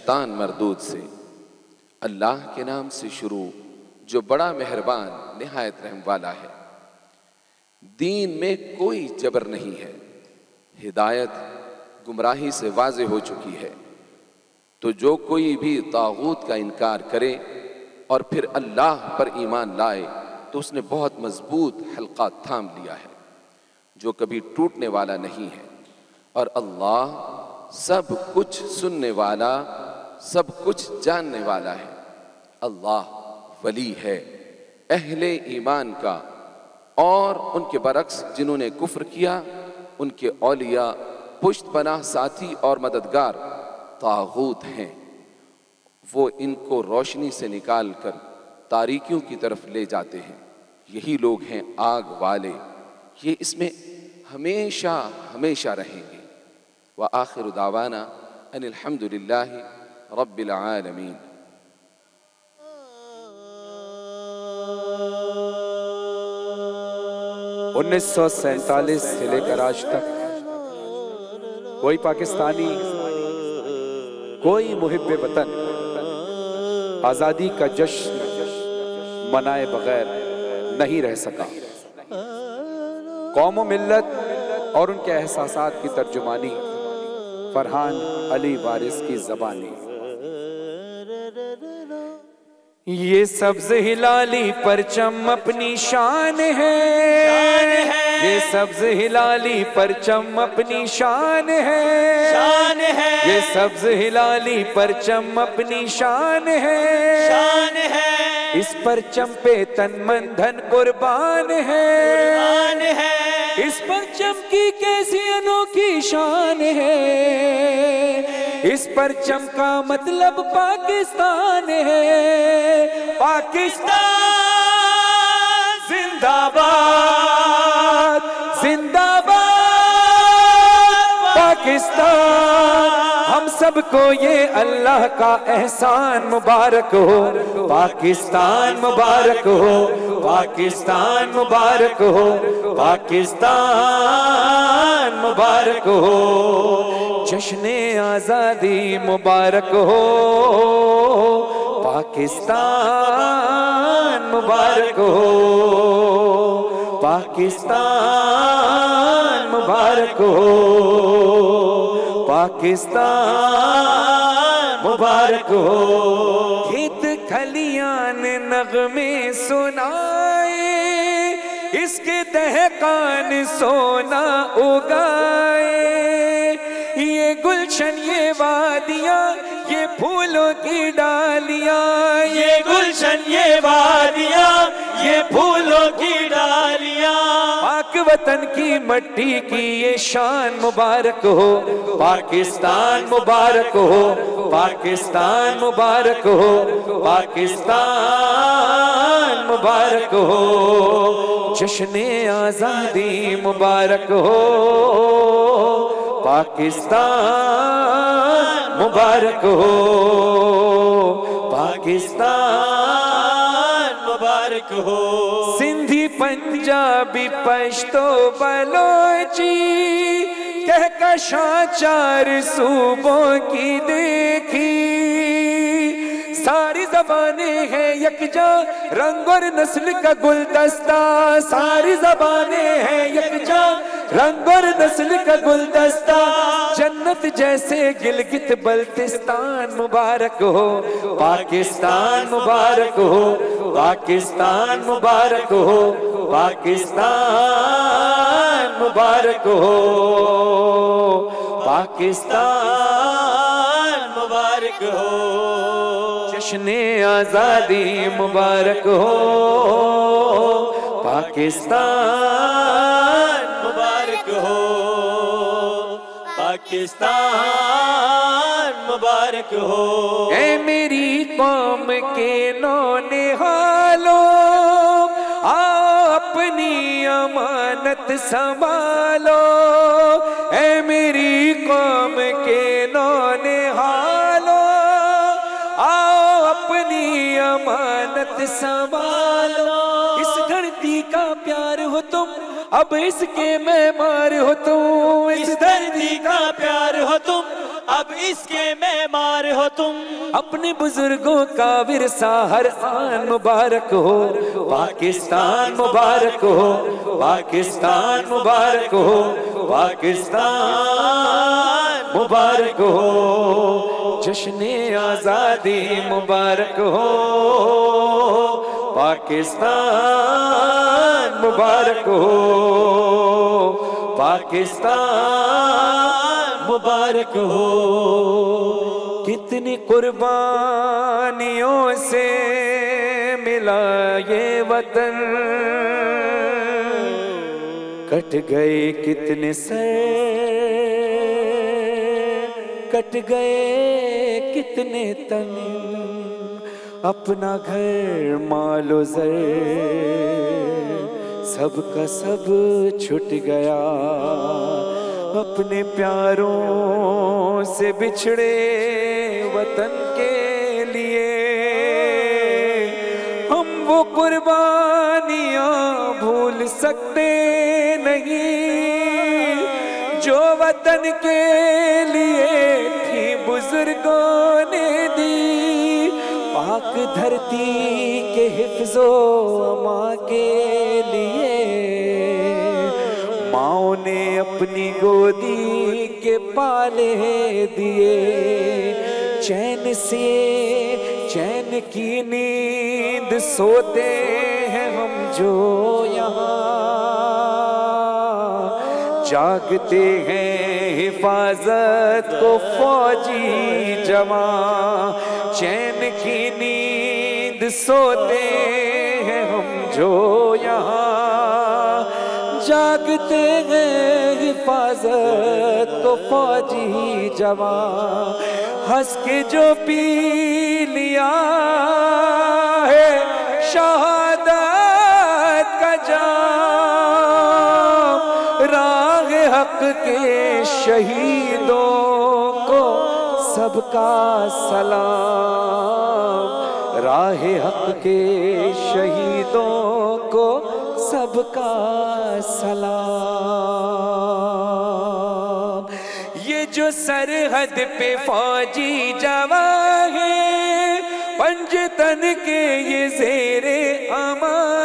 शैतान मरदूद से। अल्लाह के नाम से शुरू जो बड़ा मेहरबान, निहायत रहम वाला है। दीन में कोई जबर नहीं है। हिदायत गुमराही से वाजे हो चुकी है। तो जो कोई भी तागूत का इनकार करे और फिर अल्लाह पर ईमान लाए तो उसने बहुत मज़बूत हल्का थाम लिया है, जो कभी टूटने वाला नहीं है। और अल्लाह सब कुछ सुनने वाला सब कुछ जानने वाला है। अल्लाह वली है, अहले ईमान का। और उनके बरक्स जिन्होंने कुफ्र किया, उनके औलिया पुष्ट पनाह साथी और मददगार तागूत हैं। वो इनको रोशनी से निकाल कर तारीकियों की तरफ़ ले जाते हैं। यही लोग हैं आग वाले। ये इसमें हमेशा हमेशा रहेंगे। व आखिर दावाना अनिलहमदिल्ला रब्बिल आलमीन उन्नीस सौ सैतालीस से लेकर आज तक कोई पाकिस्तानी, कोई मुहिब वतन आज़ादी का जश्न मनाए बगैर नहीं रह सका। कौम मिल्लत और उनके एहसास की तर्जुमानी फरहान अली वारिस की जबानी। ये सब्ज हिलाली परचम अपनी शान है। ये सब्ज हिलाली परचम अपनी शान है। शान है। ये सब्ज हिलाली परचम अपनी शान है। शान है। इस पर पे तन मन धन कुर्बान है। इस पर चमकी कैसी अनोखी शान है। इस पर चमका मतलब पाकिस्तान है। पाकिस्तान जिंदाबाद जिंदाबाद। पाकिस्तान सबको ये अल्लाह का एहसान मुबारक हो। पाकिस्तान मुबारक हो। पाकिस्तान मुबारक हो। पाकिस्तान मुबारक हो। जश्न आज़ादी मुबारक हो। पाकिस्तान मुबारक हो। पाकिस्तान मुबारक हो। पाकिस्तान। मुबारक हो। खेत खलियान नगमे सुनाए। इसके दहकान सोना उगाए। ये गुलशन ये वादियाँ ये फूलों की डालियाँ। ये गुलशन ये वादियाँ ये फूलों की डालियाँ। वतन की मट्टी की ये शान मुबारक हो। पाकिस्तान मुबारक हो, पाकिस्तान मुबारक हो, पाकिस्तान मुबारक हो। जश्न आज़ादी मुबारक हो, पाकिस्तान मुबारक हो। पाकिस्तान मुबारक हो। पंजाबी पश्तो बलोची कहकशा चार सूबों की देखी। सारी जबानें हैं यकजा रंग और नस्ल का गुलदस्ता। सारी जबानें हैं यकजा रंग और नस्ल का गुलदस्ता। जन्नत जैसे गिलगित बल्तिस्तान मुबारक हो, पाकिस्तान मुबारक हो, पाकिस्तान मुबारक हो, पाकिस्तान मुबारक हो, पाकिस्तान मुबारक हो। जश्न आज़ादी मुबारक हो। पाकिस्तान मुबारक हो। पाकिस्तान मुबारक हो। ए मेरी कौम के नौने हालो अपनी अमानत संभालो। अब इसके मेहमान हो तुम इस धरती का प्यार हो तुम अब इसके मेहमान हो तुम। अपने बुज़ुर्गों का विरसा हर आन मुबारक हो। पाकिस्तान मुबारक हो पाकिस्तान मुबारक हो पाकिस्तान मुबारक हो। जश्न आज़ादी मुबारक हो। पाकिस्तान मुबारक हो। पाकिस्तान मुबारक हो। कितनी कुर्बानियों से मिला ये वतन। कट गए कितने से कट गए कितने तन। अपना घर मालो जर। सबका सब छुट गया। अपने प्यारों से बिछड़े वतन के लिए। हम वो कुर्बानियाँ भूल सकते नहीं। जो वतन के लिए थी बुज़ुर्गों ने दी। पाक धरती के हिफ्जो माँ के लिए। माओ ने अपनी गोदी के पाले दिए। चैन से चैन की नींद सोते हैं हम जो यहाँ। जागते हैं हिफाजत को फौजी जवान चैन की नींद सोते हैं हम जो यहाँ। जागते हैं हिफाजत को फौजी जवान हंस के जो पी लिया है, शहादत का जाम। राग हक के शहीदों सबका सलाम। राह हक के शहीदों को सबका सलाम। ये जो सरहद पे फौजी जवान है, पंजतन के ये जेरे अमा जिसने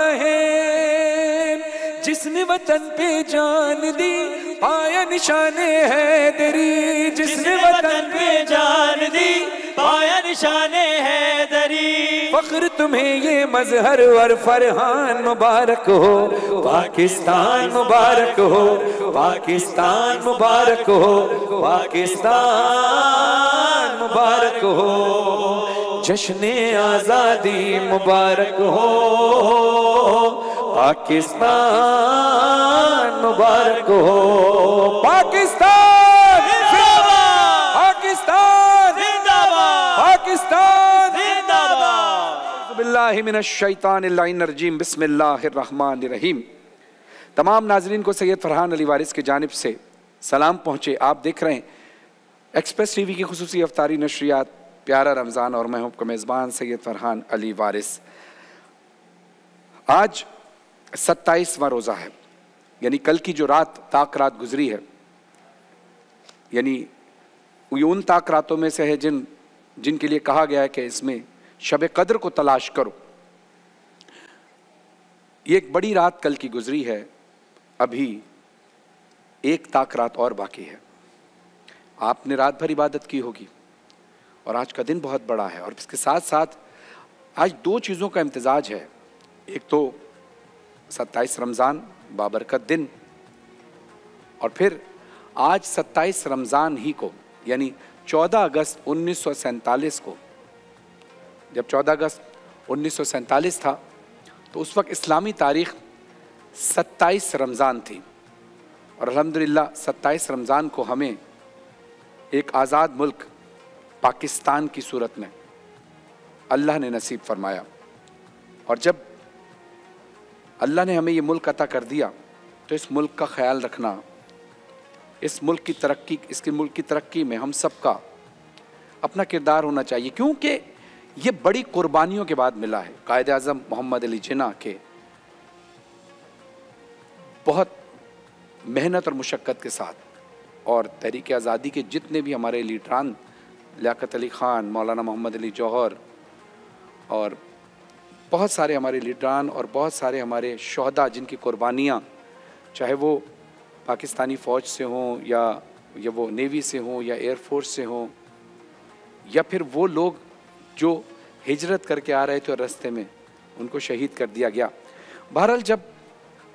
वतन पे जान दी। पाया निशाने है तेरी जिसने वतन पे जान दी। पाया निशाने है दरी। फख्र तुम्हें ये मजहर और फरहान मुबारक हो। पाकिस्तान मुबारक हो पाकिस्तान मुबारक हो पाकिस्तान मुबारक हो। जश्न आज़ादी मुबारक हो। पाकिस्तान मुबारक हो। पाकिस्तान पाकिस्तान पाकिस्तान बिस्मिल्लाहिमिनश्शैतानिर्रजीम बिस्मिल्लाहिर्रहमानिर्रहीम। तमाम नाजरीन को सैयद फरहान अली वारिस की जानिब से सलाम पहुँचे। आप देख रहे हैं एक्सप्रेस टीवी की खसूसी अफ्तारी नशरियात, प्यारा रमज़ान और मैं हूँ आपका मेज़बान सैयद फरहान अली वारिस। आज सत्ताईसवां रोज़ा है। यानी कल की जो रात, ताक रात गुजरी है, यानी ये उन ताक रातों में से है जिन, जिनके लिए कहा गया है कि इसमें शब कद्र को तलाश करो। ये एक बड़ी रात कल की गुजरी है, अभी एक ताक रात और बाकी है। आपने रात भर इबादत की होगी, और आज का दिन बहुत बड़ा है, और इसके साथ साथ आज दो चीज़ों का इम्तजाज है। एक तो सत्ताईस रमज़ान, बाबरकत दिन। और फिर आज सत्ताईस रमज़ान ही को, यानी 14 अगस्त उन्नीस सौ सैंतालीस को, जब 14 अगस्त उन्नीस था तो उस वक्त इस्लामी तारीख 27 रमज़ान थी। और अल्हम्दुलिल्लाह 27 रमज़ान को हमें एक आज़ाद मुल्क पाकिस्तान की सूरत में अल्लाह ने नसीब फरमाया। और जब अल्लाह ने हमें ये मुल्क अता कर दिया तो इस मुल्क का ख्याल रखना, इस मुल्क की तरक्की, इसके मुल्क की तरक्की में हम सबका अपना किरदार होना चाहिए, क्योंकि ये बड़ी कुर्बानियों के बाद मिला है। कायद अजम मोहम्मद अली जिना के बहुत मेहनत और मुशक्क़त के साथ और तहरीक आज़ादी के जितने भी हमारे लीडरान, लियाकत अली ख़ान, मौलाना मोहम्मद अली जौहर और बहुत सारे हमारे लीडरान और बहुत सारे हमारे शहदा जिनकी कुर्बानियाँ, चाहे वो पाकिस्तानी फ़ौज से हों या या वो नेवी से हों या एयरफोर्स से हों, या फिर वो लोग जो हिजरत करके आ रहे थे रास्ते में, उनको शहीद कर दिया गया। बहरहाल जब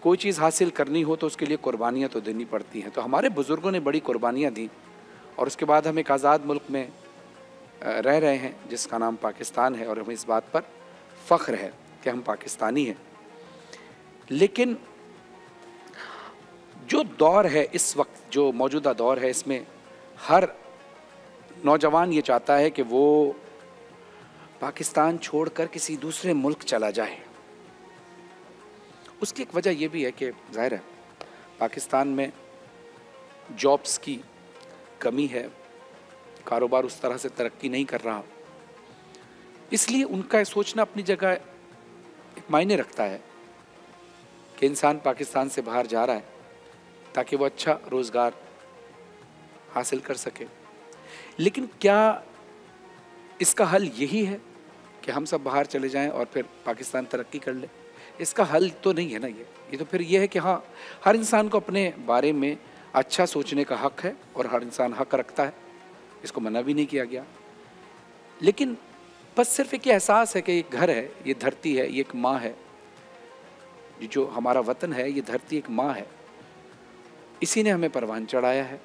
कोई चीज़ हासिल करनी हो तो उसके लिए कुर्बानियाँ तो देनी पड़ती हैं। तो हमारे बुज़ुर्गों ने बड़ी कुर्बानियाँ दी और उसके बाद हम एक आज़ाद मुल्क में रह रहे हैं, जिसका नाम पाकिस्तान है और हमें इस बात पर फ़ख्र है कि हम पाकिस्तानी हैं। लेकिन जो दौर है इस वक्त, जो मौजूदा दौर है, इसमें हर नौजवान ये चाहता है कि वो पाकिस्तान छोड़कर किसी दूसरे मुल्क चला जाए। उसकी एक वजह यह भी है कि ज़ाहिर है, पाकिस्तान में जॉब्स की कमी है। कारोबार उस तरह से तरक्की नहीं कर रहा। इसलिए उनका सोचना अपनी जगह एक मायने रखता है कि इंसान पाकिस्तान से बाहर जा रहा है ताकि वो अच्छा रोज़गार हासिल कर सके। लेकिन क्या इसका हल यही है कि हम सब बाहर चले जाएँ और फिर पाकिस्तान तरक्की कर ले? इसका हल तो नहीं है ना ये। ये तो फिर ये है कि हाँ हर इंसान को अपने बारे में अच्छा सोचने का हक है और हर इंसान हक रखता है। इसको मना भी नहीं किया गया। लेकिन बस सिर्फ़ एक एहसास है कि ये घर है, ये धरती है, ये एक माँ है। जो हमारा वतन है, ये धरती एक माँ है। इसी ने हमें परवान चढ़ाया है।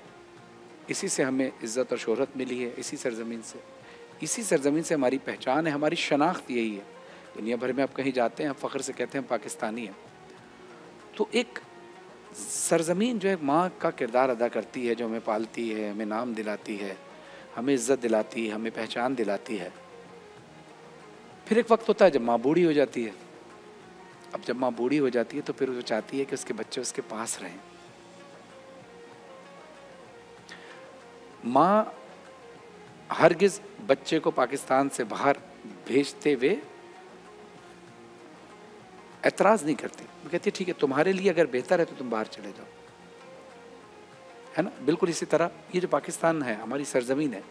इसी से हमें इज़्ज़त और शोहरत मिली है, इसी सरजमीन से। इसी सरजमीन से हमारी पहचान है, हमारी शनाख्त यही है। दुनिया भर में आप कहीं जाते हैं फ़ख्र से कहते हैं पाकिस्तानी हैं। तो एक सरजमीन जो है, माँ का किरदार अदा करती है, जो हमें पालती है, हमें नाम दिलाती है, हमें इज़्ज़त दिलाती है, हमें पहचान दिलाती है। फिर एक वक्त होता है जब माँ बूढ़ी हो जाती है। अब जब माँ बूढ़ी हो जाती है तो फिर वो चाहती है कि उसके बच्चे उसके पास रहें। माँ हरगिज बच्चे को पाकिस्तान से बाहर भेजते हुए ऐतराज नहीं करती। वो कहती ठीक है, तुम्हारे लिए अगर बेहतर है तो तुम बाहर चले जाओ। है ना? बिल्कुल इसी तरह ये जो पाकिस्तान है, हमारी सरजमीन है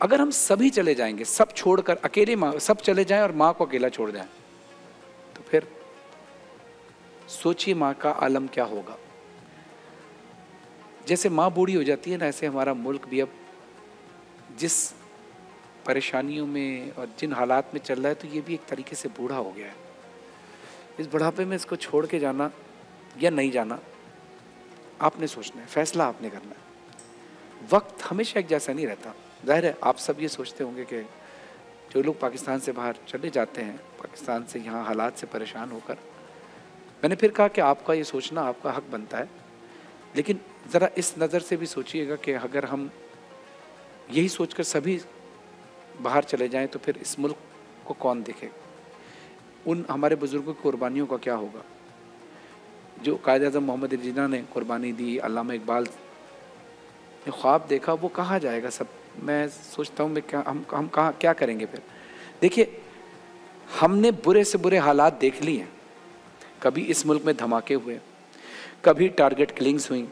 अगर हम सभी चले जाएँगे, सब छोड़कर अकेले माँ, सब चले जाएँ और माँ को अकेला छोड़ जाएँ तो फिर सोचिए माँ का आलम क्या होगा। जैसे माँ बूढ़ी हो जाती है ना, ऐसे हमारा मुल्क भी अब जिस परेशानियों में और जिन हालात में चल रहा है तो ये भी एक तरीके से बूढ़ा हो गया है। इस बुढ़ापे में इसको छोड़ के जाना या नहीं जाना, आपने सोचना है, फैसला आपने करना है। वक्त हमेशा एक जैसा नहीं रहता। ज़ाहिर है, आप सब ये सोचते होंगे कि जो लोग पाकिस्तान से बाहर चले जाते हैं, पाकिस्तान से यहाँ हालात से परेशान होकर, मैंने फिर कहा कि आपका ये सोचना आपका हक बनता है। लेकिन ज़रा इस नज़र से भी सोचिएगा कि अगर हम यही सोचकर सभी बाहर चले जाएँ तो फिर इस मुल्क को कौन देखे? उन हमारे बुज़ुर्गों की कुर्बानियों का क्या होगा? जो कायद अजम मोहम्मद जीना ने कुर्बानी दी, अल्लामा इकबाल ने ख्वाब देखा, वो कहाँ जाएगा सब? मैं सोचता हूँ, मैं क्या, हम हम कहाँ, क्या करेंगे फिर? देखिए, हमने बुरे से बुरे हालात देख लिए हैं। कभी इस मुल्क में धमाके हुए, कभी टारगेट किलिंग्स हुई,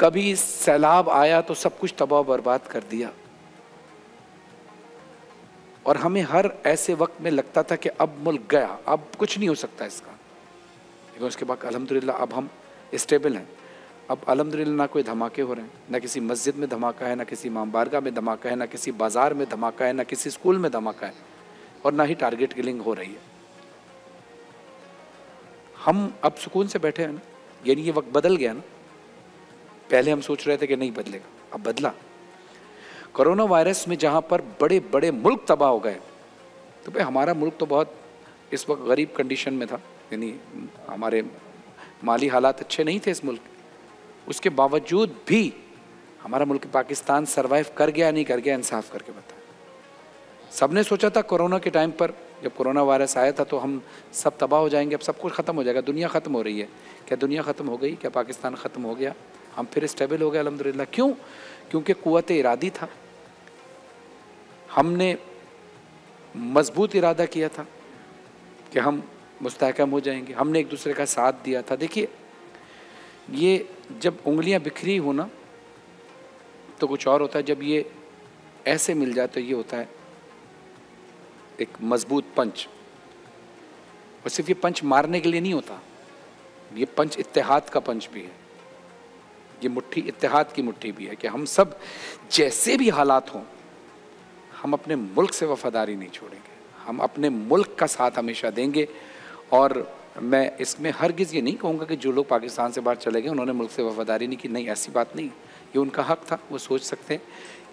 कभी सैलाब आया तो सब कुछ तबाह बर्बाद कर दिया। और हमें हर ऐसे वक्त में लगता था कि अब मुल्क गया, अब कुछ नहीं हो सकता इसका। लेकिन उसके बाद अल्हम्दुलिल्लाह अब हम स्टेबल हैं। अब अल्हम्दुलिल्लाह, ना कोई धमाके हो रहे हैं। ना किसी मस्जिद में धमाका है, ना किसी इमाम बारगाह में धमाका है, ना किसी बाज़ार में धमाका है, ना किसी स्कूल में धमाका है। और ना ही टारगेट किलिंग हो रही है। हम अब सुकून से बैठे हैं ना, यानी ये वक्त बदल गया ना। पहले हम सोच रहे थे कि नहीं बदलेगा, अब बदला। कोरोना वायरस में जहाँ पर बड़े बड़े मुल्क तबाह हो गए तो भाई हमारा मुल्क तो बहुत इस वक्त गरीब कंडीशन में था, यानी हमारे माली हालात अच्छे नहीं थे इस मुल्क उसके बावजूद भी हमारा मुल्क पाकिस्तान सरवाइव कर गया नहीं, कर गया, इंसाफ करके बता सबने सोचा था कोरोना के टाइम पर, जब कोरोना वायरस आया था तो हम सब तबाह हो जाएँगे, अब सब कुछ ख़त्म हो जाएगा, दुनिया ख़त्म हो रही है। क्या दुनिया ख़त्म हो गई? क्या पाकिस्तान ख़त्म हो गया? हम फिर स्टेबल हो गए अलहमदिल्ला क्यों? क्योंकि क़वत इरादी था। हमने मज़बूत इरादा किया था कि हम मुस्तकम हो जाएँगे। हमने एक दूसरे का साथ दिया था। देखिए, ये जब उंगलियाँ बिखरी हो ना तो कुछ और होता है। जब ये ऐसे मिल जाए तो ये होता है एक मज़बूत पंच। और सिर्फ़ ये पंच मारने के लिए नहीं होता, ये पंच इत्तेहाद का पंच भी है। ये मुट्ठी, इत्तेहाद की मुट्ठी भी है कि हम सब जैसे भी हालात हों, हम अपने मुल्क से वफादारी नहीं छोड़ेंगे। हम अपने मुल्क का साथ हमेशा देंगे और मैं इसमें हरगिज़ ये नहीं कहूँगा कि जो लोग पाकिस्तान से बाहर चले गए, उन्होंने मुल्क से वफादारी नहीं की, नहीं, ऐसी बात नहीं। ये उनका हक था, वो सोच सकते हैं।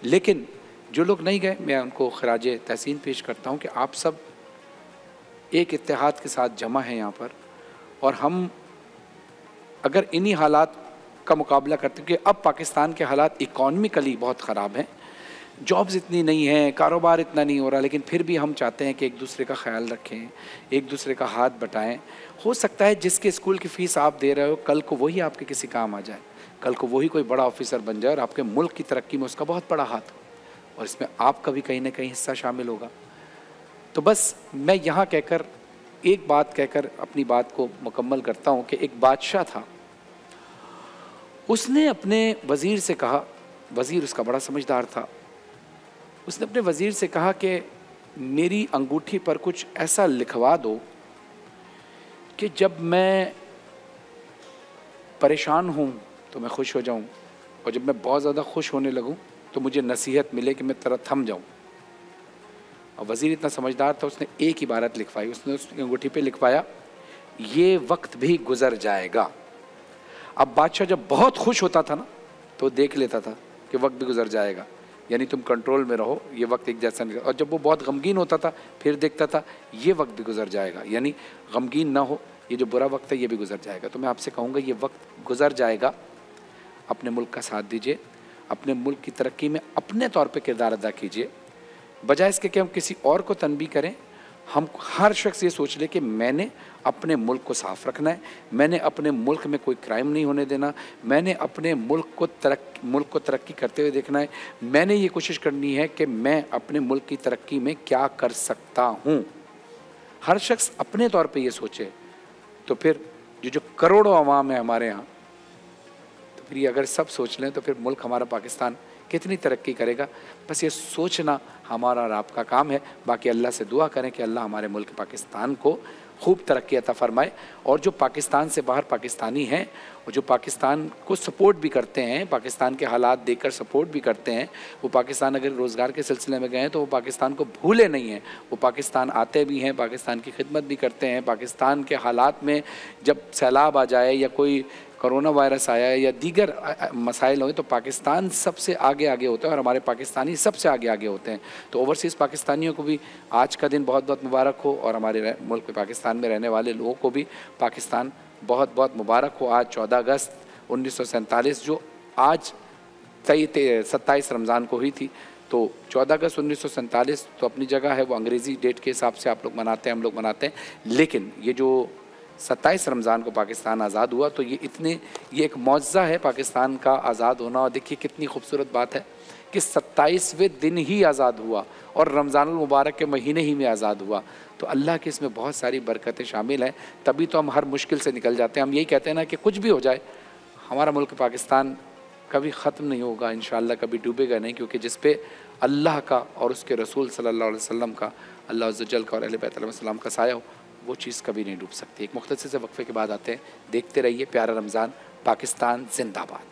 लेकिन जो लोग नहीं गए, मैं उनको खराज तहसीन पेश करता हूँ कि आप सब एक इतिहाद के साथ जमा हैं यहाँ पर, और हम अगर इन्हीं हालात का मुकाबला करते हैं कि अब पाकिस्तान के हालात इकॉनमिकली बहुत ख़राब हैं जॉब्स इतनी नहीं हैं, कारोबार इतना नहीं हो रहा, लेकिन फिर भी हम चाहते हैं कि एक दूसरे का ख्याल रखें, एक दूसरे का हाथ बटाएँ। हो सकता है जिसके स्कूल की फ़ीस आप दे रहे हो, कल को वही आपके किसी काम आ जाए। कल को वही कोई बड़ा ऑफिसर बन जाए और आपके मुल्क की तरक्की में उसका बहुत बड़ा हाथ हो। और इसमें आपका भी कहीं ना कहीं हिस्सा शामिल होगा। तो बस मैं यहाँ कहकर, एक बात कहकर अपनी बात को मुकम्मल करता हूँ कि एक बादशाह था। उसने अपने वज़ीर से कहा, वज़ीर उसका बड़ा समझदार था। उसने अपने वज़ीर से कहा कि, मेरी अंगूठी पर कुछ ऐसा लिखवा दो कि जब मैं परेशान हूँ तो मैं खुश हो जाऊँ और जब मैं बहुत ज़्यादा खुश होने लगूँ तो मुझे नसीहत मिले कि मैं तरह थम जाऊँ। और वज़ीर इतना समझदार था, उसने एक इबारत लिखवाई, उसने उसकी अंगूठी पे लिखवाया, ये वक्त भी गुजर जाएगा। अब बादशाह जब बहुत खुश होता था ना तो देख लेता था कि वक्त भी गुजर जाएगा। यानी तुम कंट्रोल में रहो, ये वक्त एक जैसा नहीं और जब वो बहुत गमगीन होता था, फिर देखता था, ये वक्त भी गुजर जाएगा। यानी गमगीन ना हो, ये जो बुरा वक्त है, ये भी गुजर जाएगा। तो मैं आपसे कहूँगा, ये वक्त गुजर जाएगा। अपने मुल्क का साथ दीजिए। अपने मुल्क की तरक्की में अपने तौर पर किरदार अदा कीजिए। बजाय इसके कि हम किसी और को तनबी करें हम हर शख्स ये सोच ले कि मैंने अपने मुल्क को साफ़ रखना है, मैंने अपने मुल्क में कोई क्राइम नहीं होने देना, मैंने अपने मुल्क को तरक्की, मुल्क को तरक्की करते हुए देखना है। मैंने ये कोशिश करनी है कि मैं अपने मुल्क की तरक्की में क्या कर सकता हूँ। हर शख्स अपने तौर पे ये सोचे तो फिर जो जो करोड़ों अवाम है हमारे यहाँ तो फिर ये अगर सब सोच लें तो फिर मुल्क हमारा पाकिस्तान कितनी तरक्की करेगा। बस ये सोचना हमारा और आपका काम है। बाकी अल्लाह से दुआ करें कि अल्लाह हमारे मुल्क पाकिस्तान को खूब तरक्की अता फरमाए। और जो पाकिस्तान से बाहर पाकिस्तानी हैं और जो पाकिस्तान को सपोर्ट भी करते हैं, पाकिस्तान के हालात देखकर सपोर्ट भी करते हैं, वो पाकिस्तान अगर रोज़गार के सिलसिले में गए हैं तो वो पाकिस्तान को भूले नहीं हैं। वो पाकिस्तान आते भी हैं, पाकिस्तान की खिदमत भी करते हैं। पाकिस्तान के हालात में जब सैलाब आ जाए या कोई कोरोना वायरस आया है या दीगर मसाइल हो तो पाकिस्तान सबसे आगे आगे होता है और हमारे पाकिस्तानी सबसे आगे आगे होते हैं। तो ओवरसीज़ पाकिस्तानियों को भी आज का दिन बहुत बहुत मुबारक हो और हमारे मुल्क पाकिस्तान में रहने वाले लोगों को भी पाकिस्तान बहुत बहुत मुबारक हो आज चौदह अगस्त उन्नीस सौ सैंतालीस, जो आज तेईस सत्ताईस रमज़ान को हुई थी। तो 14 अगस्त उन्नीस सौ सैंतालीस तो अपनी जगह है, वो अंग्रेज़ी डेट के हिसाब से आप लोग मनाते हैं, हम लोग मनाते हैं। लेकिन ये जो सत्ताईस रमज़ान को पाकिस्तान आज़ाद हुआ तो ये इतने, ये एक मुआवजा है पाकिस्तान का आज़ाद होना। और देखिए कितनी खूबसूरत बात है। कि सत्ताईसवें दिन ही आज़ाद हुआ और रमज़ान मुबारक के महीने ही में आज़ाद हुआ। तो अल्लाह की इसमें बहुत सारी बरकतें शामिल हैं। तभी तो हम हर मुश्किल से निकल जाते हैं। हम यही कहते हैं ना कि कुछ भी हो जाए, हमारा मुल्क पाकिस्तान कभी ख़त्म नहीं होगा इन कभी डूबेगा नहीं, क्योंकि जिस पे अल्लाह का और उसके रसूल अलैहि वसल्लम का, अल्लाह जल का और अहल का साया हो, वो चीज़ कभी नहीं डूब सकती। एक मुख्तर से वक्फे के बाद आते हैं। देखते रहिए प्यारा रमज़ान, पाकिस्तान जिंदाबाद।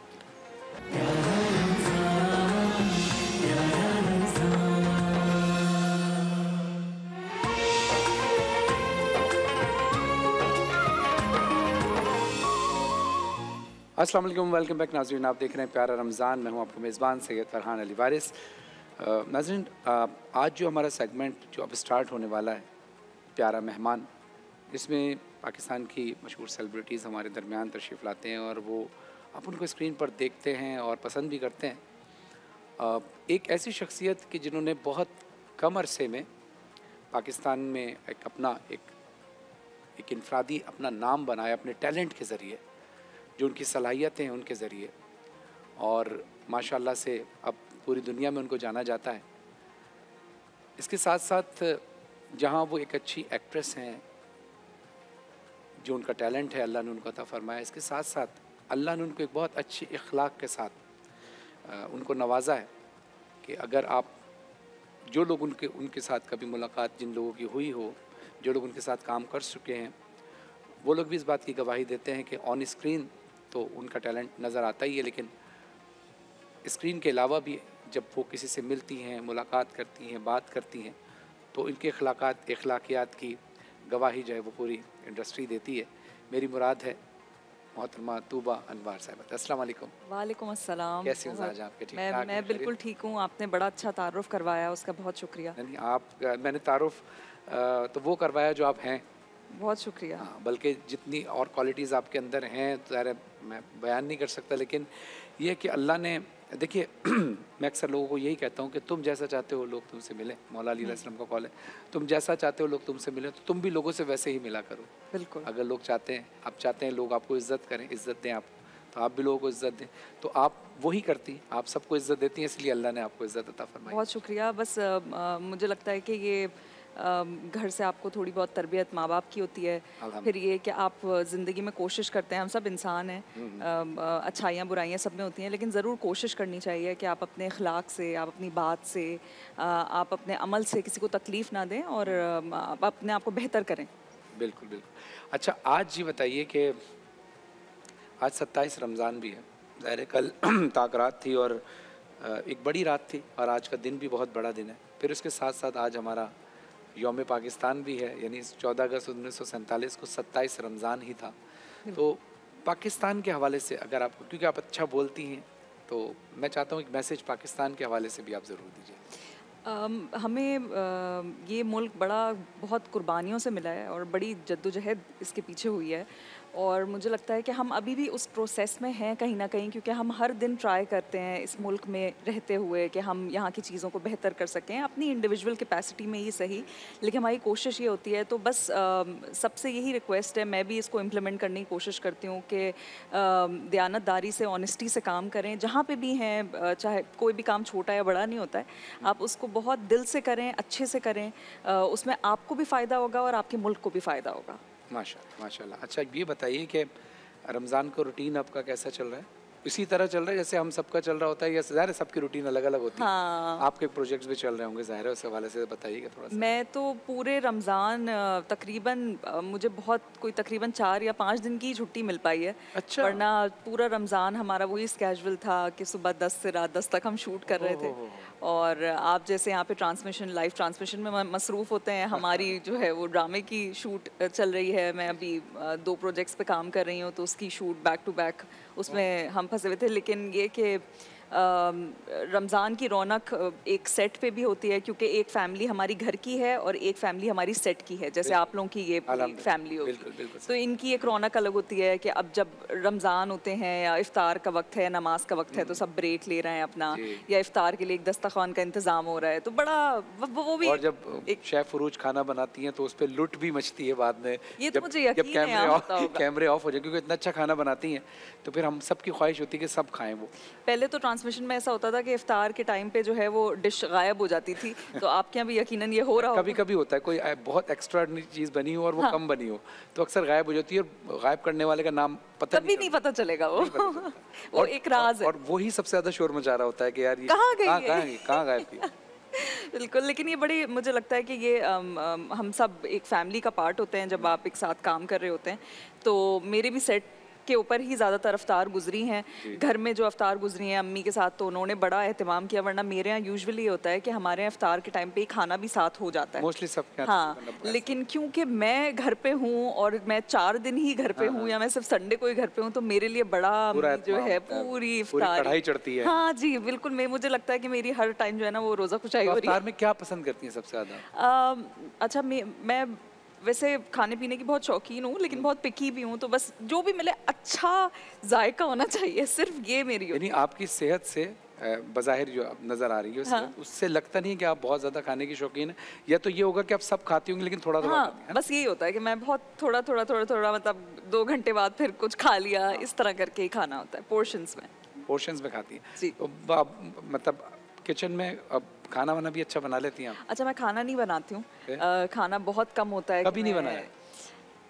अस्सलाम वालेकुम, वेलकम बैक नाजरीन। आप देख रहे हैं प्यारा रमज़ान। मैं हूँ आपको मेज़बान सैयद फरहान अली वारिस। नाजरीन आज जो हमारा सेगमेंट जो अब स्टार्ट होने वाला है, प्यारा मेहमान, इसमें पाकिस्तान की मशहूर सेलिब्रिटीज़ हमारे दरमियान तशरीफ़ लाते हैं और वो आप उनको स्क्रीन पर देखते हैं और पसंद भी करते हैं। एक ऐसी शख्सियत कि जिन्होंने बहुत कम अरसे में पाकिस्तान में एक अपना, एक एक इनफरादी अपना नाम बनाया अपने टैलेंट के ज़रिए। जो उनकी सलाहियतें हैं उनके ज़रिए। और माशाल्लाह से अब पूरी दुनिया में उनको जाना जाता है। इसके साथ साथ जहाँ वो एक अच्छी एक्ट्रेस हैं, जो उनका टैलेंट है, अल्लाह ने उनको अता फरमाया। इसके साथ साथ अल्लाह ने उनको एक बहुत अच्छी इखलाक के साथ उनको नवाजा है कि अगर आप जो लोग उनके उनके साथ कभी मुलाकात, जिन लोगों की हुई हो, जो लोग उनके साथ काम कर चुके हैं, वो लोग भी इस बात की गवाही देते हैं कि ऑन स्क्रीन तो उनका टैलेंट नज़र आता ही है लेकिन स्क्रीन के अलावा भी जब वो किसी से मिलती हैं मुलाकात करती हैं बात करती हैं तो इनके अखलाक़ात अखलाकियात की गवाही जो है वो पूरी इंडस्ट्री देती है। मेरी मुराद है मोहतरमा तूबा अनवार साहब। अस्सलाम वालेकुम। वालेकुम अस्सलाम। कैसी हैं आज आपके? ठीक मैं मैं बिल्कुल ठीक हूँ। आपने बड़ा अच्छा तारुफ करवाया उसका बहुत शुक्रिया। नहीं आप मैंने तारुफ तो वो करवाया जो आप हैं बहुत शुक्रिया। हाँ बल्कि जितनी और क्वालिटीज़ आपके अंदर हैं तो मैं बयान नहीं कर सकता लेकिन ये कि अल्लाह ने देखिए मैं अक्सर लोगों को यही कहता हूँ कि तुम जैसा चाहते हो लोग तुमसे मिले मौला अली वसलम का कॉल है। तुम जैसा चाहते हो लोग तुमसे मिले तो तुम भी लोगों से वैसे ही मिला करो। बिल्कुल। अगर लोग चाहते हैं आप चाहते हैं लोग आपको इज़्ज़त करें इज़्ज़त दें आप तो आप भी लोगों को इज़्ज़त दें। तो आप वही करती आप सबको इज़्ज़त देती हैं इसलिए अल्लाह ने आपको इज़्ज़त अता फरमाई। बहुत शुक्रिया। बस आ, मुझे लगता है कि ये घर से आपको थोड़ी बहुत तरबियत माँ बाप की होती है। फिर ये कि आप ज़िंदगी में कोशिश करते हैं हम सब इंसान हैं। हम्म, हम्म। अच्छाइयाँ बुराइयाँ सब में होती हैं लेकिन ज़रूर कोशिश करनी चाहिए कि आप अपने अखलाक से आप अपनी बात से आप अपने अमल से किसी को तकलीफ़ ना दें और आप अपने आप को बेहतर करें। बिल्कुल बिल्कुल। अच्छा आज जी बताइए कि आज सत्ताईस रमज़ान भी है। ज़ाहिर कल ताक रात थी और एक बड़ी रात थी और आज का दिन भी बहुत बड़ा दिन है। फिर उसके साथ साथ आज हमारा योम पाकिस्तान भी है यानी चौदह अगस्त उन्नीस सौ सैंतालीस को सत्ताईस रमज़ान ही था। तो पाकिस्तान के हवाले से अगर आप क्योंकि आप अच्छा बोलती हैं तो मैं चाहता हूँ एक मैसेज पाकिस्तान के हवाले से भी आप ज़रूर दीजिए। हमें ये मुल्क बड़ा बहुत कुर्बानियों से मिला है और बड़ी जद्दोजहद इसके पीछे हुई है। और मुझे लगता है कि हम अभी भी उस प्रोसेस में हैं कहीं ना कहीं, क्योंकि हम हर दिन ट्राई करते हैं इस मुल्क में रहते हुए कि हम यहाँ की चीज़ों को बेहतर कर सकें। अपनी इंडिविजुअल कैपेसिटी में ही सही, लेकिन हमारी कोशिश ये होती है तो बस सबसे यही रिक्वेस्ट है, मैं भी इसको इम्प्लीमेंट करने की कोशिश करती हूँ कि दयानतदारी से ऑनेस्टी से काम करें। जहाँ पर भी हैं चाहे कोई भी काम छोटा या बड़ा नहीं होता है, आप उसको बहुत दिल से करें, अच्छे से करें उसमें आपको भी फ़ायदा होगा और आपके मुल्क को भी फ़ायदा होगा। माशा माशाल्लाह। अच्छा ये बताइए कि रमज़ान का रूटीन आपका कैसा चल रहा है? इसी तरह चल रहा है जैसे हम सबका चल रहा होता है या ज़ाहिर है सबकी रूटीन अलग अलग होती है? हाँ। आपके प्रोजेक्ट्स भी चल रहे होंगे ज़ाहिर है उस हवाले से बताइएगा थोड़ा सा। मैं तो पूरे रमज़ान तकरीबन मुझे बहुत कोई तकरीबन चार या पाँच दिन की छुट्टी मिल पाई है। अच्छा। वरना पूरा रमज़ान हमारा वही स्केजुअल था कि सुबह दस से रात दस तक हम शूट कर रहे थे। और आप जैसे यहाँ पे ट्रांसमिशन लाइव ट्रांसमिशन में मसरूफ़ होते हैं, हमारी जो है वो ड्रामे की शूट चल रही है। मैं अभी दो प्रोजेक्ट्स पे काम कर रही हूँ तो उसकी शूट बैक टू बैक उसमें हम फंसे हुए थे। लेकिन ये कि रमज़ान की रौनक एक सेट पे भी होती है क्योंकि एक फैमिली हमारी घर की है और एक फैमिली हमारी सेट की है जैसे आप लोगों की ये फैमिली होगी। बिल्कुल, बिल्कुल तो इनकी एक रौनक अलग होती है कि अब जब रमज़ान होते हैं या इफ्तार का वक्त है नमाज़ का वक्त है तो सब ब्रेक ले रहे हैं अपना या इफ्तार के लिए एक दस्तखान का इंतज़ाम हो रहा है तो बड़ा वो, भी और जब एक शेफ फरूज खाना बनाती हैं तो उस पर लुट भी मचती है बाद में। ये तो मुझे यकीन कैमरे ऑफ़ कैमरे ऑफ़ हो जाए क्योंकि इतना अच्छा खाना बनाती हैं तो फिर हम सबकी ख्वाहिश होती है कि सब खाएँ वो। पहले तो ट्रांसमिशन में ऐसा होता था कि इफ्तार के टाइम पे जो है वो डिश गायब हो जाती थी तो आपके यहाँ भी यकीनन ये हो रहा कभी होगा? कभी होता है कोई बहुत एक्स्ट्रा चीज़ बनी हो और हाँ। वो कम बनी हो तो अक्सर गायब हो जाती है और गायब करने वाले का नाम पता कभी नहीं पता चलेगा वो। वो एक राज है। और वही सबसे ज़्यादा शोर मचा रहा होता है कि यार कहाँ गई गायब थी बिल्कुल लेकिन ये बड़ी मुझे लगता है कि ये अम, अम, हम सब एक फैमिली का पार्ट होते हैं जब आप एक साथ काम कर रहे होते हैं तो मेरे भी सेट के ऊपर ही ज़्यादातर अफ्तार गुजरी हैं। घर में जो अवतार गुजरी हैं अम्मी के साथ तो उन्होंने बड़ा एहतमाम किया वरना मेरे यहाँ यूजुअली होता है कि हमारे यहाँ अफ्तार के टाइम पे ही खाना भी साथ हो जाता है। मोस्टली सब हाँ लेकिन क्योंकि मैं घर पे हूँ और मैं चार दिन ही घर पे हूँ या मैं सिर्फ़ संडे को ही घर पे हूँ तो मेरे लिए बड़ा हाँ, जो है पूरी इफ्तारी। कढ़ाई चढ़ती है। हाँ जी बिल्कुल मैं मुझे लगता है कि मेरी हर टाइम जो है ना वो रोज़ा खुशाई तो हो रही है। में क्या पसंद करती है सबसे ज़्यादा? अच्छा मैं वैसे खाने पीने की बहुत शौकीन हूँ लेकिन बहुत पिकी भी हूँ तो बस जो भी मिले अच्छा जायका होना चाहिए सिर्फ़ ये मेरी यानी आपकी सेहत से बज़ाहिर जो नज़र आ रही है हाँ। उससे लगता नहीं कि आप बहुत ज़्यादा खाने की शौकीन है या तो ये होगा कि आप सब खाती होंगी लेकिन थोड़ा थोड़ा हाँ बस यही होता है कि मैं बहुत थोड़ा थोड़ा थोड़ा थोड़ा मतलब दो घंटे बाद फिर कुछ खा लिया इस तरह करके ही खाना होता है पोर्शंस में। पोर्शंस में खाती है। तो मतलब किचन में अब खाना वाना भी अच्छा बना लेती हैं अच्छा मैं खाना नहीं बनाती हूँ। खाना बहुत कम होता है कभी नहीं बनाया?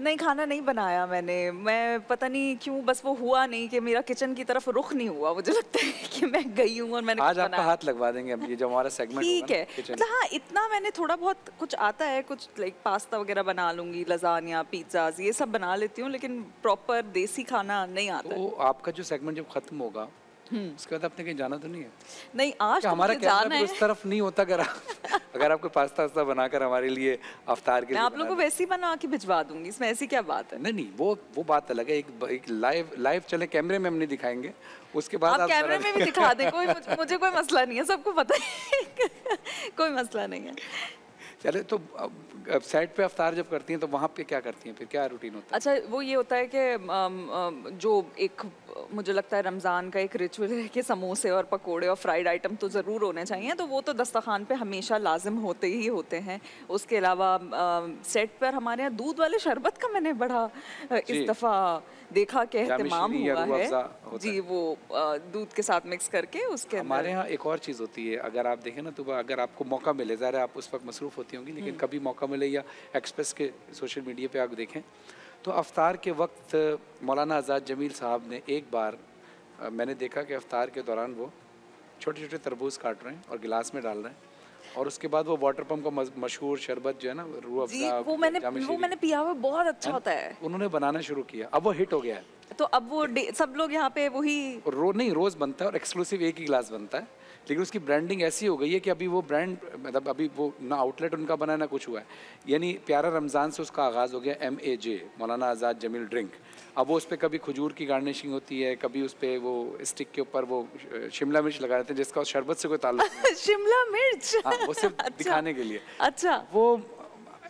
नहीं खाना नहीं बनाया मैंने। मैं पता नहीं क्यों बस वो हुआ नहीं कि मेरा किचन की तरफ़ रुख नहीं हुआ। मुझे लगता है कि मैं गई हूँ और मैंने आज आपका हाथ लगवा देंगे अब ये जो हमारा सेगमेंट ठीक है। मतलब हाँ इतना मैंने थोड़ा बहुत कुछ आता है कुछ लाइक पास्ता वगैरह बना लूँगी लजानिया पिज्जाज ये सब बना लेती हूँ लेकिन प्रॉपर देसी खाना नहीं आता तो आपका जो सेगमेंट जब खत्म होगा उसके बाद आपने कहीं जाना तो नहीं है? नहीं आज तो हमारा जाना कैमरा है। उस तरफ़ नहीं होता अगर अगर आपको पास्ता वास्ता बनाकर हमारे लिए अवतार के मैं आप लोगों को वैसे ही बना के भिजवा दूँगी इसमें ऐसी क्या बात है? नहीं नहीं वो वो बात अलग है। एक एक लाइव लाइव चले कैमरे में हम नहीं दिखाएँगे। उसके बाद आप कैमरे में भी दिखा दें कोई मुझे कोई मसला नहीं है सबको पता है कोई मसला नहीं है। चले तो सेट पे अवतार जब करती हैं तो वहाँ पे क्या करती हैं? फिर क्या रूटीन होता है? अच्छा वो ये होता है कि जो एक मुझे लगता है रमज़ान का एक रिचुअल है कि समोसे और पकोड़े और फ्राइड आइटम तो ज़रूर होने चाहिए तो वो तो दस्तखान पे हमेशा लाजिम होते ही होते हैं। उसके अलावा सेट पर हमारे यहाँ दूध वाले शरबत का मैंने बड़ा इस दफ़ा देखा कि या हुआ है। जी वो दूध के साथ मिक्स करके उसके हमारे यहाँ एक और चीज़ होती है अगर आप देखें ना तो अगर आपको मौका मिले ज़ाहिर है आप उस वक्त मसरूफ़ होती होंगी लेकिन कभी मौका मिले या एक्सप्रेस के सोशल मीडिया पे आप देखें तो अफ्तार के वक्त मौलाना आज़ाद जमील साहब ने एक बार मैंने देखा कि अफ्तार के दौरान वो छोटे छोटे तरबूज काट रहे हैं और गिलास में डाल रहे हैं और उसके बाद वो वाटर पंप का मशहूर शरबत जो है ना रूह जी अफ़ज़ा वो मैंने वो मैंने पिया हुआ बहुत अच्छा होता है। उन्होंने बनाना शुरू किया। अब वो हिट हो गया है। तो अब वो सब लोग यहाँ पे वही रो नहीं रोज़ बनता है और एक्सक्लूसिव एक ही गिलास बनता है। लेकिन उसकी ब्रांडिंग ऐसी हो गई है कि अभी वो ब्रांड मतलब अभी वो ना आउटलेट उनका बना ना कुछ हुआ है। यानी प्यारा रमज़ान से उसका आगाज़ हो गया M A J Maulana Azad Jameel drink. अब वो उस पर कभी खजूर की गार्निशिंग होती है कभी उस पर वो स्टिक के ऊपर वो शिमला मिर्च लगा देते हैं जिसका शरबत से कोई ताल्लुक शिमला मिर्च? हाँ वो सिर्फ़ अच्छा। दिखाने के लिए। अच्छा। वो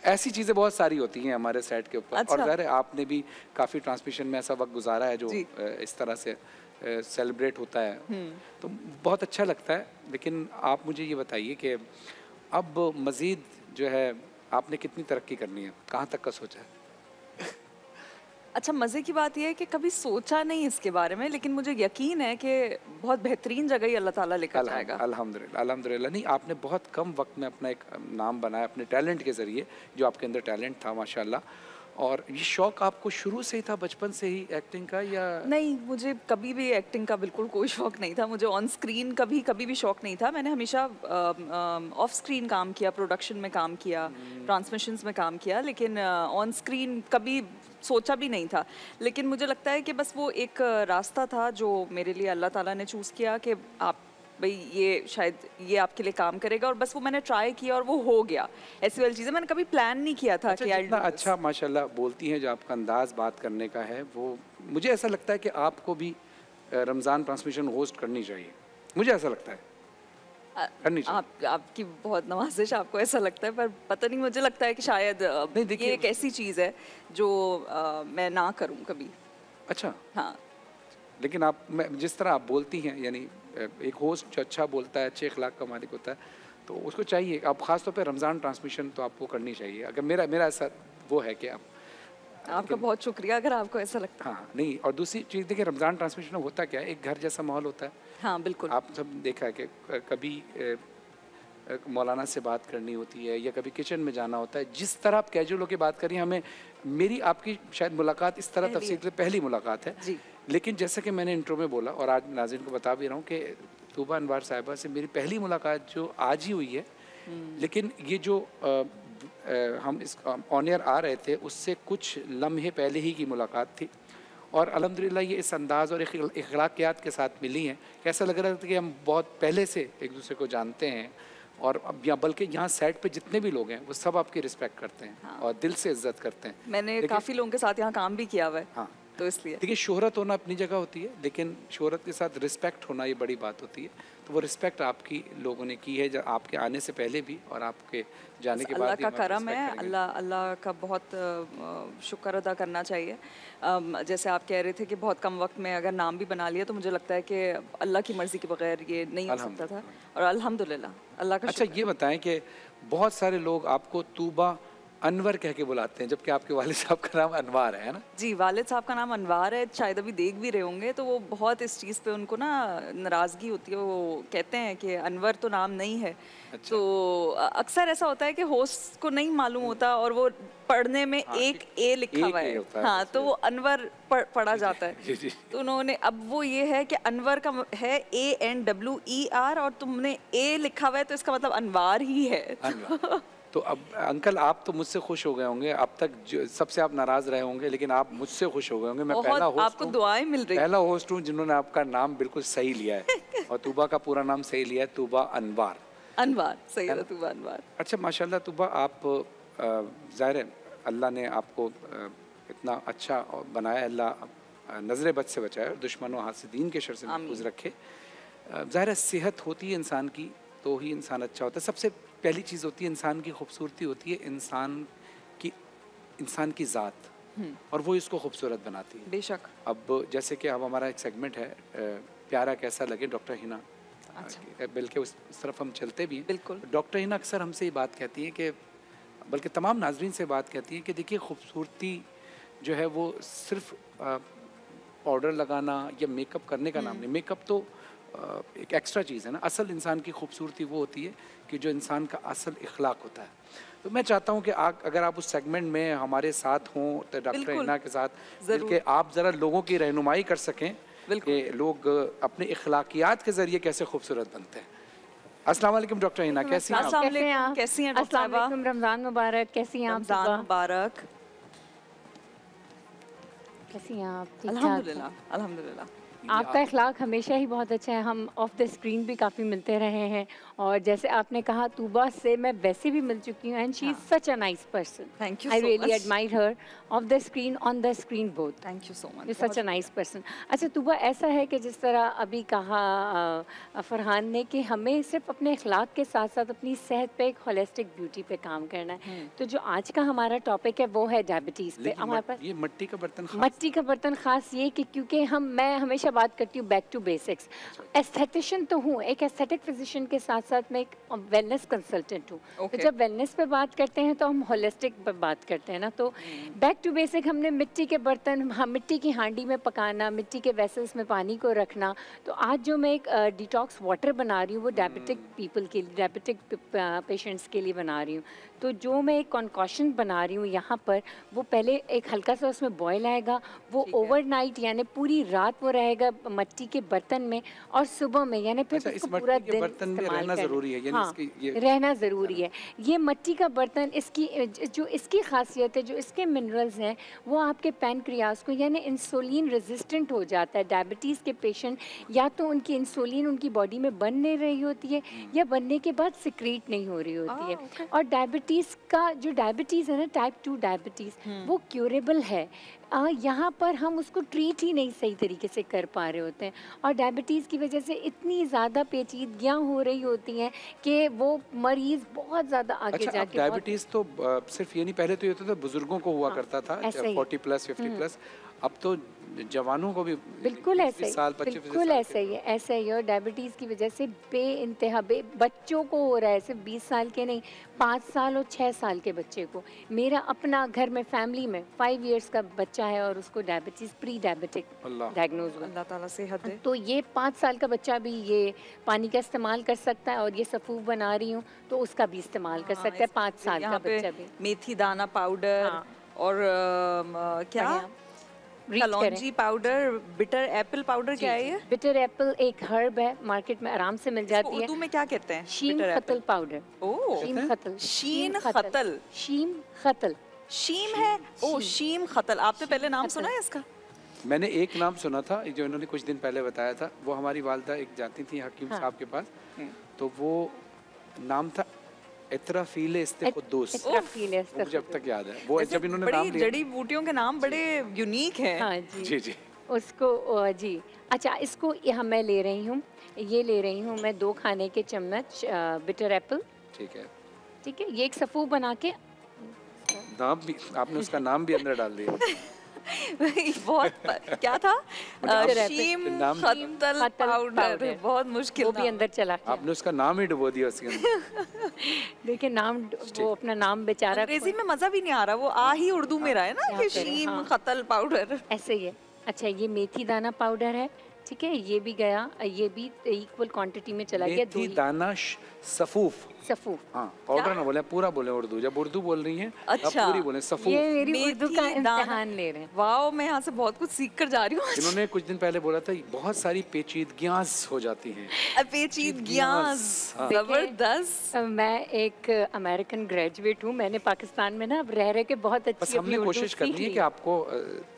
ऐसी चीज़ें बहुत सारी होती हैं हमारे सेट के ऊपर। और अच्छा। ज़ाहिर है आपने भी काफ़ी ट्रांसमिशन में ऐसा वक्त गुजारा है जो इस तरह से सेलिब्रेट होता है। हम्म। तो बहुत अच्छा लगता है लेकिन आप मुझे ये बताइए कि अब मज़ीद जो है आपने कितनी तरक्की करनी है? कहाँ तक का सोचा है? अच्छा मज़े की बात यह है कि कभी सोचा नहीं इसके बारे में लेकिन मुझे यकीन है कि बहुत बेहतरीन जगह ही अल्लाह ताला लेकर जाएगा। अल्हम्दुलिल्लाह अल्हम्दुलिल्लाह। नहीं आपने बहुत कम वक्त में अपना एक नाम बनाया अपने टैलेंट के ज़रिए जो आपके अंदर टैलेंट था माशाल्लाह। और ये शौक आपको शुरू से ही था बचपन से ही एक्टिंग का या नहीं मुझे कभी भी एक्टिंग का बिल्कुल कोई शौक नहीं था। मुझे ऑन स्क्रीन कभी कभी भी शौक नहीं था। मैंने हमेशा ऑफ़ स्क्रीन काम किया प्रोडक्शन में काम किया ट्रांसमिशंस में काम किया लेकिन ऑन स्क्रीन कभी सोचा भी नहीं था। लेकिन मुझे लगता है कि बस वो एक रास्ता था जो मेरे लिए अल्लाह ताला ने चूज़ किया कि आप भाई ये शायद ये आपके लिए काम करेगा और बस वो मैंने ट्राई किया और वो हो गया। ऐसी वाली चीज़ें मैंने कभी प्लान नहीं किया था अच्छा कि अच्छा माशाल्लाह बोलती हैं जो आपका अंदाज बात करने का है वो मुझे ऐसा लगता है कि आपको भी रमज़ान ट्रांसमिशन होस्ट करनी चाहिए। मुझे ऐसा लगता है। करनी चाहिए। आप आपकी बहुत नवाजिश आपको ऐसा लगता है पर पता नहीं मुझे लगता है कि शायद नहीं, देखिए- एक ऐसी चीज़ है जो अ, मैं ना करूँ कभी। अच्छा। हाँ। लेकिन आप मैं जिस तरह आप बोलती हैं यानी एक होस्ट जो अच्छा बोलता है अच्छे अखलाक का मालिक होता है तो उसको चाहिए। आप ख़ास तौर पे रमज़ान ट्रांसमिशन तो आपको करनी चाहिए। अगर मेरा मेरा ऐसा वो है कि आप आपका बहुत शुक्रिया अगर आपको ऐसा लगता है। हाँ नहीं और दूसरी चीज़ देखिए रमज़ान ट्रांसमिशन होता क्या है? एक घर जैसा माहौल होता है। है बिल्कुल। आप सब देखा है कि कभी मौलाना से बात करनी होती है या कभी किचन में जाना होता है। जिस तरह आप कैजुअल होकर बात करिए हमें मेरी आपकी शायद मुलाकात इस तरह तफसील से पहली मुलाकात है। जी। लेकिन जैसे कि मैंने इंट्रो में बोला और आज नाजिन को बता भी रहा हूँ कि तूबा अनवार साहिबा से मेरी पहली मुलाकात जो आज ही हुई है। लेकिन ये जो अ, अ, हम इस ऑनियर आ रहे थे उससे कुछ लम्हे पहले ही की मुलाकात थी। और अलहमदिल्ला ये इस अंदाज़ और अखलाकियात के साथ मिली हैं। ऐसा लग रहा था कि हम बहुत पहले से एक दूसरे को जानते हैं और अब यहाँ बल्कि यहाँ सेट पे जितने भी लोग हैं वो सब आपकी रिस्पेक्ट करते हैं हाँ। और दिल से इज़्ज़त करते हैं। मैंने काफ़ी लोगों के साथ यहाँ काम भी किया हुआ है। हाँ। तो इसलिए। देखिए शोहरत होना अपनी जगह होती है लेकिन शोहरत के साथ रिस्पेक्ट होना ये बड़ी बात होती है। तो वो रिस्पेक्ट आपकी लोगों ने की है जब आपके आने से पहले भी और आपके जाने के अल्लाह बाद भी का करम है अल्लाह अल्लाह का बहुत शुक्र अदा करना चाहिए। जैसे आप कह रहे थे कि बहुत कम वक्त में अगर नाम भी बना लिया तो मुझे लगता है कि अल्लाह की मर्ज़ी के बगैर ये नहीं हो सकता था। और अल्हम्दुलिल्लाह अल्लाह का अच्छा ये बताएँ कि बहुत सारे लोग आपको तूबा अनवर कह के बुलाते हैं जबकि आपके वालिद साहब का नाम अनवार है ना? जी वालिद साहब का नाम अनवार है शायद अभी देख भी रहे होंगे तो वो बहुत इस चीज़ पे उनको ना नाराज़गी होती है वो कहते हैं कि अनवर तो नाम नहीं है। अच्छा। तो अक्सर ऐसा होता है कि होस्ट को नहीं मालूम होता और वो पढ़ने में हाँ, एक ए लिखा हुआ है। हाँ तो वो अनवर पढ़- पढ़ा जाता है। तो उन्होंने अब वो ये है कि अनवर का है A N W E R और तुमने ए लिखा हुआ है तो इसका मतलब अनवार ही है। तो अब अंकल आप तो मुझसे खुश हो गए होंगे। अब तक सबसे आप नाराज़ रहे होंगे लेकिन आप मुझसे खुश हो गए होंगे। मैं पहला होस्ट आपको दुआएँ मिल रही। पहला होस्ट हूँ जिन्होंने आपका नाम बिल्कुल सही लिया है। और तूबा का पूरा नाम सही लिया है तूबा अनवार। अनवार सही है तुम अनवार। अच्छा माशाल्लाह तूबा आप ज़ाहिर है अल्लाह ने आपको इतना अच्छा बनाया अल्लाह नज़र बद से बचाए और दुश्मनों हासिदीन के शर से महफूज रखे। ज़ाहिर सेहत होती है इंसान की तो ही इंसान अच्छा होता है। सबसे पहली चीज़ होती है इंसान की खूबसूरती होती है इंसान की इंसान की ज़ात। और वो इसको खूबसूरत बनाती है। बेशक। अब जैसे कि अब हमारा एक सेगमेंट है प्यारा कैसा लगे डॉक्टर हिना। अच्छा। बल्कि उस तरफ़ हम चलते भी। हैं बिल्कुल। डॉक्टर हिना अक्सर हमसे ये बात कहती है कि बल्कि तमाम नाजरीन से बात कहती है कि देखिए खूबसूरती जो है वो सिर्फ़ पाउडर लगाना या मेकअप करने का नाम नहीं। मेकअप तो एक एक्स्ट्रा चीज़ है ना। असल इंसान की खूबसूरती वो होती है कि जो इंसान का असल इखलाक होता है। तो मैं चाहता हूँ कि आ, अगर आप उस सेगमेंट में हमारे साथ हों तो डॉक्टर। हिना के साथ ज़रूर। मिलके आप ज़रा लोगों की रहनुमाई कर सकें कि लोग अपने इखलाकियात के ज़रिए कैसे खूबसूरत बनते हैं। अस्सलाम वालेकुम डॉक्टर हिना कैसी हैं आप? अस्सलाम कैसे हैं वालेकुम, आप? कैसी हैं डॉक्टर साहिबा? वालेकुम, रमज़ान मुबारक। कैसी हैं आप रमज़ान मुबारक। कैसी हैं आप? ठीक ठाक? अल्हम्दुलिल्लाह अल्हम्दुलिल्लाह। आपका अखलाक हमेशा ही बहुत अच्छा है। हम ऑफ़ द स्क्रीन भी काफ़ी मिलते रहे हैं। और जैसे आपने कहा तूबा से मैं वैसे भी मिल चुकी हूँ and she is such a nice person thank you I really. Admire her off the screen on the screen both thank you so much you such a nice person अच्छा तुबा ऐसा है कि जिस तरह अभी कहा फरहान ने कि हमें सिर्फ़ अपने अखलाक के साथ साथ अपनी सेहत पे एक होलिस्टिक ब्यूटी पे काम करना है। तो जो आज का हमारा टॉपिक है वो है डायबिटीज़ पे। हमारे पास ये मिट्टी का बर्तन मट्टी का बर्तन खास ये कि क्योंकि हम मैं हमेशा बात करती हूँ बैक टू बेसिक्स एस्थेटिशियन तो हूँ एक एस्थेटिक फिजिशियन के साथ साथ मैं एक वेलनेस कंसल्टेंट हूँ। तो जब वेलनेस पे बात करते हैं तो हम होलिस्टिक पे बात करते हैं ना तो बैक टू बेसिक हमने मिट्टी के बर्तन हाँ मिट्टी की हांडी में पकाना मिट्टी के वेसल्स में पानी को रखना तो आज जो मैं एक डिटॉक्स वाटर बना रही हूँ वो डायबिटिक पीपल के लिए डायबिटिक पेशेंट्स के लिए बना रही हूँ तो जो मैं एक कॉन्कॉशन बना रही हूँ यहाँ पर वो पहले एक हल्का सा उसमें बॉयल आएगा वो ओवरनाइट यानी पूरी रात वो रहेगा मिट्टी के बर्तन में और सुबह में यानी फिर अच्छा, पूरा दिन बर्तन में रहना ज़रूरी है, हाँ, इसकी ये- रहना ज़रूरी है। ये मिट्टी का बर्तन इसकी जो इसकी खासियत है जो इसके मिनरल्स हैं वो आपके पैनक्रियास को यानी इंसुलिन रेजिस्टेंट हो जाता है। डायबिटीज़ के पेशेंट या तो उनकी इंसुलिन उनकी बॉडी में बन नहीं रही होती है या बनने के बाद सिक्रीट नहीं हो रही होती है और डायबिटीज़ का जो डायबिटीज़ है ना टाइप टू डायबिटीज़ वो क्यूरेबल है। आ, यहाँ पर हम उसको ट्रीट ही नहीं सही तरीके से कर पा रहे होते हैं। और डायबिटीज़ की वजह से इतनी ज़्यादा पेचीदगियाँ हो रही होती हैं कि वो मरीज़ बहुत ज़्यादा आगे अच्छा जाके डायबिटीज़ तो सिर्फ़ ये नहीं पहले तो ये होता था बुज़ुर्गों को हुआ हाँ, करता था। फोर्टी प्लस फिफ्टी प्लस अब तो जवानों को भी बिल्कुल ऐसे साल बिल्कुल ऐसे ही है ऐसे ही और डायबिटीज़ की वजह से बे इंतहा बे बच्चों को हो रहा है सिर्फ़ बीस साल के नहीं पाँच साल और छः साल के बच्चे को। मेरा अपना घर में फैमिली में फाइव इयर्स का बच्चा है और उसको डायबिटीज़ प्री डायबिटिक डायग्नोज हुआ। अल्लाह ताला सेहत दे। तो ये पाँच साल का बच्चा भी ये पानी का इस्तेमाल कर सकता है और ये सफ़ूफ बना रही हूँ तो उसका भी इस्तेमाल कर हाँ, सकता है पाँच साल का बच्चा भी। मेथी दाना पाउडर हाँ। और क्या? कलौंजी पाउडर बिटर एप्पल पाउडर क्या है ये? बिटर एप्पल एक हर्ब है मार्केट में आराम से मिल जाती है। उर्दू में क्या कहते हैं? शीम खतल पाउडर शीम खतल। शीन खतल। शीम खतल। शीम है? ओ शीम। खतल। आपने पहले नाम सुना है इसका? मैंने एक नाम सुना था जो इन्होंने कुछ दिन पहले बताया था वो हमारी वालदा एक जाती थी हकीम हाँ। साहब के पास। तो वो नाम था इतराफील इस्तेखुद्दूस इस्राफील है, वो मुझे अब तक याद है। वो जब इन्होंने नाम लिया। जड़ी बूटियों के नाम बड़े यूनिक हैं। हाँ जी। जी जी। उसको जी। अच्छा इसको यहाँ मैं ले रही हूँ। ये ले रही हूँ मैं दो खाने के चम्मच बिटर एप्पल ठीक है। ठीक है? ये एक सफ़ू बना के नाम भी आपने उसका नाम भी अंदर डाल दिया। बहुत क्या था। शीम खतल पाउडर बहुत मुश्किल वो भी अंदर चला गया। आपने उसका नाम ही डुबो दिया उसके अंदर। देखिए नाम वो अपना नाम बेचारा अंग्रेज़ी में मज़ा भी नहीं आ रहा। वो आ ही उर्दू में रहा है ना कि शीम। खतल पाउडर ऐसे ही है। अच्छा ये मेथी दाना पाउडर है ठीक है? ये भी गया ये भी इक्वल क्वांटिटी में चला गया मेथी दाना श- सफूफ। हाँ पाउडर ना बोले पूरा बोले उर्दू। जब उर्दू बोल रही हैं अच्छा। पूरी बोले सफूफ। ये मेरी उर्दू का इम्तिहान ले रहे हैं। वाओ मैं यहाँ से बहुत कुछ सीख कर जा रही हूँ इन्होंने कुछ दिन पहले बोला था बहुत सारी पेचीदगियाँ हो जाती हैं। पेचीदगियाँ। हाँ। ज़बरदस्त। मैं एक अमेरिकन ग्रेजुएट हूँ। मैंने पाकिस्तान में ना अब रह रह के बहुत अच्छी बस हमने कोशिश सीख करनी है ली। कि आपको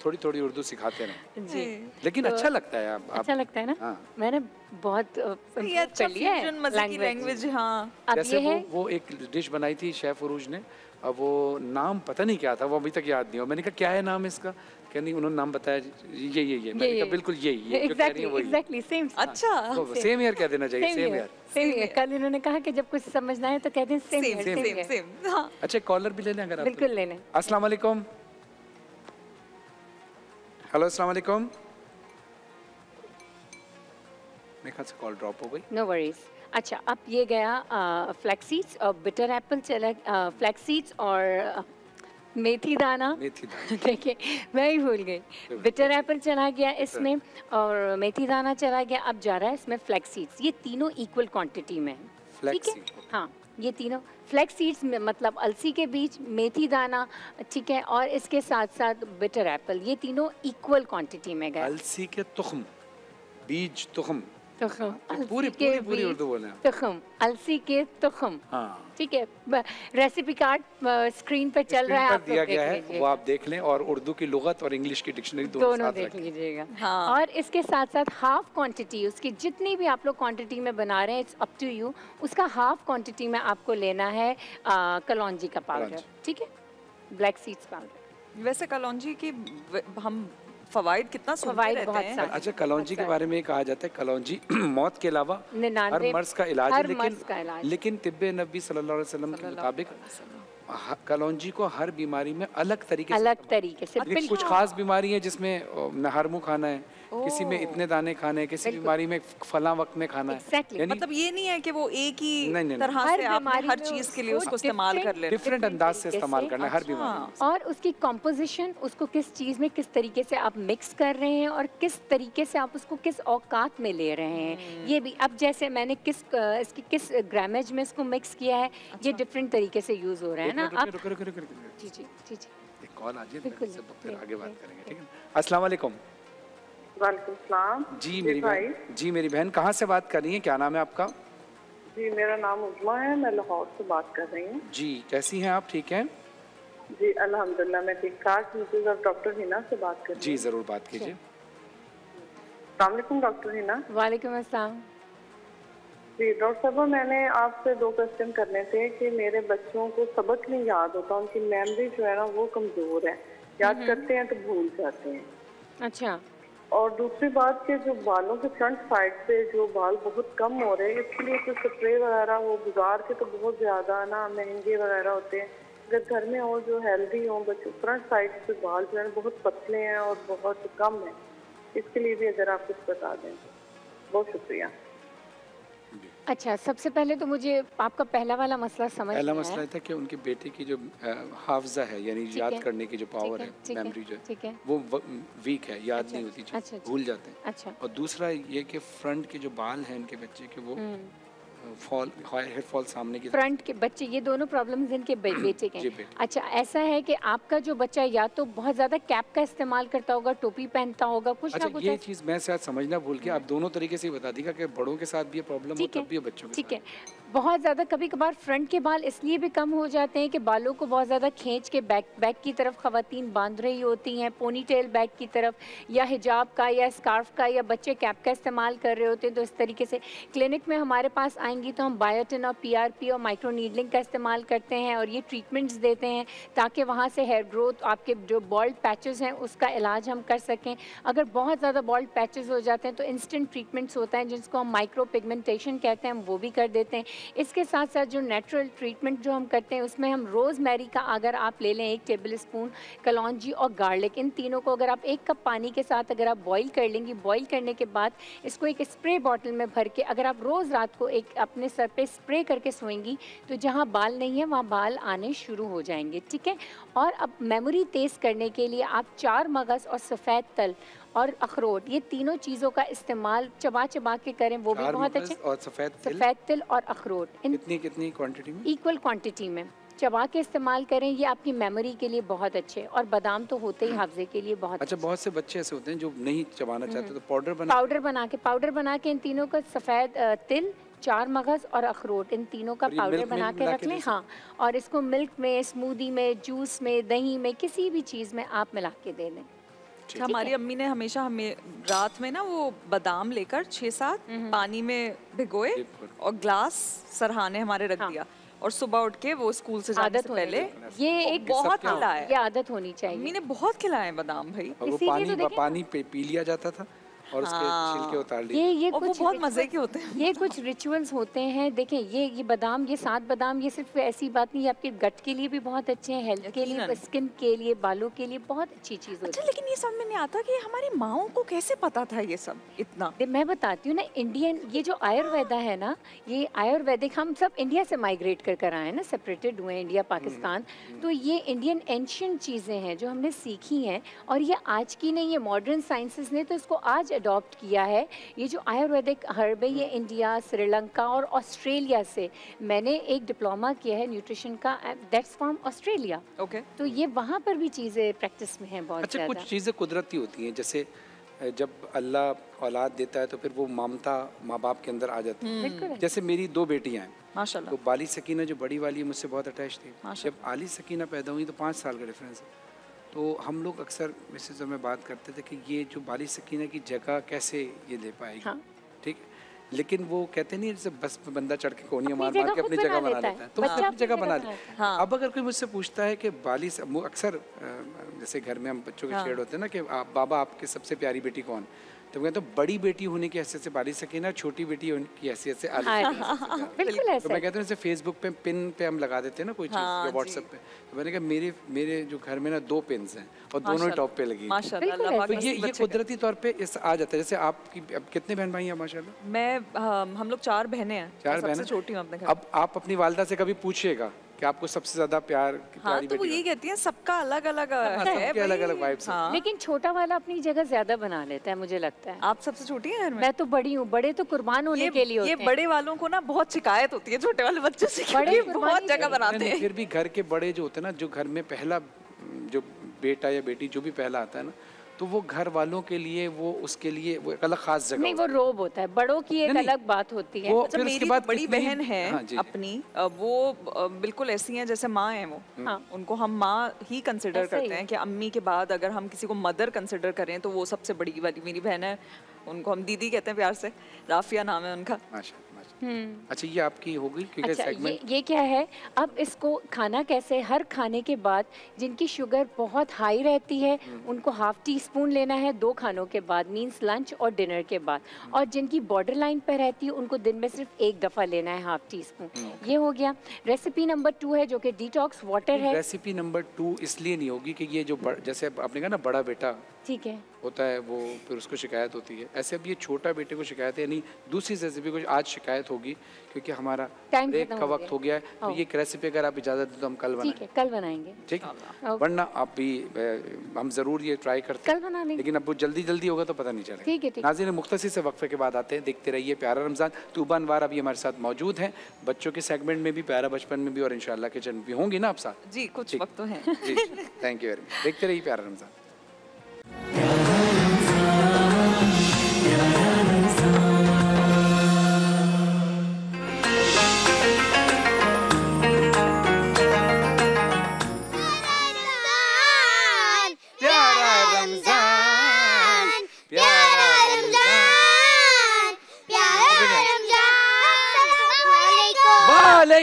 थोड़ी थोड़ी उर्दू सिखाते रहें। जी। लेकिन अच्छा लगता है अच्छा लगता है ना? हाँ। मैंने बहुत ये improve अच्छा है। लैंग्वेज हाँ। अब ये वो है। वो एक डिश बनाई थी शेफ उरूज ने अब वो नाम पता नहीं क्या था वो अभी तक याद नहीं हो मैंने कहा क्या है नाम इसका? क्या नहीं उन्होंने नाम बताया ये ये ये। मैंने कहा बिल्कुल यही ये कह एग्जैक्टली है एग्जैक्टली सेम अच्छा सेम ईयर कह देना चाहिए सेम ईयर सेम ईयर कल इन्होंने कहा कि जब कुछ समझना है तो कहते हैं same same year same same same हाँ। अच्छा कॉलर भी ले लें अगर आप बिल्कुल लेने अस्सलाम वालेकुम। हेलो अस्सलाम वालेकुम। मेरे ख्याल से कॉल ड्रॉप हो गई। नो वरीज अच्छा अब ये गया फ्लैक्सीड्स और बिटर एप्पल चला फ्लैक्सीड्स और मेथी दाना। मेथी दाना। देखिए मैं ही भूल गई। बिटर एप्पल चला गया इसमें और मेथी दाना चला गया। अब जा रहा है इसमें फ्लैक्स सीड्स ये तीनों इक्वल क्वांटिटी में हैं। ठीक है? हाँ ये तीनों फ्लैक्स सीड्स में मतलब अलसी के बीज मेथी दाना ठीक है और इसके साथ साथ बिटर एप्पल ये तीनों इक्वल क्वांटिटी में गए। अलसी के तुख्म बीज तुख्म तुखम अलसी पूरी के पूरी पूरी उर्दू बोले तुखम अलसी के तुखम हाँ ठीक है रेसिपी कार्ड स्क्रीन पे चल रहा है आप दिया गया है वो आप देख लें और उर्दू की लुगत और इंग्लिश की डिक्शनरी दोनों दोनों साथ देख लीजिएगा। हाँ। और इसके साथ साथ हाफ़ क्वांटिटी उसकी जितनी भी आप लोग क्वांटिटी में बना रहे हैं इट्स अप टू यू उसका हाफ़ क्वांटिटी में आपको लेना है कलौजी का पाउडर ठीक है? ब्लैक सीड्स पाउडर वैसे कलौजी की हम फवाइद कितना फवाइद रहते बहुत हैं? सारे। अच्छा कलौजी के बारे में कहा जाता है कलौजी मौत के अलावा हर मर्ज का इलाज है लेकिन लेकिन तिब्ब नबी सल्लल्लाहु अलैहि वसल्लम के मुताबिक कलौजी को हर बीमारी में अलग तरीके अलग तरीके से कुछ खास बीमारी है जिसमें नहर मुँह खाना है किसी में इतने दाने खाने हैं किसी बीमारी में फला वक्त में खाना Exactly. यानी मतलब ये नहीं है कि वो एक ही नहीं, नहीं। तरह हर से बीमारी हर चीज़ के लिए उसको इस्तेमाल कर different- लेना डिफरेंट अंदाज से इस्तेमाल करना है हर बीमारी और उसकी कॉम्पोजिशन उसको किस चीज़ में किस तरीके से आप मिक्स कर रहे हैं और किस तरीके से आप उसको किस औकात में ले रहे हैं। ये भी अब जैसे मैंने किस इसकी किस ग्रामेज में इसको मिक्स किया है ये डिफरेंट तरीके से यूज़ हो रहा है ना? आप। जी जी जी जी। एक कॉल आ जाए बिल्कुल, आगे बात करेंगे ठीक है? अस्सलाम वालेकुम। वालेकुम जी मेरी भाई बहन जी मेरी बहन कहाँ से बात कर रही हैं? क्या नाम है आपका? जी मेरा नाम उजमा है मैं लाहौर से बात कर रही हूँ। जी कैसी हैं आप? ठीक हैं? जी अल्हम्दुलिल्लाह मैं ठीक ठाक मुझे अब डॉक्टर हिना से बात कर जी ज़रूर बात कीजिए। डॉक्टर हिना। वालेकुम अस्सलाम। जी डॉक्टर साहब मैंने आपसे दो क्वेश्चन करने थे कि मेरे बच्चों को सबक नहीं याद होता उनकी मेमोरी जो है ना वो कमज़ोर है। याद करते हैं तो भूल जाते हैं। अच्छा। और दूसरी बात कि जो बालों के फ्रंट साइड पे जो बाल बहुत कम हो रहे हैं, इसके लिए कुछ स्प्रे वगैरह हो गुजार के तो बहुत ज़्यादा ना महँगे वगैरह होते हैं। अगर घर में हो जो हेल्दी हो बच्चे फ्रंट साइड पे बाल जो है, बहुत पतले हैं और बहुत कम है। इसके लिए भी अगर आप कुछ बता दें। बहुत शुक्रिया। अच्छा सबसे पहले तो मुझे आपका पहला वाला मसला समझ पहला मसला है। था कि उनके बेटे की जो हाफजा है यानी याद है, करने की जो पावर है, है मेमोरी जो है। वो वीक है याद अच्छा, नहीं होती अच्छा, अच्छा। भूल जाते हैं अच्छा और दूसरा ये कि फ्रंट के जो बाल हैं इनके बच्चे के वो फॉल हेयर फॉल सामने की फ्रंट के बच्चे ये दोनों प्रॉब्लम्स इनके बेटे के हैं। अच्छा ऐसा है कि आपका जो बच्चा या तो बहुत ज़्यादा कैप का इस्तेमाल करता होगा टोपी पहनता होगा कुछ अच्छा ना कुछ ये चीज़ मैं शायद समझना भूल के आप दोनों तरीके से बता दीगा कि बड़ों के साथ भी ये प्रॉब्लम हो तब है भी बच्चों ठीक है। बहुत ज़्यादा कभी कभार फ्रंट के बाल इसलिए भी कम हो जाते हैं कि बालों को बहुत ज़्यादा खींच के बैक बैक की तरफ़ खातन बाँध रही होती हैं पोनी टेल बैक की तरफ़ या हिजाब का या स्कार्फ का या बच्चे कैप का इस्तेमाल कर रहे होते हैं तो इस तरीके से क्लिनिक में हमारे पास आएँगी तो हम बायोटिन और पीआरपी और माइक्रो नीडलिंग का इस्तेमाल करते हैं और ये ट्रीटमेंट्स देते हैं ताकि वहाँ से हेयर ग्रोथ आपके जो बॉल्ड पैचेस हैं, उसका इलाज हम कर सकें। अगर बहुत ज़्यादा बॉल्ड पैचेस हो जाते हैं तो इंस्टेंट ट्रीटमेंट्स होता है, जिसको हम माइक्रो पिगमेंटेशन कहते हैं, हम वो भी कर देते हैं। इसके साथ साथ जो नेचुरल ट्रीटमेंट जो हम करते हैं, उसमें हम रोज़ मैरी का अगर आप ले लें, एक टेबल स्पून कलौजी और गार्लिक इन तीनों को अगर आप एक कप पानी के साथ अगर आप बॉईल कर लेंगी बॉईल करने के बाद इसको एक स्प्रे बॉटल में भर के अगर आप रोज़ रात को एक अपने सर पे स्प्रे करके सोएँगी तो जहाँ बाल नहीं है वहाँ बाल आने शुरू हो जाएँगे ठीक है? और अब मेमोरी तेज़ करने के लिए आप चार मगज़ और सफ़ेद तल और अखरोट ये तीनों चीज़ों का इस्तेमाल चबा चबा के करें वो भी बहुत अच्छे। और सफ़ेद तिल? सफ़ेद तिल और अखरोट इन कितनी कितनी क्वांटिटी में? इक्वल क्वांटिटी में। चबा के इस्तेमाल करें ये आपकी मेमोरी के लिए बहुत अच्छे और बादाम तो होते ही हाफजे के लिए बहुत अच्छा बहुत से बच्चे ऐसे होते हैं जो नहीं चबाना चाहते तो पाउडर बना पाउडर बना के पाउडर बना के इन तीनों का सफ़ेद तिल चार मगज और अखरोट इन तीनों का पाउडर बना के रख लें। हाँ और इसको मिल्क में स्मूदी में जूस में दही में किसी भी चीज़ में आप मिला के दे दें। अच्छा, हमारी अम्मी ने हमेशा हमें रात में ना वो बादाम लेकर छह सात पानी में भिगोए और ग्लास सरहाने हमारे रख हाँ। दिया और सुबह उठ के वो स्कूल से जाने से पहले ये एक बहुत हाँ, खिलाया ये आदत होनी चाहिए। अम्मी ने बहुत खिलाए बादाम भाई। इसीलिए पानी तो पानी पे पी लिया जाता था। और उसके हाँ। छिलके उतार लिए। ये ये और कुछ बहुत मज़े के होते हैं। ये कुछ रिचुअल्स होते हैं। देखें ये ये बादाम ये सात बादाम ये सिर्फ़ ऐसी बात नहीं है आपके गट के लिए भी बहुत अच्छे हैं हेल्थ के लिए स्किन के लिए बालों के लिए बहुत अच्छी चीज़ होती अच्छा है। लेकिन ये समझ में नहीं आता कि हमारी माओ को कैसे पता था ये सब इतना? मैं बताती हूँ ना इंडियन ये जो आयुर्वेदा है ना ये आयुर्वेदिक हम सब इंडिया से माइग्रेट कर कर आए हैं ना सेपरेटेड हुए इंडिया पाकिस्तान तो ये इंडियन एंशियंट चीज़ें हैं जो हमने सीखी हैं और ये आज की नहीं ये मॉडर्न साइंसेस ने तो इसको आज अडॉप्ट किया है ये जो आयुर्वेदिक हर्ब है ये इंडिया श्रीलंका और ऑस्ट्रेलिया से मैंने एक डिप्लोमा किया है न्यूट्रिशन का दैट्स फ्रॉम ऑस्ट्रेलिया। ओके तो ये वहाँ पर भी चीज़ें प्रैक्टिस में हैं बहुत अच्छा कुछ चीज़ें कुदरती होती हैं जैसे जब अल्लाह औलाद देता है तो फिर वो ममता माँ बाप के अंदर आ जाती है। जैसे मेरी दो बेटियाँ हैं। माशाल्लाह। तो बाली सकीना जो बड़ी वाली है मुझसे बहुत अटैच थी। जब आली सकीना पैदा हुई तो पाँच साल का डिफरेंस है। तो हम लोग अक्सर मिसेज और मैं बात करते थे कि ये जो बाली सकीना की जगह कैसे ये ले पाएगी? हाँ। ठीक लेकिन वो कहते नहीं जैसे बस में बंदा चढ़ के कोनिया मार मार के अपनी जगह बना लेता है। है। तो उसने अपनी जगह बना ली हाँ। अब अगर कोई मुझसे पूछता है कि बाली अक्सर जैसे घर में हम बच्चों के शेड होते हैं ना कि आप बाबा आपकी सबसे प्यारी बेटी कौन? तो मैं कहता हूँ बड़ी बेटी होने की हैसियत से बाली सकीना छोटी बेटी होने की हैसियत से हाँ, सकीना सबसे प्यारी। बिल्कुल तो मैं कहता हूँ जैसे फेसबुक पे पिन पे हम लगा देते हैं ना कोई चीज़ हाँ, या व्हाट्सएप पे। तो मैंने कहा मेरे मेरे जो घर में ना दो पिन्स हैं और दोनों ही टॉप पे लगी हैं। तो ये ये कुदरती तौर पे इस आ जाता है। जैसे आपकी अब कितने बहन भाई हैं माशाल्लाह? मैं हम लोग चार बहनें हैं चार बहन? छोटी हूँ अपने अब आप अपनी वालदा से कभी पूछिएगा। कि आपको सबसे ज़्यादा प्यार की हाँ तो वो यही कहती है सबका अलग अलग है सबके अलग-अलग vibes हैं। हाँ। लेकिन छोटा वाला अपनी जगह ज़्यादा बना लेता है मुझे लगता है। आप सबसे छोटी हैं मैं? तो बड़ी हूँ बड़े तो कुर्बान होने के लिए होते ये बड़े वालों को ना बहुत शिकायत होती है छोटे वाले बच्चों से बड़े बहुत जगह बनाते हैं। फिर भी घर के बड़े जो होते हैं ना जो घर में पहला जो बेटा या बेटी जो भी पहला आता है ना तो वो घर वालों के लिए वो उसके लिए वो एक अलग खास जगह नहीं वो रोब होता है बड़ों की एक। अलग बात होती है। वो अच्छा फिर मेरी बाद बड़ी बहन है हाँ, जी। अपनी वो बिल्कुल ऐसी हैं जैसे माँ है वो। हाँ। उनको हम माँ ही कंसिडर ही। करते हैं कि अम्मी के बाद अगर हम किसी को मदर कंसिडर करें तो वो सबसे बड़ी वाली मेरी बहन है। उनको हम दीदी कहते हैं प्यार से। राफिया नाम है उनका। अच्छा ये आपकी हो गई क्योंकि अच्छा ये ये क्या है? अब इसको खाना कैसे हर खाने के बाद जिनकी शुगर बहुत हाई रहती है उनको हाफ़ टी स्पून लेना है दो खानों के बाद मींस लंच और डिनर के बाद। और जिनकी बॉर्डर लाइन पर रहती है उनको दिन में सिर्फ़ एक दफ़ा लेना है हाफ़ टी स्पून ये हो गया। रेसिपी नंबर टू है जो कि डिटॉक्स वाटर है। रेसिपी नंबर टू इसलिए नहीं होगी कि ये जो जैसे आपने कहा ना बड़ा बेटा ठीक है। होता है वो फिर उसको शिकायत होती है। ऐसे अब ये छोटा बेटे को शिकायत है यानी दूसरी रेसिपी को आज शिकायत होगी क्योंकि हमारा ब्रेक का वक्त हो गया है। तो हाँ। ये एक रेसिपी अगर आप इजाज़त दें तो हम कल ठीक है कल बनाएँगे। ठीक? वरना आप भी हम ज़रूर ये ट्राई करते कल बना लेंगे लेकिन अब जल्दी जल्दी होगा तो पता नहीं चलेगा। ठीक है, ठीक। नाजिन मुख्तसर से वक्फे के बाद आते हैं। देखते रहिए प्यारा रमज़ान। तूबा अनवार अभी हमारे साथ मौजूद हैं। बच्चों के सेगमेंट में भी प्यारा बचपन में भी और इंशाल्लाह किचन भी होंगी ना आप साथ? जी कुछ वक्त तो है। थैंक यू वेरी मच देखते रहिए प्यारा रमज़ान रमज़ान।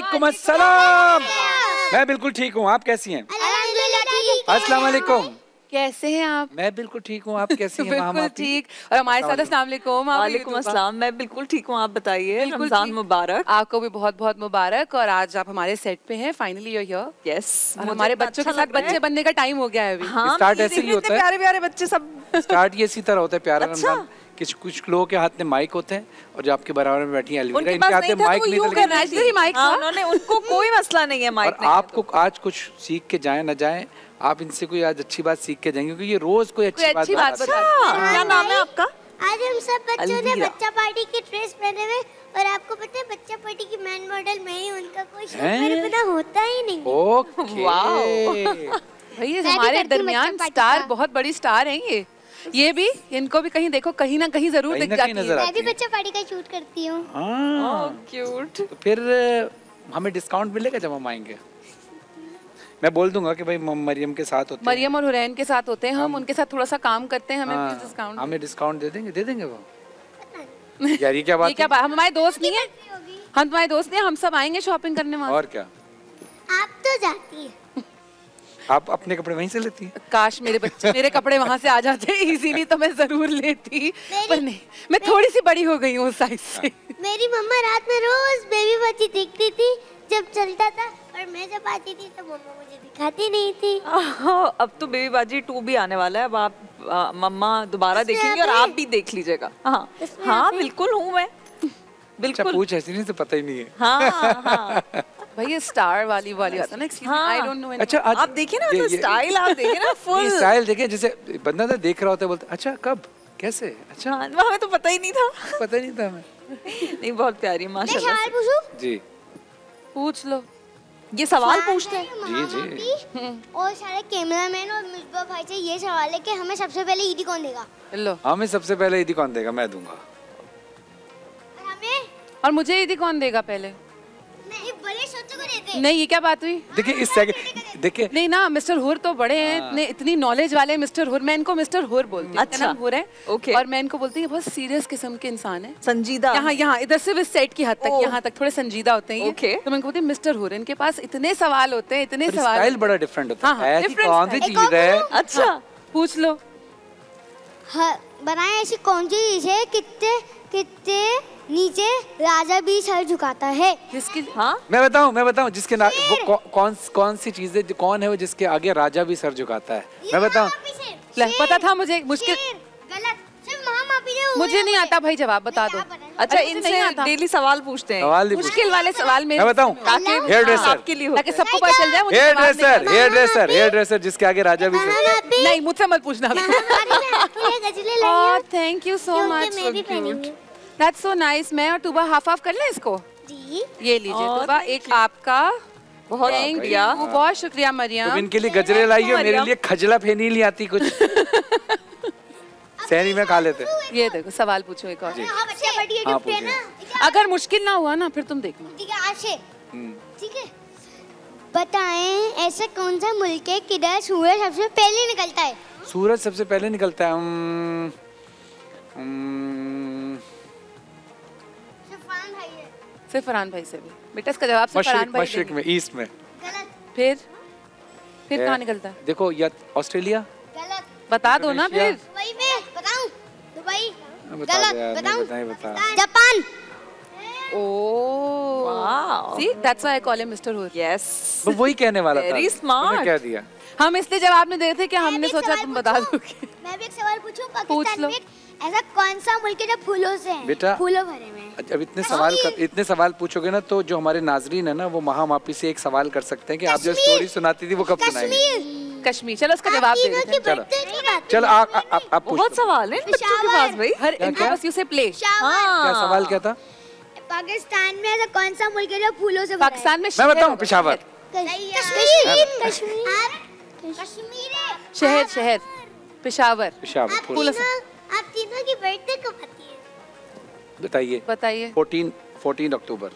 वालेकुम अस्सलाम। मैं बिल्कुल ठीक हूँ आप कैसी हैं? अस्सलाम वालेकुम। कैसे हैं आप? मैं बिल्कुल ठीक हूँ आप कैसी हैं बिल्कुल? ठीक। और हमारे साथ अस्सलाम वालेकुम। वालेकुम। अस्सलाम। मैं बिल्कुल ठीक हूँ आप बताइए बिल्कुल रमज़ान मुबारक। आपको भी बहुत बहुत मुबारक। और आज आप हमारे सेट पे हैं फाइनली यू हियर यस और हमारे बच्चों के साथ बच्चे बनने का टाइम हो गया है अभी। हाँ Start ये ऐसे ही होता है। प्यारे प्यारे बच्चे सब। स्टार्ट ये इसी तरह होता है प्यारा अच्छा। रमज़ान। कुछ कुछ लोगों के हाथ में माइक होते हैं और जो आपके बराबर में बैठी हैं उनके इनके पास हाथ नहीं में था माइक तो नहीं mic हाँ। उन्होंने उनको कोई मसला नहीं है माइक आपको आज कुछ सीख के जाए ना जाए आप इनसे कोई आज अच्छी बात सीख के जाएँगे क्योंकि ये रोज कोई अच्छी बात अच्छी क्या नाम है आपका? आज हम सब बच्चों ने बच्चा पार्टी की ड्रेस पहने हुए और आपको पता है बच्चा पार्टी की मैन मॉडल मैं ही उनका कोई मेरे बिना होता ही नहीं। ओके। भाई ये हमारे दरमियान स्टार बहुत बड़ी स्टार हैं ये। ये भी इनको भी कहीं देखो कहीं ना कहीं ज़रूर दिख जाती है। मैं भी बच्चा पार्टी का शूट करती हूँ। हाँ, क्यूट तो फिर हमें डिस्काउंट मिलेगा जब हम आएँगे? मैं बोल दूँगा कि भाई मरियम के साथ होते मरियम और हुरैन के साथ होते हैं हम उनके साथ थोड़ा सा काम करते हैं हमें हाँ, डिस्काउंट हमें डिस्काउंट दे देंगे दे देंगे वो? यार ये क्या बात ये क्या है? बात हम हमारे दोस्त नहीं है? हम तुम्हारे दोस्त नहीं हैं, हम सब आएँगे शॉपिंग करने वहाँ और क्या? आप तो जाती हैं। आप अपने कपड़े वहीं से लेती हैं? काश मेरे बच्चे मेरे कपड़े वहाँ से आ जाते इजीली तो मैं ज़रूर लेती। पर नहीं मैं थोड़ी सी बड़ी हो गई हूँ उस साइज़ से। मेरी मम्मा रात में रोज बेबी बच्ची देखती थी जब चलता था और मैं जब आती थी तो मम्मा मुझे दिखाती नहीं थी। अब तो बेबी बाजी टू भी आने वाला है अब आप मम्मा दोबारा देखेंगे आप और आप भी देख लीजिएगा। हाँ हाँ बिल्कुल हूँ मैं। अच्छा बिल्कुल। पूछ ऐसी नहीं तो पता ही नहीं है। हाँ हाँ। भाई ये स्टार वाली वाली आता ना एक्सक्यूज हाँ। आई डोंट नो अच्छा आज आप देखिए ना ये- तो स्टाइल आप देखिए ना ये फुल स्टाइल देखे जैसे बंदा ना देख रहा होता है बोलता अच्छा कब? कैसे? अच्छा? हमें तो पता ही नहीं था। पता नहीं था हमें। नहीं बहुत प्यारी मैं माशाल्लाह सवाल से। पूछूँ? जी। पूछ लो। ये सवाल पूछते हैं। जी जी। और सारे कैमरामैन और मिसबा भाई से ये सवाल है कि हमें सबसे पहले ईदी कौन देगा? लो। हमें सबसे पहले ईदी कौन देगा? मैं दूँगा। और हमें? और मुझे ईदी कौन देगा पहले? नहीं बड़े सोचो को देते नहीं ये क्या बात हुई? देखिए इस सेकंड देखिए नहीं ना मिस्टर हुर तो बड़े हैं इतने इतनी नॉलेज वाले मिस्टर हुर। मैं इनको मिस्टर हुर बोलती हूँ। अच्छा। हुर है? ओके। और मैं इनको बोलती हूँ बहुत सीरियस किस्म के इंसान है। संजीदा। यहाँ यहाँ इधर सिर्फ़ इस सेट की हद तक यहाँ तक थोड़े संजीदा होते हैं ओके। तो मैं इनको बोलती हूँ मिस्टर हुर इनके पास इतने सवाल होते हैं इतने सवाल स्टाइल बड़ा डिफरेंट होता हाँ, हाँ, है कौन सी चीज़ है? अच्छा। पूछ लो। हाँ, बनाए ऐसी कौन सी चीज़ है? कितने कितने नीचे राजा भी सर झुकाता है। किसकी हाँ? मैं बताऊँ मैं बताऊँ जिसके ना वो कौ, कौन कौन सी चीज़ है कौन है वो जिसके आगे राजा भी सर झुकाता है? मैं बताऊँ। पता था मुझे मुश्किल गलत। सिर्फ़ महामापी ने मुझे नहीं आता भाई जवाब बता दो। अच्छा इनसे डेली सवाल पूछते हैं। मुश्किल वाले सवाल मेरे मैं बताऊँ। ताकि हेयर ड्रेसर आपके लिए ताकि सबको पता चल जाए hair dresser hair dresser hair dresser जिसके आगे राजा भी सर नहीं मुझसे मत पूछना। Thank you so much. That's so nice मैं और टूबा हाफ़ हाफ़ कर लें इसको जी। ये लीजिए टूबा एक आपका बहुत शुक्रिया। बहुत शुक्रिया तुम मरियम इनके लिए गजरे लाई हो मेरे लिए खजला फेनी नहीं आती कुछ। सहरी में खा लेते। ये देखो सवाल पूछो एक और। हाँ हाँ, है अगर मुश्किल ना हुआ ना फिर तुम देखना। ठीक है ठीक है। बताएँ ऐसा कौन सा मुल्क है किधर सूरज सबसे पहले निकलता है? सूरज सबसे पहले निकलता है सिर्फ़ फरहान भाई से भी। बेटा इसका जवाब सिर्फ़ फरहान भाई मशरिक में ईस्ट में। फिर? फिर। कहाँ निकलता? है देखो या ऑस्ट्रेलिया? बता दो ना फिर। दुबई में बताऊँ? Dubai. Japan. Oh Wow. See that's why I call him mister हुर यस वही कहने वाला था। Very smart. क्या दिया? हम इसलिए जवाब नहीं दे रहे थे कि हमने सोचा तुम बता? दोगे। मैं भी एक सवाल पूछूँ? पाकिस्तान में ऐसा कौन सा मुल्क है जो फूलों से है? बेटा। फूलों भरे में है? जब इतने सवाल कर, इतने सवाल पूछोगे ना तो जो हमारे नाजरीन है ना वो महामापी से एक सवाल कर सकते हैं कि आप जो कश्मीर। स्टोरी सुनाती थी वो कब सुनाएँगे? कश्मीर। कश्मीर। चलो उसका जवाब दे देते हैं। बर्थडे की आप आप बहुत सवाल है बच्चों के पास भाई। हर इनको बस यू से प्ले शावर क्या सवाल क्या था? पाकिस्तान में ऐसा कौन सा मुल्क है जो फूलों से पाकिस्तान में मैं बताऊँ पेशावर। कश्मीर। कश्मीर। है शहर शहर। पेशावर। पेशावर आप तीनों की बर्थडे कब आती है? बताइए। बताइए। 14 14 अक्टूबर।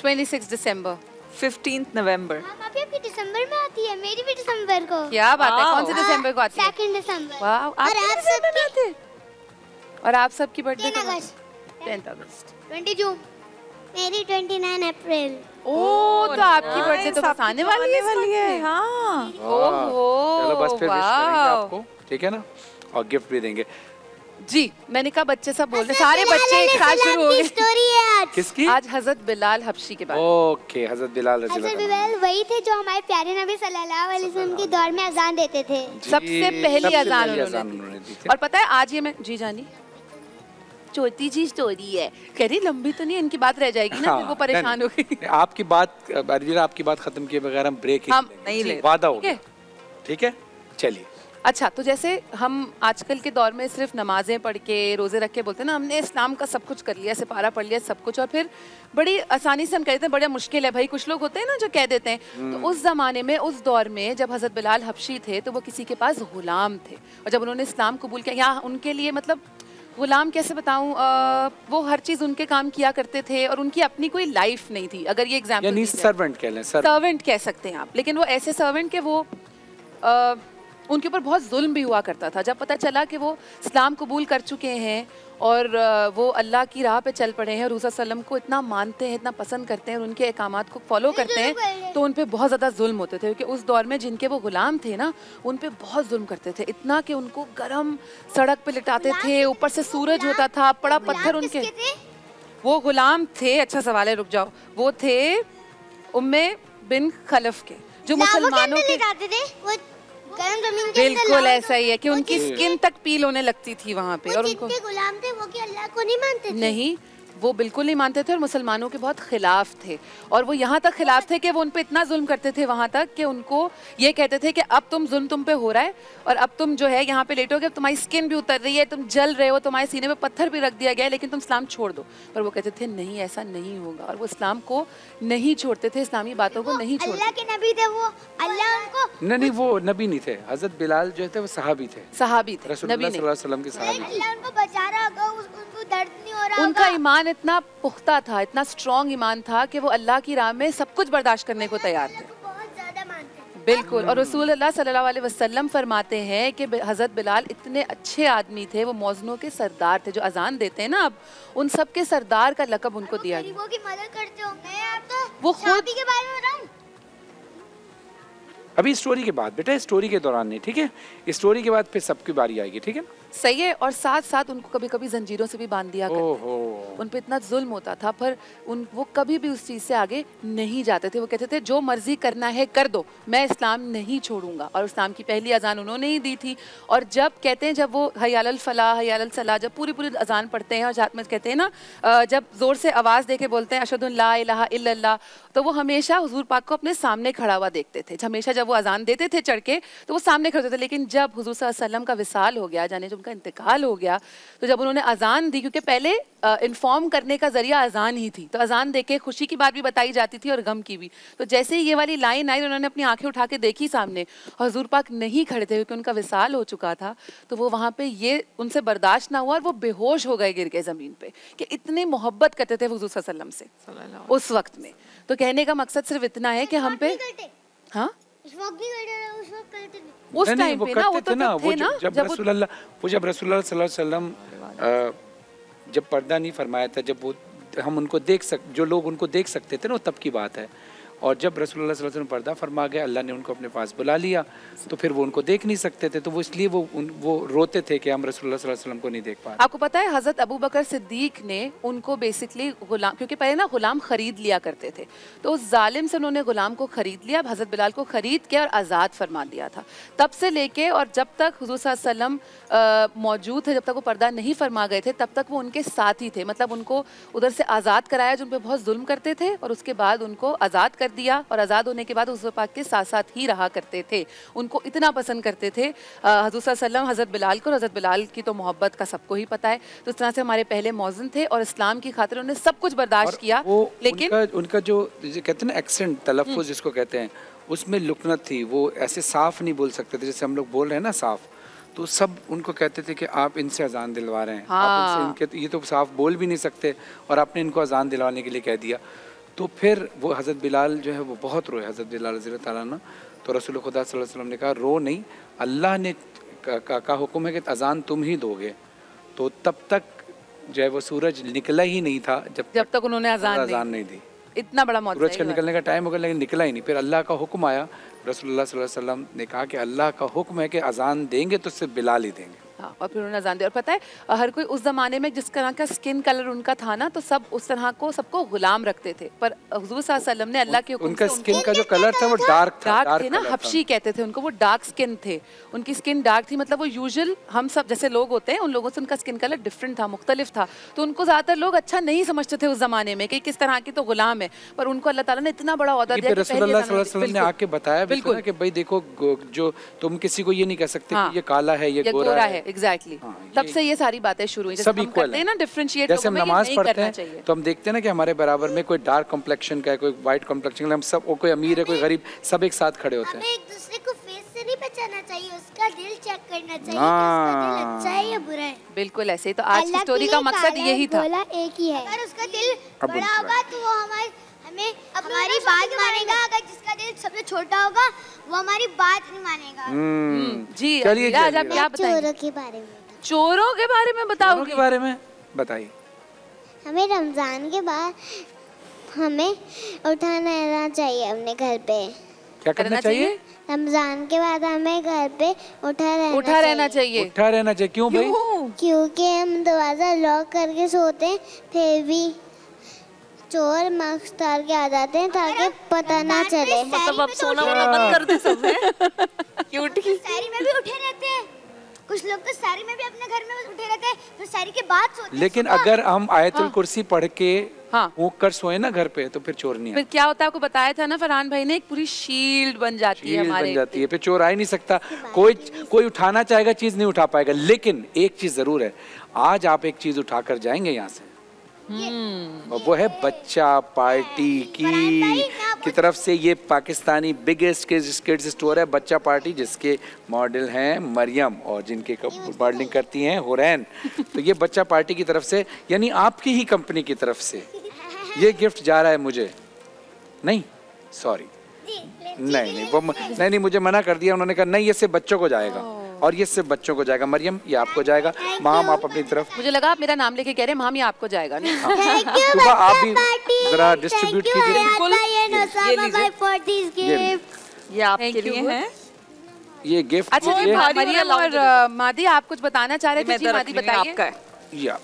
26 दिसंबर। 15th नवंबर। हम आपकी दिसंबर में आती है मेरी भी दिसंबर को। क्या बात है कौन से दिसंबर को आती है? सेकंड दिसंबर और आप सबकी और आप सबकी बर्थडे 10 कब अगस्त। 10 अगस्त। 20 जून। मेरी 29 अप्रैल। ओ तो आपकी बर्थडे तो बस आने वाली है वाली है। हाँ। ओहो चलो बस फिर विश करेंगे आपको ठीक है ना? और गिफ्ट भी देंगे। जी मैंने कहा बच्चे सब बोल रहे सारे बच्चे एक साथ शुरू हो गए। स्टोरी है आज। किसकी? आज हज़रत बिलाल हबशी के बाद ओके हज़रत बिलाल रज़ी हज़रत बिलाल वही थे जो हमारे प्यारे नबी सल्लल्लाहु अलैहि वसल्लम के दौर में अजान देते थे। सबसे पहली अजान उन्होंने दी। उन्होंने दी थी। और पता है आज ये मैं जी जानी छोटी जी स्टोरी है। कह रही लंबी तो नहीं इनकी बात रह जाएगी ना फिर वो परेशान हो गई आपकी बात अर्जुन आपकी बात खत्म किए बगैर हम ब्रेक हम नहीं ले वादा हो ठीक है? है? चलिए। अच्छा तो जैसे हम आजकल के दौर में सिर्फ़ नमाजें पढ़ के रोज़े रख के बोलते हैं ना हमने इस्लाम का सब कुछ कर लिया सिपारा पढ़ लिया सब कुछ और फिर बड़ी आसानी से हम कहते हैं बड़ा मुश्किल है। भाई कुछ लोग होते हैं ना जो कह देते हैं। तो उस जमाने में उस दौर में जब हज़रत बिलाल हबशी थे तो वो किसी के पास गुलाम थे। और जब उन्होंने इस्लाम कबूल किया या उनके लिए मतलब गुलाम कैसे बताऊँ? वो हर चीज़ उनके काम किया करते थे और उनकी अपनी कोई लाइफ नहीं थी। अगर ये यानी एग्ज़ाम्पल सर्वेंट कह लें सर सर्वेंट कह सकते हैं आप। लेकिन वो ऐसे सर्वेंट के वो आ, उनके ऊपर बहुत जुल्म भी हुआ करता था। जब पता चला कि वो इस्लाम कबूल कर चुके हैं और वो अल्लाह की राह पे चल पड़े हैं और रसूल सल्लम को इतना मानते हैं इतना पसंद करते हैं और उनके अहकामात को फॉलो करते हैं तो उन पे बहुत ज़्यादा जुल्म होते थे। क्योंकि उस दौर में जिनके वो गुलाम थे ना उन पे बहुत जुल्म करते थे। इतना कि उनको गर्म सड़क पर लिटाते थे ऊपर से सूरज होता था बड़ा पत्थर उनके। वो गुलाम थे अच्छा सवाल है रुक जाओ। वो थे उम्मे बिन खलफ के जो मुसलमानों के गर्म ज़मीन के बिल्कुल ऐसा ही है कि उनकी स्किन तक पील होने लगती थी वहाँ पे और उनको गुलाम थे वो अल्लाह को नहीं मानते नहीं वो बिल्कुल नहीं मानते थे और मुसलमानों के बहुत खिलाफ थे। और वो यहाँ तक खिलाफ थे कि वो उन पर इतना जुल्म करते थे वहाँ तक कि उनको ये कहते थे कि अब तुम जुल्म तुम पे हो रहा है और अब तुम जो है यहाँ पे लेटोगे अब तुम्हारी स्किन भी उतर रही है तुम जल रहे हो तुम्हारे सीने में पत्थर भी रख दिया गया है लेकिन तुम इस्लाम छोड़ दो। पर वो कहते थे नहीं ऐसा नहीं होगा। और वो इस्लाम को नहीं छोड़ते थे इस्लामी बातों को नहीं छोड़ते अल्लाह के नबी थे वो। अल्लाह उनको नहीं नहीं वो नबी नहीं थे। हज़रत बिलाल जो थे वो सहाबी थे। सहाबी थे नबी नहीं। सल्लल्लाहु अलैहि वसल्लम के सहाबी अल्लाह उनको बचा रहा होगा उनको दर्द नहीं हो रहा उनका ईमान इतना पुख्ता था इतना स्ट्रॉन्ग ईमान था कि वो अल्लाह की राह में सब कुछ बर्दाश्त करने को तैयार थे। बिल्कुल। और रसूल अल्लाह सल्लल्लाहु अलैहि वसल्लम फरमाते हैं कि हज़रत बिलाल इतने अच्छे आदमी थे वो मौजनों के सरदार थे जो अजान देते हैं ना अब उन सब के सरदार का लकब उनको दिया गया। गरीबों की मदद करते होंगे आप तो। वो खुद- के बारे में अभी स्टोरी के बाद बेटा स्टोरी के दौरान नहीं ठीक है? स्टोरी के बाद फिर सबकी बारी आएगी ठीक है? ना सही है और साथ साथ उनको कभी कभी जंजीरों से भी बाँध दिया करते उन पर इतना जुल्म होता था पर उन वो कभी भी उस चीज़ से आगे नहीं जाते थे। वो कहते थे जो मर्ज़ी करना है कर दो। मैं इस्लाम नहीं छोड़ूँगा। और इस्लाम की पहली अजान उन्होंने ही दी थी। और जब कहते हैं जब वो हयाल फलाह हयाल सलाह जब पूरी पूरी अजान पढ़ते हैं और जात में कहते हैं ना जब ज़ोर से आवाज़ दे के बोलते हैं अशद ला तो वो हमेशा हजूर पाक को अपने सामने खड़ा हुआ देखते थे। हमेशा जब वो अजान देते थे चढ़ के तो वो सामने खड़े होते थे। लेकिन जब हुजूर वसल्लम का विसाल हो गया जाने जब उनका इंतकाल हो गया तो जब उन्होंने अजान दी क्योंकि पहले इन्फॉर्म करने का ज़रिया अजान ही थी तो अजान दे के खुशी की बात भी बताई जाती थी और गम की भी। तो जैसे ही ये वाली लाइन आई उन्होंने अपनी आँखें उठा के देखी सामने और हजूर पाक नहीं खड़े थे क्योंकि उनका विसाल हो चुका था तो वो वहाँ पे ये उनसे बर्दाश्त ना हुआ और वो बेहोश हो गए गिर गए ज़मीन पे कि इतने मोहब्बत करते थे हजूर वसल्लम से उस वक्त में। तो कहने का मकसद सिर्फ़ इतना है कि हम पे हाँ? उस टाइम वो पे ना वो करते तो थे ना वो जब- रसूल जब वो रसूलुल्लाह वो जब रसूलुल्लाह सल्लल्लाहु अलैहि वसल्लम जब पर्दा नहीं फरमाया था जब वो हम उनको देख सक जो लोग उनको देख सकते थे ना वो तब की बात है। और जब सल्लल्लाहु वसल्लम पर्दा फरमा गया अल्लाह ने उनको अपने पास बुला लिया तो फिर वो उनको देख नहीं सकते थे तो वो इसलिए वो उन, वो रोते थे कि हम अलैहि वसल्लम को नहीं देख पा आपको पता है हज़रत अबू बकर सिद्दीक ने उनको बेसिकली गुलाम क्योंकि पहले ना गुलाम खरीद लिया करते थे तो उस जालिम से उन्होंने गुलाम को खरीद लिया अब हज़रत बिलाल को खरीद के और आज़ाद फरमा दिया था। तब से लेके और जब तक हुजूर मौजूद थे जब तक वो पर्दा नहीं फरमा गए थे तब तक वो उनके साथ ही थे मतलब उनको उधर से आज़ाद कराया जो उन पर बहुत जुल्म करते थे और उसके बाद उनको आज़ाद कर दिया और आज़ाद होने के बाद उस पाक के साथ साथ ही रहा करते थे। उनको इतना पसंद करते थे। हजूर सल्लम हज़रत बिलाल को हज़रत बिलाल की तो मोहब्बत का सबको ही पता है। तो इस तरह से हमारे पहले मौजन थे और इस्लाम की खातिर उन्होंने सब कुछ बर्दाश्त किया। लेकिन उनका उनका जो कहते हैं ना एक्सेंट तलफ़ुज़ जिसको कहते हैं उसमें लुकनत थी। वो ऐसे साफ़ नहीं बोल सकते थे जैसे हम लोग बोल रहे हैं ना साफ़। तो सब उनको कहते थे कि आप इनसे अजान दिलवा रहे हैं। हाँ। आप। इनसे इनके ये तो साफ़ बोल भी नहीं सकते और आपने इनको अजान दिलवाने के लिए कह दिया। तो फिर वो हज़रत बिलाल जो है वो बहुत रोए हज़रत बिलाल रज़ी ना तो रसूल खुदा सल्लल्लाहु अलैहि वसल्लम ने कहा रो नहीं अल्लाह ने का, का, का हुक्म है कि अजान तुम ही दोगे। तो तब तक जो है वो सूरज निकला ही नहीं था जब जब तक उन्होंने अजान नहीं अजान नहीं दी। इतना बड़ा सूरज का निकलने का टाइम हो गया लेकिन निकला ही नहीं। फिर अल्लाह का हुक्म आया अलैहि वसल्लम ने कहा कि अल्लाह का हुक्म है कि अजान देंगे तो सिर्फ़ बिलाल ही देंगे। हाँ और फिर उन्होंने अजान दिया। और पता है हर कोई उस जमाने में जिस तरह का स्किन कलर उनका था ना तो सब उस तरह को सबको गुलाम रखते थे। पर हजूर वसल्लम ने अल्लाह के उनका स्किन का जो कलर था वो डार्क था डार्क थे ना। हफ्शी कहते थे उनको वो डार्क स्किन थे। उनकी स्किन डार्क थी मतलब वो यूजुअल हम सब जैसे लोग होते हैं उन लोगों से उनका स्किन कलर डिफरेंट था मुख्तलिफ़ था। तो उनको ज़्यादातर लोग अच्छा नहीं समझते थे उस जमाने में कि किस तरह की तो गुलाम है। पर उनको अल्लाह ताला ने इतना बड़ा ये दिया रसूलुल्लाह ने आके बताया बिल्कुल। कि भाई देखो जो तुम किसी को ये नहीं कह सकते हाँ। कि ये काला है ये गोरा है। एग्जैक्टली हाँ, तब से ये सारी बातें शुरू हुई। सब हम इक्वल करते हैं। ना डिफरेंशिएट जैसे हम नमाज़ पढ़ते हैं तो हम देखते हैं ना कि हमारे बराबर में कोई डार्क कॉम्प्लेक्शन का है कोई वाइट कॉम्प्लेक्शन का हम सब कोई अमीर है कोई गरीब सब एक साथ खड़े होते हैं। एक दूसरे को फेस से नहीं पहचानना चाहिए उसका दिल चेक करना चाहिए कि हाँ। उसका दिल अच्छा है या बुरा है। बिल्कुल ऐसे ही तो आज की स्टोरी का मकसद यही था। एक ही है। अगर उसका दिल बड़ा होगा तो वो हमारे हमें हमारी बात मानेगा? अगर जिसका दिल सबसे छोटा होगा वो हमारी बात नहीं मानेगा। हम्म, जी चलिए आज आप क्या चोरों के बारे में चोरों के बारे में बताओ के बारे में बताइए। हमें रमज़ान के बाद हमें उठाना रहना चाहिए अपने घर पे। क्या करना चाहिए? रमज़ान के बाद हमें घर पे उठा रहना उठा रहना चाहिए। उठा रहना चाहिए। क्यों भाई? क्योंकि हम दरवाज़ा लॉक करके सोते हैं फिर भी चोर मास्क उतार के आ जाते हैं ताकि पता ना चले। मतलब अब सोना वोना बंद कर दे सब क्यूट की शहरी में भी उठे रहते हैं। कुछ लोग तो सारी में भी अपने घर में बस उठे रहते हैं फिर सारी के बाद सोते हैं। लेकिन अगर हम आयतुल हाँ। कुर्सी पढ़ के हाँ। कर सोए ना घर पे तो फिर चोर नहीं फिर क्या होता है आपको बताया था ना फरहान भाई ने एक पूरी शील्ड बन जाती है हमारे बन जाती है फिर चोर आ ही नहीं सकता। कोई कोई उठाना चाहेगा चीज़ नहीं उठा पाएगा। लेकिन एक चीज़ ज़रूर है आज आप एक चीज़ उठा कर जाएँगे यहाँ से। और वो है बच्चा पार्टी की की तरफ़ से ये पाकिस्तानी बिगेस्ट किड्स स्टोर है बच्चा पार्टी जिसके मॉडल हैं मरियम और जिनके मॉडलिंग करती हैं हुरैन। तो ये बच्चा पार्टी की तरफ़ से यानी आपकी ही कंपनी की तरफ़ से ये गिफ्ट जा रहा है मुझे। नहीं सॉरी नहीं नहीं वो नहीं नहीं मुझे मना कर दिया उन्होंने कहा नहीं ये सिर्फ़ बच्चों को जाएगा। और ये सिर्फ़ बच्चों को जाएगा। मरियम ये आपको जाएगा। माम आप अपनी तरफ़। मुझे लगा आप मेरा नाम लेके कह रहे हैं माम ये आपको जाएगा। you, सुबह आप भी जरा डिस्ट्रीब्यूट कीजिए। ये ये. ये आपके लिए है। ये गिफ्ट अच्छा जी मरियम और मादी आप कुछ बताना चाह रहे थे? जी मादी हूँ, बताइए। आपका है। या।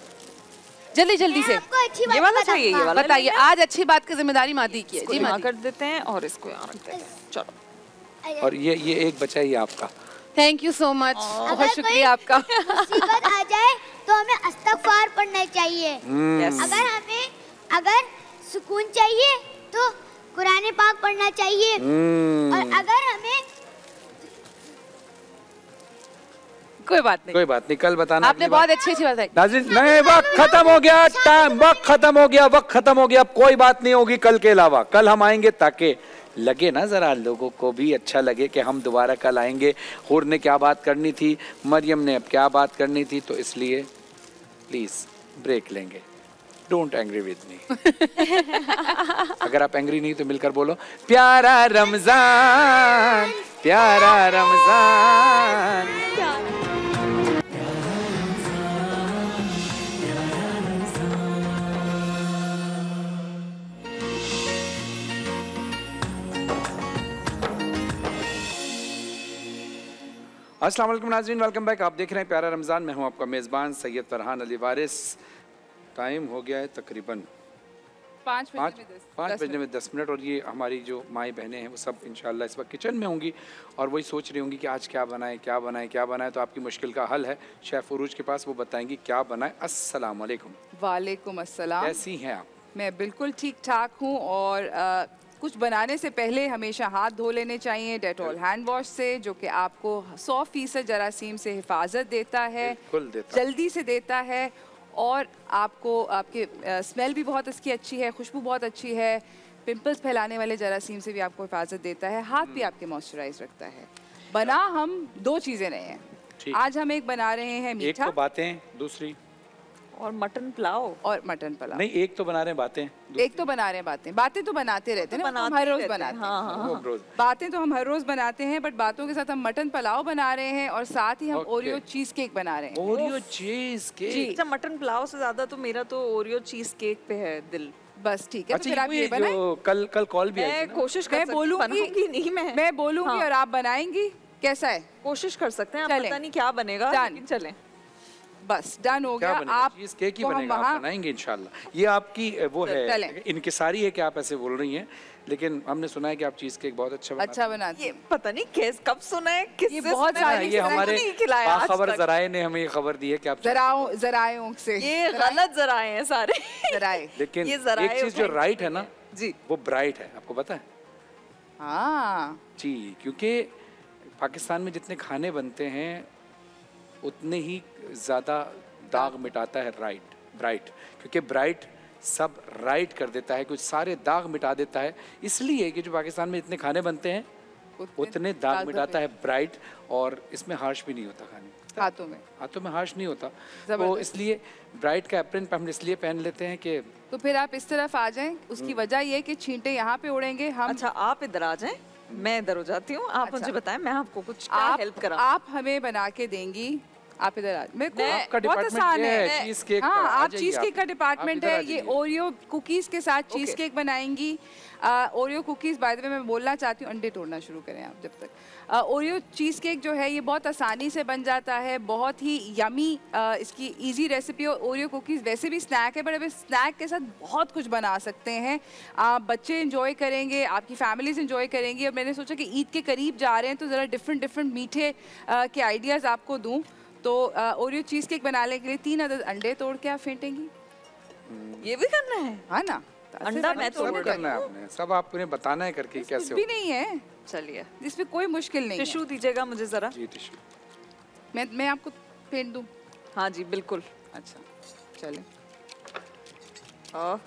जल्दी जल्दी से। आपको अच्छी बात ये वाला चाहिए ये वाला। बताइए आज अच्छी बात की ज़िम्मेदारी मादी की है। जी मादी। कर देते हैं और इसको यहाँ रख देते हैं। चलो। और ये ये एक बचा ही आपका। थैंक यू सो मच बहुत शुक्रिया आपका। मुसीबत आ जाए तो हमें अस्तगफार पढ़ना चाहिए। Yes. अगर हमें अगर सुकून चाहिए तो कुरान पाक पढ़ना चाहिए। और अगर हमें कोई बात नहीं। कोई बात नहीं कल बताना आपने। बहुत अच्छी अच्छी बात बताई। नाज़रीन नहीं वक्त खत्म हो गया टाइम वक्त खत्म हो गया वक्त खत्म हो गया अब कोई बात नहीं होगी कल के अलावा। कल हम आएँगे ताकि। लगे ना जरा लोगों को भी अच्छा लगे कि हम दोबारा कल आएँगे। हुर ने क्या बात करनी थी? मरियम ने अब क्या बात करनी थी? तो इसलिए प्लीज़ ब्रेक लेंगे। डोंट एंग्री विद मी अगर आप एंग्री नहीं तो मिलकर बोलो प्यारा रमज़ान प्यारा रमज़ान अस्सलाम वालेकुम नाजरीन वेलकम बैक। आप देख रहे हैं प्यारा रमज़ान। मैं हूँ आपका मेज़बान सैयद फरहान अली वारिस। टाइम हो गया है तकरीबन पाँच पाँच बजने में दस मिनट और ये हमारी जो माएँ बहनें हैं वो सब इंशाल्लाह इस वक्त किचन में होंगी और वही सोच रही होंगी कि आज क्या बनाएँ क्या बनाएँ क्या बनाएँ। तो आपकी मुश्किल का हल है शेफ़ उरूज के पास वो बताएँगी क्या बनाएँ। अस्सलाम वालेकुम। वालेकुम अस्सलाम। कैसी हैं आप? मैं बिल्कुल ठीक ठाक हूँ और कुछ बनाने से पहले हमेशा हाथ धो लेने चाहिए डेटॉल हैंड वॉश से जो कि आपको 100 फ़ीसद जरासीम से हिफाजत देता है। देता। जल्दी से देता है और आपको आपके आ, स्मेल भी बहुत इसकी अच्छी है खुशबू बहुत अच्छी है पिंपल्स फैलाने वाले जरासीम से भी आपको हिफाजत देता है हाथ भी आपके मॉइस्चराइज रखता है। बना हम दो चीज़ें रहे हैं। आज हम एक बना रहे हैं मीठा तो बातें दूसरी और मटन पुलाव। और मटन पुलाव। नहीं एक तो बना रहे हैं बातें एक तो बना रहे हैं बातें। बातें तो बनाते रहते हैं ना, हम हर रोज बनाते हैं। हाँ, हाँ, बातें तो हम हर रोज बनाते हैं बट बातों के साथ हम मटन पुलाव बना रहे हैं और साथ ही हम ओरियो चीज़ केक बना रहे हैं। Oreo cheese cake. अच्छा मटन पुलाव से ज़्यादा तो मेरा तो ओरियो चीज़ केक पे है दिल। बस ठीक है तो अच्छा फिर आप ये बनाएँ। जो कल कल कॉल भी मैं कोशिश कर मैं बोलूँगी नहीं मैं। मैं बोलूँगी हाँ। और आप बनाएँगी कैसा है? कोशिश कर सकते हैं आप पता नहीं क्या बनेगा. लेकिन चलें। बस डन हो गया। आप केक ही को बनेगा आप बनाएँगे इंशाल्लाह। ये आपकी वो है। इनकिसारी है कि आप ऐसे बोल रही हैं लेकिन हमने सुना है कि आप चीज़ केक बहुत अच्छा बनाती अच्छा बनाती ये पता नहीं कैस कब सुना है किससे ये बहुत सारी ये हमारे खबर जराए ने हमें ये खबर दी है कि आप जराओं जरायों से ये गलत जराए हैं सारे। जराए। लेकिन ये एक चीज़ जो राइट है ना जी। वो ब्राइट है आपको पता है? हाँ। जी क्योंकि पाकिस्तान में जितने खाने बनते हैं उतने ही ज़्यादा दाग मिटाता है राइट ब्राइट क्योंकि ब्राइट सब राइट कर देता है कुछ सारे दाग मिटा देता है। इसलिए कि जो पाकिस्तान में इतने खाने बनते हैं उतने दाग दाग मिटाता है ब्राइट और इसमें हार्श भी नहीं होता खाने। हाथों में। हाथों में हार्श नहीं होता। तो इसलिए ब्राइट का एप्रन हम इसलिए पहन लेते हैं कि तो फिर आप इस तरफ़ आ जाएँ। उसकी वजह ये है कि छींटे यहाँ पे उड़ेंगे हम अच्छा आप इधर आ जाएँ। मैं इधर हो जाती हूँ। आप अच्छा। मुझे बताएँ मैं आपको कुछ क्या आप हेल्प करा आप हमें बना के देंगी। आप इधर आ मेरे को बहुत आसान है, चीज़ केक का, हाँ आप चीज़ केक का डिपार्टमेंट है ये ओरियो कुकीज के साथ cheese cake बनाएँगी। Oreo cookies by the way मैं बोलना चाहती हूँ अंडे तोड़ना शुरू करें आप जब तक। ओरियो चीज़ केक जो है ये बहुत आसानी से बन जाता है बहुत ही यमी इसकी इजी रेसिपी और ओरियो कुकीज वैसे भी स्नैक है बट अब स्नैक के साथ बहुत कुछ बना सकते हैं। आप बच्चे इंजॉय करेंगे आपकी फैमिलीज़ इंजॉय करेंगी। और मैंने सोचा कि ईद के करीब जा रहे हैं तो ज़रा डिफरेंट डिफरेंट मीठे के आइडियाज़ आपको दूँ। तो ओरियो चीज़ केक बनाने के लिए तीन अदद अंडे तोड़ के आप फेंटेंगी। ये भी करना है? हाँ ना। अंडा मैं तोड़ करना है आपने। सब आपने बताना है करके कैसे भी नहीं है। चलिए। इसमें कोई मुश्किल नहीं है। टिश्यू दीजिएगा मुझे जरा। जी टिश्यू। मैं मैं आपको फेंट दूँ? हाँ जी बिल्कुल। अच्छा चले और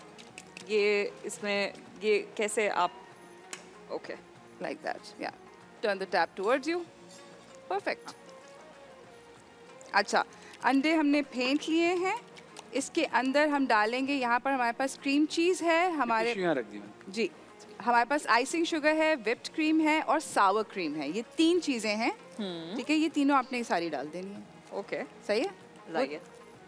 ये इसमें ये कैसे आप okay. Like that yeah. Turn the tap towards you. Perfect. अच्छा अंडे हमने फेंट लिए हैं। इसके अंदर हम डालेंगे यहाँ पर हमारे पास क्रीम चीज़ है हमारे रख दी जी। हमारे पास आइसिंग शुगर है विप्ड क्रीम है और सावर क्रीम है। ये तीन चीज़ें हैं ठीक है? ये तीनों आपने सारी डाल देनी है। ओके सही है? लाइए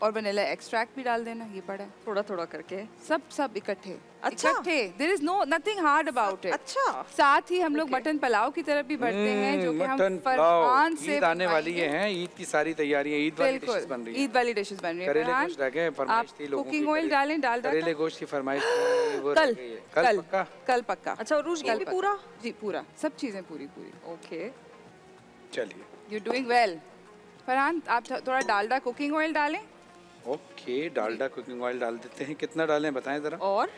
और वनीला एक्सट्रैक्ट भी डाल देना ये पड़ा है। थोड़ा थोड़ा करके। सब सब इकट्ठे अच्छा। इकट्ठे। There is no nothing hard about it अच्छा। साथ ही हम लोग मटन पुलाव की तरफ़ भी बढ़ते हैं जो कि हम फरहान से ईद आने वाली है ईद की सारी तैयारियाँ ईद वाली डिशेस बन रही है। ईद वाली डिशेस बन रही है। करेले गोश्त गए फरमाइश थी लोगों की कुकिंग ऑयल डालें डाल करेले गोश्त की फरमाइश थी, वो कल, कल कल पक्का? कल पक्का। अच्छा और कल भी पूरा? जी पूरा। सब चीज़ें पूरी पूरी। ओके। चलिए। यू डूइंग वेल फरहान आप थोड़ा डालडा कुकिंग ऑयल डालें। ओके डालडा कुकिंग ऑयल डाल देते हैं। कितना डालें बताएँ जरा? और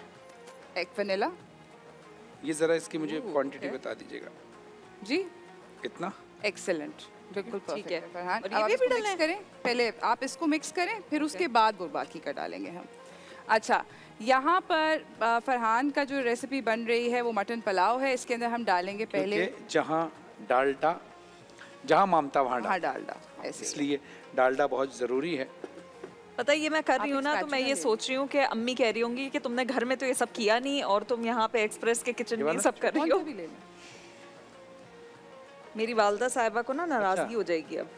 एक वनीला ये जरा इसकी मुझे क्वांटिटी बता दीजिएगा। जी। कितना? एक्सेलेंट बिल्कुल ठीक है। फरहान। और ये भी इसको मिक्स करें। पहले आप इसको मिक्स करें फिर उसके बाद वो बाकी का डालेंगे हम। अच्छा यहाँ पर फरहान का जो रेसिपी बन रही है वो मटन पुलाव है। इसके अंदर हम डालेंगे पहले जहाँ डालडा जहाँ मामता वहाँ हाँ डालडा। ऐसे इसलिए डालडा बहुत ज़रूरी है। पता है ये मैं कर रही हूँ ना तो मैं ये सोच रही हूँ कि अम्मी कह रही होंगी कि तुमने घर में तो ये सब किया नहीं और तुम यहाँ पे एक्सप्रेस के किचन में सब कर रही हो। भी मेरी वालदा साहिबा को ना नाराज़गी हो जाएगी अब।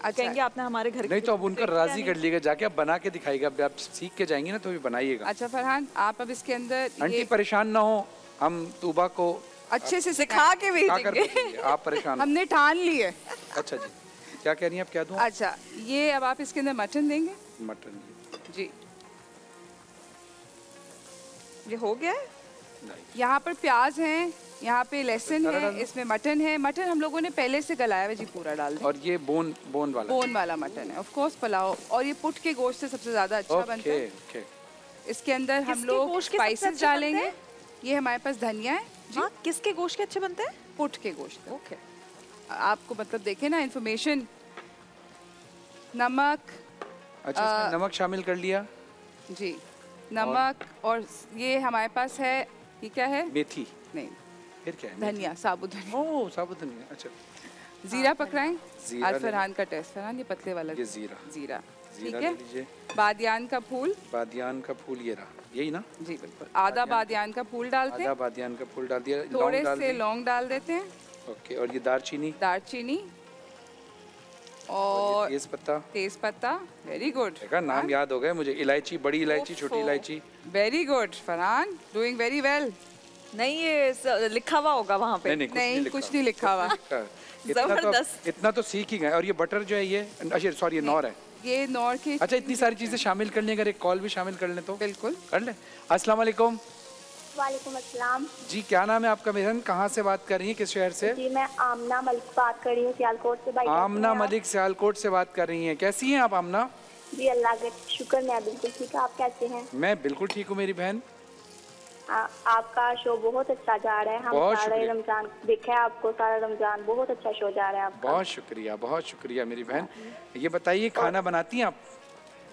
अच्छा। कहेंगे आपने हमारे घर नहीं तो अब उनका राज़ी कर लीजिएगा जाके आप बना के दिखाइएगा। अब आप सीख के जाएँगी ना तो भी बनाइएगा। अच्छा फरहान आप अब इसके अंदर आंटी ये परेशान ना हो। हम तूबा को अच्छे से सिखा के भेजेंगे। आप परेशान हमने ठान ली है। अच्छा जी। क्या कह रही हैं? आप क्या दूँ? अच्छा ये अब आप इसके अंदर मटन देंगे। मटन जी। ये हो गया है? यहाँ पर प्याज है यहाँ पे लहसुन है इसमें मटन है। मटन हम लोगों ने पहले से गलाया हुआ जी पूरा डाल दिया और ये बोन बोन वाला। बोन वाला मटन है। Of course pulao. और ये पुट के गोश्त से सबसे ज़्यादा अच्छा बनता है। ओके इसके अंदर हम लोग स्पाइसेस डालेंगे। ये हमारे पास धनिया है। हाँ किसके गोश्त के अच्छे बनते हैं? पुट के गोश्त। ओके आपको मतलब देखे ना इन्फॉर्मेशन नमक अच्छा इसमें नमक शामिल कर लिया। जी नमक और और ये हमारे पास है ये क्या है? मेथी। नहीं। फिर क्या है धनिया साबुत धनिया ओह साबुत धनिया अच्छा। जीरा पकड़ाएँ? आज फरहान का टेस्ट फरहान ये पतले वाला ये जीरा। जीरा। ठीक है? बादियान का फूल? बादियान का फूल ये रहा। यही ना? जी बिल्कुल। आधा बादियान का। फूल डालते आधा बादियान का फूल डाल दिया थोड़े से लौंग डाल देते हैं। ओके और ये दालचीनी? दालचीनी। और तेज पत्ता तेज पत्ता वेरी गुड देखा नाम याद हो गए मुझे इलायची बड़ी इलायची छोटी इलायची। Very good Farhan doing very well नहीं ये लिखा हुआ होगा वहाँ पे। नहीं नहीं कुछ नहीं नहीं लिखा। कुछ नहीं लिखा हुआ। इतना तो इतना तो सीख ही गए और ये बटर जो है ये अच्छा सॉरी ये नौर है। ये नौर के अच्छा इतनी सारी चीज़ें शामिल कर लें अगर एक कॉल भी शामिल कर ले तो। बिल्कुल। कर लें। अस्सलाम वालेकुम। वालेकुम अस्सलाम। जी क्या नाम है आपका मेहरन कहाँ से बात कर रही है? किस शहर से? जी मैं आमना मलिक बात कर रही हूँ सियालकोट से भाई। आमना? मलिक सियालकोट से बात कर रही हैं। कैसी हैं आप आमना? जी अल्लाह का शुक्र मैं बिल्कुल ठीक है। आप कैसे हैं? मैं बिल्कुल ठीक हूँ मेरी बहन। आ, आपका शो बहुत अच्छा जा रहा है। हम सारे रमज़ान देखा है आपको सारा रमज़ान बहुत अच्छा शो जा रहा है आपका। बहुत शुक्रिया बहुत शुक्रिया मेरी बहन। ये बताइए खाना बनाती हैं आप?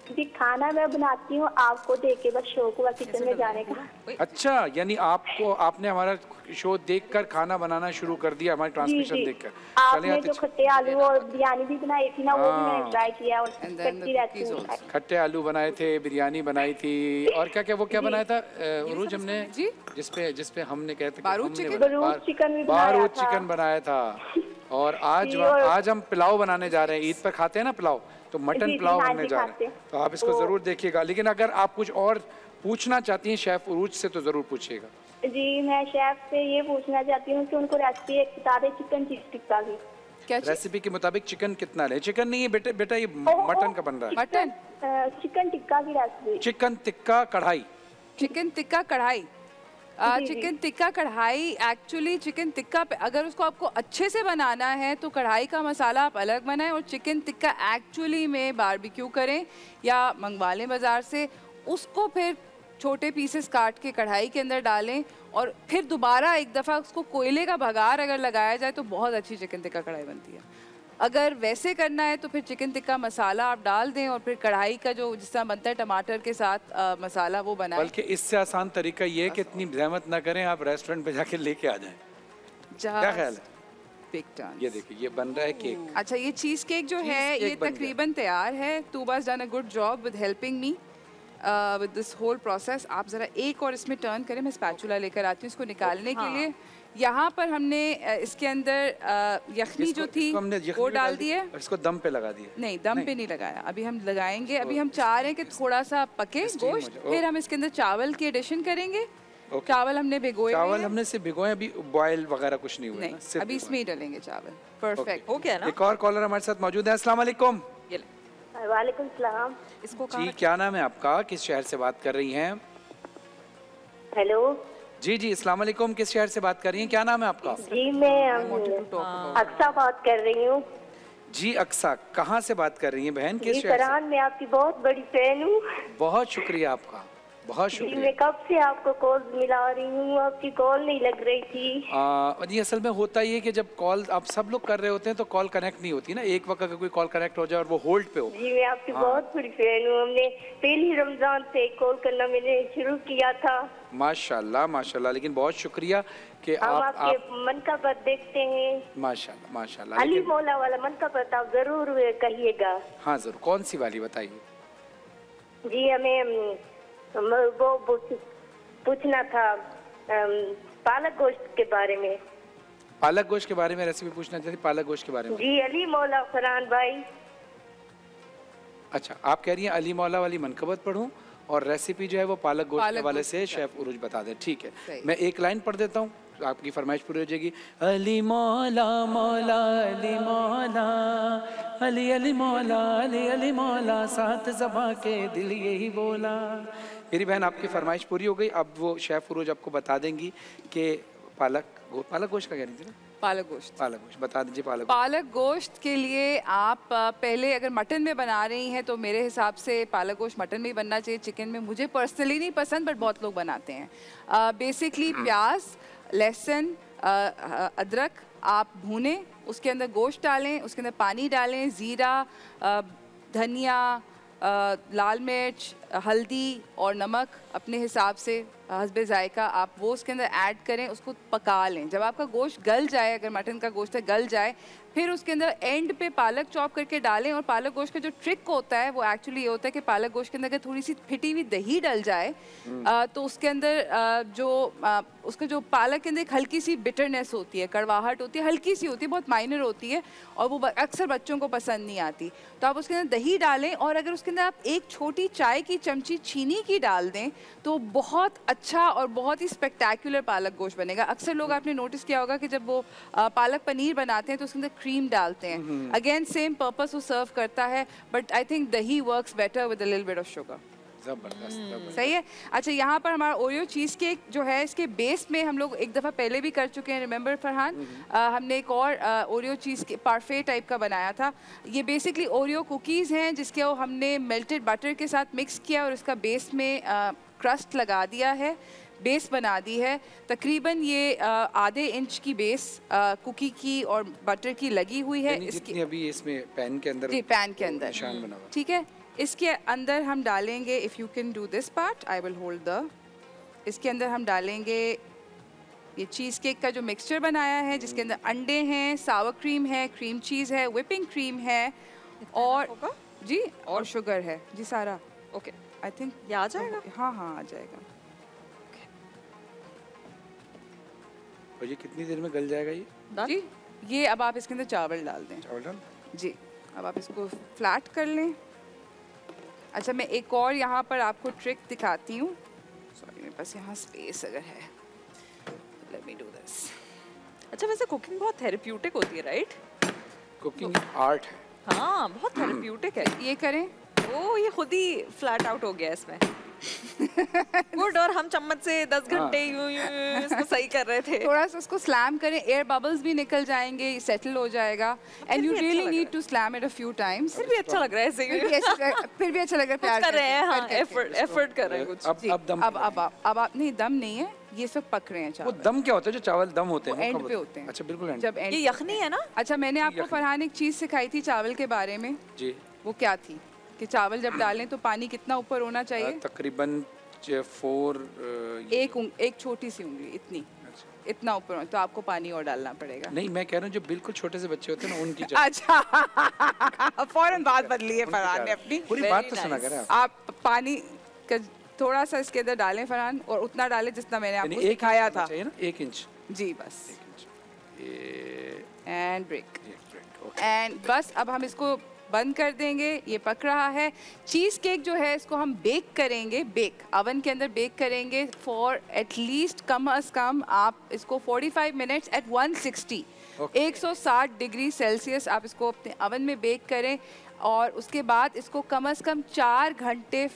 जी खाना मैं बनाती हूँ आपको देख के बस शौक हुआ किचन में जाने का। अच्छा यानी आपको आपने हमारा शो देखकर खाना बनाना शुरू कर दिया हमारे ट्रांसमिशन देखकर। आपने जो खट्टे आलू और बिरयानी भी बनाई थी ना वो भी हाँ। मैंने ट्राई किया और करती रहती हूँ। खट्टे आलू बनाए थे बिरयानी बनाई थी और क्या क्या वो क्या बनाया था? उरूज हमने जी। जिसपे जिसपे हमने कहते बारूद चिकन? बारूद चिकन भी बनाया बारूद था। चिकन बनाया था। और आज आज हम पुलाव बनाने जा रहे हैं। ईद पर खाते हैं ना पुलाव? तो मटन पुलाव हाँ बनने जी, जा रहे हैं। हैं। तो आप इसको तो- ज़रूर देखिएगा। लेकिन अगर आप कुछ और पूछना चाहती हैं शेफ उरूज से तो ज़रूर पूछिएगा। जी मैं शेफ से ये पूछना चाहती हूँ कि उनको रेसिपी एक बता दें चिकन चीज़ टिक्का की क्या रेसिपी के मुताबिक चिकन कितना ले चिकन नहीं है बेटे बेटा ये मटन का बन रहा है। मटन चिकन टिक्का की रेसिपी चिकन टिक्का कढ़ाई। चिकन टिक्का कढ़ाई। चिकन टिक्का कढ़ाई एक्चुअली चिकन टिक्का पे अगर उसको आपको अच्छे से बनाना है तो कढ़ाई का मसाला आप अलग बनाएँ और चिकन टिक्का एक्चुअली में बारबेक्यू करें या मंगवा लें बाज़ार से। उसको फिर छोटे पीसेस काट के कढ़ाई के अंदर डालें और फिर दोबारा एक दफ़ा उसको कोयले का भगार अगर लगाया जाए तो बहुत अच्छी चिकन टिक्का कढ़ाई बनती है। अगर वैसे करना है तो फिर चिकन टिक्का मसाला आप डाल दें और फिर कढ़ाई का जो जिस तरह बनता है टमाटर के साथ आ, मसाला वो बनाएँ। बल्कि इससे आसान तरीका ये है कि इतनी जहमत ना करें आप रेस्टोरेंट पे जाके लेके आ जाएँ। क्या ख्याल है? टर्न ये देखिए ये बन रहा है केक अच्छा ये चीज़ केक जो है ये तकरीबन तैयार है। तूबाज done a good job with helping me with this whole process आप ज़रा एक और इसमें टर्न करें मैं स्पैचुला लेकर आती हूँ इसको निकालने के हाँ। लिए। यहाँ पर हमने इसके अंदर यखनी जो थी हमने यखनी वो डाल दी है इसको दम पे लगा दिया नहीं दम पे नहीं। लगाया। अभी हम लगाएँगे। अभी हम चाह रहे हैं कि थोड़ा सा पके गोश्त फिर हम इसके अंदर चावल की एडिशन करेंगे। चावल हमने भिगोए चावल हमने सिर्फ़ भिगोए अभी बॉयल वगैरह कुछ नहीं हुआ नहीं अभी इसमें ही डालेंगे चावल। परफेक्ट हो गया ना? एक और कॉलर हमारे साथ मौजूद है। अस्सलाम वालेकुम। वालेकुम सलाम। इसको जी क्या नाम है आपका? किस शहर से बात कर रही हैं? हेलो? जी जी अस्सलाम वालेकुम किस शहर से बात कर रही हैं? क्या नाम है आपका? जी मैं अक्सा बात कर रही हूँ। जी अक्सा कहाँ से बात कर रही हैं बहन? किस शहर से? मैं आपकी बहुत बड़ी फ़ैन हूँ। बहुत शुक्रिया आपका। बहुत शुक्रिया। मैं कब से आपको कॉल मिला रही हूँ आपकी कॉल नहीं लग रही थी? आ, असल में होता ये कि जब कॉल आप सब लोग कर रहे होते हैं तो कॉल कनेक्ट नहीं होती ना। एक वक्त अगर कोई कॉल कनेक्ट हो जाए और वो होल्ड पे हो। जी मैं आपकी हाँ। बहुत बड़ी फ़ैन हूँ। हमने पहली रमज़ान से कॉल करना मैंने शुरू किया था। माशाल्लाह माशाल्लाह। लेकिन बहुत शुक्रिया कि आप आपके आप मन का पद देखते हैं। माशाल्लाह माशाल्लाह। अली लेकिन मौला वाला मन का पद आप ज़रूर कहिएगा। हाँ ज़रूर। कौन सी वाली बताइए? जी हमें अम, हम, वो पूछ- पूछना था पालक गोश्त के बारे में। पालक गोश्त के बारे में रेसिपी पूछना चाहती पालक गोश्त के बारे में। जी अली मौला फरहान भाई। अच्छा आप कह रही हैं अली मौला वाली मनकबत पढ़ूं और रेसिपी जो है वो पालक गोश्त के हवाले से शेफ उरुज बता दे। ठीक है मैं एक लाइन पढ़ देता हूँ आपकी फरमाइश पूरी हो जाएगी। अली मौला मौला अली मौला अली अली मौला अली अली मौला सात जबा के दिल यही बोला। मेरी बहन आपकी फरमाइश पूरी हो गई। अब वो शेफ उरुज आपको बता देंगी कि पालक गो, पालक गोश्त का कह रही थी ना? पालक गोश्त। पालक गोश्त बता दीजिए पालक पालक गोश्त के लिए आप पहले अगर मटन में बना रही हैं तो मेरे हिसाब से पालक गोश्त मटन में ही बनना चाहिए। चिकन में मुझे पर्सनली नहीं पसंद बट बहुत लोग बनाते हैं। बेसिकली प्याज लहसुन अदरक आप भूनें उसके अंदर गोश्त डालें उसके अंदर पानी डालें ज़ीरा धनिया लाल मिर्च, हल्दी और नमक अपने हिसाब से हसबे जायका, आप वो उसके अंदर ऐड करें, उसको पका लें। जब आपका गोश्त गल जाए, अगर मटन का गोश्त है, गल जाए फिर उसके अंदर एंड पे पालक चॉप करके डालें और पालक गोश्त का जो ट्रिक होता है वो एक्चुअली ये होता है कि पालक गोश्त के अंदर अगर थोड़ी सी फिटी हुई दही डल जाए अ, तो उसके अंदर जो अ, उसका जो पालक के अंदर एक हल्की सी बिटरनेस होती है कड़वाहट होती है हल्की सी होती है बहुत माइनर होती है और वो अक्सर बच्चों को पसंद नहीं आती। तो आप उसके अंदर दही डालें और अगर उसके अंदर आप एक छोटी चाय की चमची चीनी की डाल दें तो बहुत अच्छा और बहुत ही स्पेक्टैकुलर पालक गोश्त बनेगा। अक्सर लोग आपने नोटिस किया होगा कि जब वो पालक पनीर बनाते हैं तो उसके अंदर क्रीम डालते हैं। हम्म। अगेन सेम पर्पस वो सर्व करता है but I think dahi works better with lil bit of sugar ज़बरदस्त। सही है? अच्छा यहाँ पर हमारा ओरियो चीज़ केक जो है इसके बेस में हम लोग एक दफ़ा पहले भी कर चुके हैं रिमेंबर फरहान अ, हमने एक और ओरियो चीज़ के पारफे टाइप का बनाया था। ये बेसिकली ओरियो कुकीज़ हैं जिसके वो हमने मेल्टेड बटर के साथ मिक्स किया और उसका बेस में क्रस्ट लगा दिया है। बेस बना दी है। तकरीबन ये आधे इंच की बेस कुकी की और बटर की लगी हुई है। इसकी अभी इसमें पैन के अंदर जी पैन के अंदर। निशान बना हुआ ठीक है? इसके अंदर हम डालेंगे if you can do this part I will hold the इसके अंदर हम डालेंगे ये चीज़ केक का जो मिक्सचर बनाया है जिसके अंदर अंडे हैं सावर क्रीम है क्रीम चीज़ है whipping क्रीम है और जी और शुगर है। जी सारा। ओके आई थिंक ये आ जाएगा? हाँ हाँ आ जाएगा। और ये कितनी देर में गल जाएगा ये? जी ये अब आप इसके अंदर चावल डाल दें। चावल डाल? जी अब आप इसको फ्लैट कर लें। अच्छा मैं एक और यहाँ पर आपको ट्रिक दिखाती हूँ। सॉरी मेरे पास यहाँ स्पेस अगर है। लेट मी डू दिस अच्छा वैसे कुकिंग बहुत थेरेप्यूटिक होती है राइट कुकिंग आर्ट है हाँ बहुत थेरेप्यूटिक है। ये करें। ओ ये खुद ही फ्लैट आउट हो गया इसमें। गुड और हम चम्मच से दस हाँ। घंटे यूँ यूँ यूँ इसको सही कर रहे थे। थोड़ा सा उसको स्लैम करें एयर बबल्स भी निकल जाएँगे सेटल हो जाएगा। And you really need to slam it a few times फिर भी अच्छा लग रहा है ऐसे फिर भी अच्छा लग- रहा है प्यार कर रहे हैं हाँ एफर्ट एफर्ट कर रहे हैं कुछ। अब अब दम अब अब अब अब आप नहीं दम नहीं है ये सब पक रहे हैं चावल। वो दम क्या होता है? जो चावल दम होते हैं एंड पे होते हैं? अच्छा बिल्कुल एंड जब एंड ये यखनी है। ना? अच्छा मैंने आपको फरहान एक चीज़ सिखाई थी चावल के बारे में। जी। वो क्या थी? कि चावल जब डालें तो पानी कितना ऊपर होना चाहिए? तकरीबन फोर एक एक छोटी सी उंगली इतनी। इतना ऊपर तो आपको पानी और डालना पड़ेगा। नहीं मैं कह रहा हूँ जो बिल्कुल छोटे से बच्चे होते हैं ना उनकी अच्छा। फ़ौरन बात बदली है फरहान ने अपनी। पूरी बात तो सुना. करें आप। पानी का थोड़ा सा इसके अंदर डालें फरहान और उतना डालें जितना मैंने आपको एक सिखाया था। एक इंच। जी बस। एंड ब्रेक एंड बस अब हम इसको बंद कर देंगे ये पक रहा है। चीज़ केक जो है इसको हम बेक करेंगे बेक अवन के अंदर बेक करेंगे फॉर एटलीस्ट कम अज़ कम आप इसको 45 मिनट्स एट 160 160 डिग्री सेल्सियस आप इसको अपने अवन में बेक करें और उसके बाद इसको कम अज़ कम चार घंटे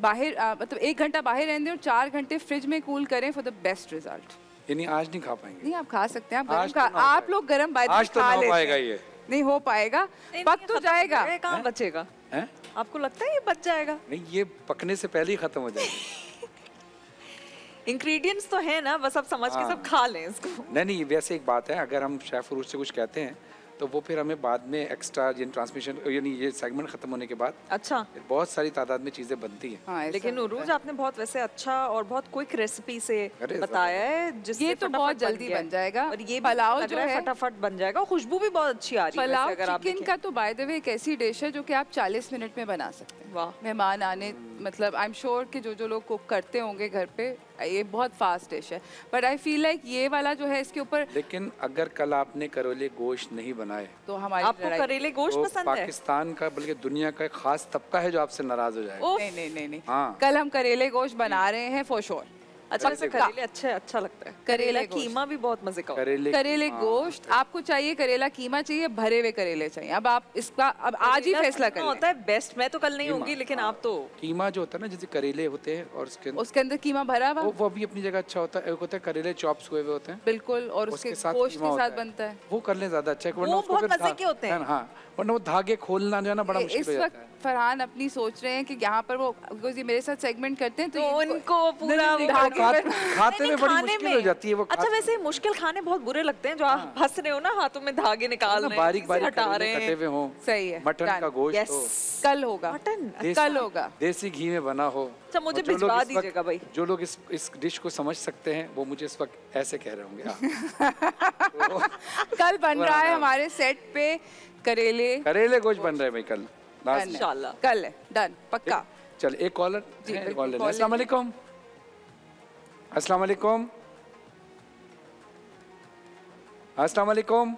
बाहर मतलब एक घंटा बाहर रहने दें और चार घंटे फ्रिज में कूल करें फॉर द बेस्ट रिज़ल्ट यानी आज नहीं खा पाएँगे। नहीं आप खा सकते हैं आप आज तो खा आप लोग गरम बाय आज तो खा लेते हैं। नहीं हो पाएगा पक तो जाएगा। कहाँ बचेगा है? आपको लगता है ये बच जाएगा? नहीं ये पकने से पहले ही खत्म हो जाएगा। इंग्रेडिएंट्स तो है ना बस अब समझ के हाँ। सब खा लें इसको। नहीं नहीं वैसे एक बात है अगर हम शेफ रूट से कुछ कहते हैं तो वो फिर हमें बाद में एक्स्ट्रा यानी ट्रांसमिशन यानी ये सेगमेंट खत्म होने के बाद अच्छा। बहुत सारी तादाद में चीज़ें बनती हैं। हाँ, लेकिन उरूज आपने बहुत वैसे अच्छा और बहुत क्विक रेसिपी से बताया है जिससे ये तो बहुत जल्दी बन जाएगा। और ये पुलाव जो है है फटाफट बन जाएगा खुशबू भी बहुत अच्छी आ रही है पुलाव चिकन का तो बाय द वे एक ऐसी डिश है जो कि आप 40 मिनट में बना सकते हैं। वाह। मेहमान आने मतलब आई एम श्योर कि जो जो लोग कुक करते होंगे घर पे ये बहुत फास्ट डिश है। बट आई फील लाइक ये वाला जो है इसके ऊपर लेकिन अगर कल आपने करेले गोश्त नहीं बनाए तो हमारे आपको करेले गोश्त तो पसंद है? पाकिस्तान का बल्कि दुनिया का एक खास तबका है जो आपसे नाराज़ हो जाए नहीं नहीं नहीं नहीं। हाँ। कल हम करेले गोश्त बना रहे हैं फॉर श्योर अच्छा वैसे करेले अच्छे अच्छा लगता है। करेला कीमा भी बहुत मज़े का करेले करेले गोश्त आपको चाहिए करेला कीमा चाहिए भरे हुए करेले चाहिए। अब आप इसका अब आज ही फैसला कीमा होता है बेस्ट मैं तो कल नहीं होंगी लेकिन आप तो। कीमा जो होता है ना जैसे करेले होते हैं और उसके अंदर उसके अंदर कीमा भरा हुआ? वो भी अपनी जगह अच्छा होता है एक होता है करेले चॉप्स हुए हुए होते हैं। बिल्कुल और उसके गोश्त के साथ बनता है। वो कर लें ज़्यादा अच्छा है, वो बहुत मज़े के होते हैं। है हाँ। वरना वो धागे खोलना जो है ना बड़ा मुश्किल इस वक्त है। फरहान अपनी सोच रहे हैं कि यहाँ पर वो बिकॉज़ ये मेरे साथ सेगमेंट करते हैं तो, तो उनको पूरा धागे खाते- में बड़ी मुश्किल हो जाती है वो अच्छा वैसे मुश्किल खाने बहुत बुरे लगते हैं जो आप हंस रहे हो ना हाथों में धागे निकाल ना रहे हैं बारीक बारीक हटा रहे कटे हैं। हुए हों। सही है मटन का गोश्त. कल होगा। मटन? कल होगा। देसी घी में बना हो। अच्छा, मुझे भिजवा दीजिएगा भाई। जो लोग इस इस डिश को समझ सकते हैं वो मुझे इस वक्त ऐसे कह रहे होंगे हाँ। कल बन रहा है हमारे सेट पे। करेले। करेले गोश्त बन रहे भाई कल। इंशाल्लाह। कल है। डन पक्का। चल एक कॉलर जी, है, बिल्कुल, कॉल ले लें। कॉल अस्सलाम वालेकुम अस्सलाम वालेकुम अस्सलाम वालेकुम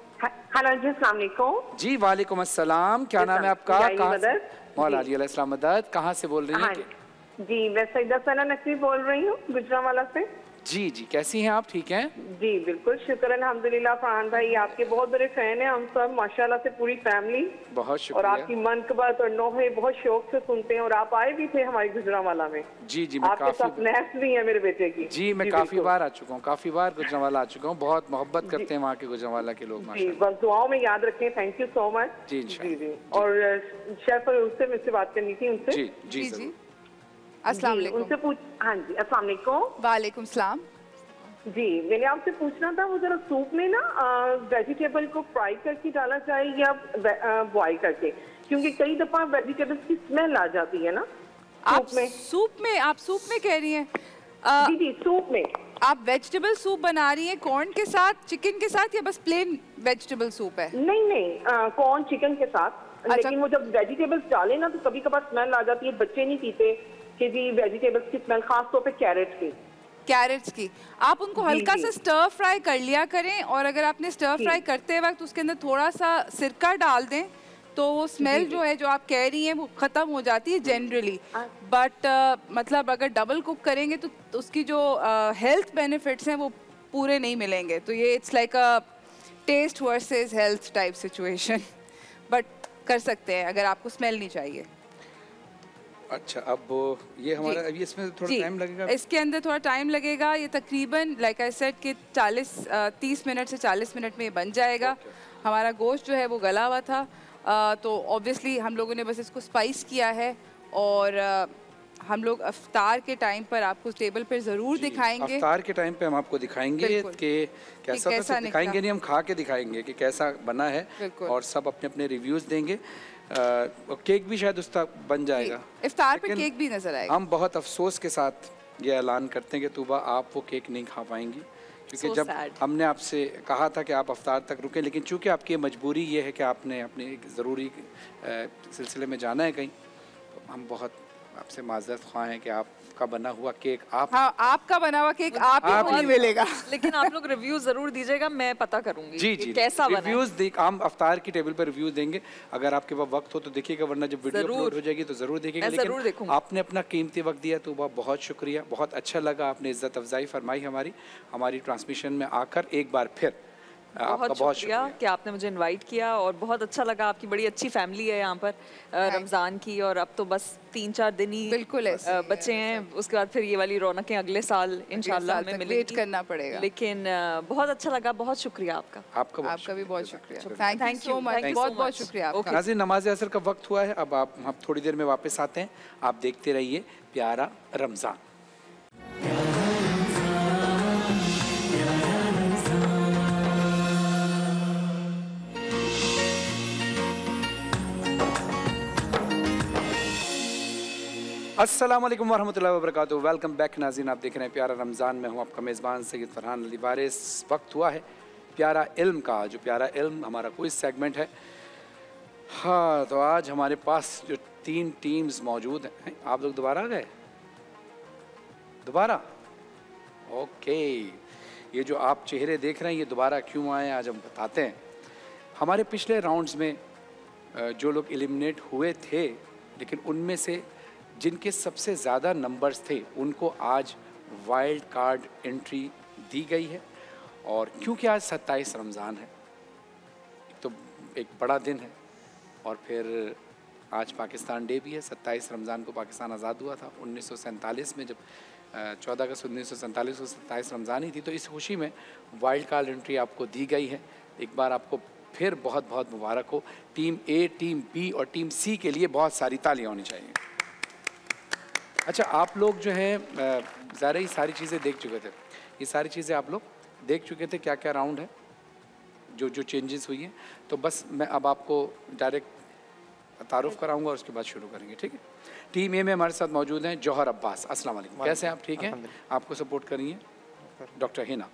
हेलो जी अस्सलाम वालेकुम जी वालेकुम अस्सलाम। क्या नाम है आपका? मौला अली कहाँ से मदद। मौला जी। अली इस्लाम मदद। कहाँ से बोल रही हाँ हैं जी। मैं सईदा सना नकवी बोल रही हूँ गुजरावाला से। जी जी। कैसी हैं आप? ठीक हैं? जी बिल्कुल। शुक्र अल्हम्दुलिल्लाह फरहान भाई आपके बहुत बड़े फ़ैन हैं। हम सब माशाल्लाह से पूरी फैमिली। बहुत और शुक्रिया। आपकी मनकबत और नोहे बहुत शौक से सुनते हैं। और आप आए भी थे हमारी गुजरावाला में। जी जी मैं आपके साथ नहस भी है मेरे बेटे की। जी मैं काफ़ी बार आ चुका हूँ काफ़ी बार गुजरावाला आ चुका हूँ। बहुत मोहब्बत करते हैं वहाँ के गुजरावाला के लोग बस दुआओं में याद रखें। थैंक यू सो मच जी जी जी। और शेफ उससे मुझसे बात करनी थी उनसे। जी जी जी जी। अस्सलाम उनसे पूछ हाँ जी अस्सलाम वालेकुम वालेकुम सलाम। जी मैंने आपसे पूछना था वो जरा सूप में ना वेजिटेबल को फ्राई करके डालना चाहिए या करके? क्योंकि कई दफ़ा वेजिटेबल्स की स्मेल आ जाती है ना आप सूप में। सूप में आप सूप में कह रही हैं? जी जी सूप में। आप वेजिटेबल सूप बना रही हैं कॉर्न के साथ चिकन के साथ या बस प्लेन वेजिटेबल सूप है? नहीं नहीं कॉर्न चिकन के साथ। अच्छा। लेकिन वो जब वेजिटेबल्स डाले ना तो कभी कभार स्मेल आ जाती है बच्चे नहीं पीते। कि जी वेजिटेबल्स की स्मेल खास तौर पे कैरेट की। कैरेट्स की। आप उनको हल्का सा स्टर फ्राई कर लिया करें और अगर आपने स्टर फ्राई करते वक्त उसके अंदर थोड़ा सा सिरका डाल दें तो वो स्मेल जो है जो आप कह रही हैं वो ख़त्म हो जाती है जनरली बट uh, मतलब अगर डबल कुक करेंगे तो, उसकी जो हेल्थ uh, बेनिफिट्स हैं वो पूरे नहीं मिलेंगे। तो ये it's like a taste versus health type situation but कर सकते हैं अगर आपको स्मेल नहीं चाहिए। अच्छा अब ये हमारा अभी इसमें थोड़ा टाइम लगेगा? इसके अंदर थोड़ा टाइम लगेगा। ये तकरीबन लाइक आई सेड कि 40 30 मिनट से 40 मिनट में ये बन जाएगा। Okay. हमारा गोश्त जो है वो गला हुआ था। अ, तो ऑब्वियसली हम लोगों ने बस इसको स्पाइस किया है और अ, हम लोग अफ्तार के टाइम पर आपको टेबल पर ज़रूर दिखाएँगे। अफ्तार के टाइम पे हम आपको दिखाएँगे कि कैसा कैसा दिखाएँगे नहीं हम खा के दिखाएँगे कि कैसा बना है और सब अपने अपने रिव्यूज़ देंगे। और केक भी शायद उसका बन जाएगा। इफ्तार पे केक भी नज़र आएगा। हम बहुत अफसोस के साथ ये ऐलान करते हैं कि तूबा आप वो केक नहीं खा पाएँगी। क्योंकि So जब sad. हमने आपसे कहा था कि आप अफ्तार तक रुकें लेकिन चूँकि आपकी मजबूरी ये है कि आपने अपने एक ज़रूरी सिलसिले में जाना है कहीं तो हम बहुत आपसे माजरत ख्वाह हैं कि आपका बना हुआ केक आप हाँ आपका बना हुआ केक आप ही आप नहीं मिलेगा। लेकिन आप लोग रिव्यू ज़रूर दीजिएगा मैं पता करूँगी जी जी कैसा रिव्यूज़ हम अफ्तार की टेबल पर रिव्यूज़ देंगे। अगर आपके पास वक्त हो तो देखिएगा वरना जब वीडियो अपलोड हो जाएगी तो ज़रूर देखिएगा। ज़रूर लेकिन आपने अपना कीमती वक्त दिया तो वह बहुत शुक्रिया। बहुत अच्छा लगा आपने इज़्ज़त अफजाई फरमाई हमारी। हमारी ट्रांसमिशन में आकर एक बार फिर आपका बहुत बहुत शुक्रिया कि आपने मुझे इनवाइट किया और बहुत अच्छा लगा। आपकी बड़ी अच्छी फैमिली है यहाँ पर रमज़ान की और अब तो बस तीन चार दिन ही बिल्कुल अ, बचे हैं। उसके बाद फिर ये वाली रौनकें अगले साल इंशाल्लाह हमें तक करना पड़ेगा। लेकिन बहुत अच्छा लगा बहुत शुक्रिया आपका। आपका आपका भी बहुत शुक्रिया। थैंक यू बहुत बहुत शुक्रिया आपका। नमाज़ असर का वक्त हुआ है। अब आप हम थोड़ी देर में वापस आते हैं। आप देखते रहिए प्यारा रमज़ान। अस्सलाम वालेकुम वरहमतुल्लाहि वबरकातुहू। वेलकम बैक नाजीन आप देख रहे हैं प्यारा रमज़ान। में हूँ आपका मेज़बान सैयद फरहान अली वारिस। वक्त हुआ है प्यारा इल्म का। जो प्यारा इल्म, हमारा कोई सेगमेंट है। हाँ तो आज हमारे पास जो तीन टीम्स मौजूद हैं। आप लोग दोबारा आ गए? दोबारा? ओके ये जो आप चेहरे देख रहे हैं, ये दोबारा क्यों आए आज हम बताते हैं। हमारे पिछले राउंड्स में जो लोग एलिमिनेट हुए थे, लेकिन उनमें से जिनके सबसे ज़्यादा नंबर्स थे, उनको आज वाइल्ड कार्ड एंट्री दी गई है। और क्योंकि आज सत्ताईस रमज़ान है? तो एक बड़ा दिन है। और फिर आज पाकिस्तान डे भी है। सत्ताईस रमज़ान को पाकिस्तान आज़ाद हुआ था। उन्नीस सौ सैंतालीस में जब चौदह अगस्त उन्नीस सौ सैंतालीस को सत्ताईस रमज़ान ही थी तो इस खुशी में वाइल्ड कार्ड एंट्री आपको दी गई है। एक बार आपको फिर बहुत बहुत मुबारक हो। टीम ए टीम बी और टीम सी के लिए बहुत सारी तालियाँ होनी चाहिए। अच्छा आप लोग जो हैं ज़ाहिर ये सारी चीज़ें देख चुके थे। ये सारी चीज़ें आप लोग देख चुके थे क्या क्या राउंड है जो जो चेंजेस हुई हैं। तो बस मैं अब आपको डायरेक्ट तारुफ कराऊँगा और उसके बाद शुरू करेंगे ठीक है? टीम ए में हमारे साथ मौजूद हैं जौहर अब्बास अस्सलाम वालेकुम। कैसे हैं आप? ठीक हैं? आपको सपोर्ट करेंगे डॉक्टर हिना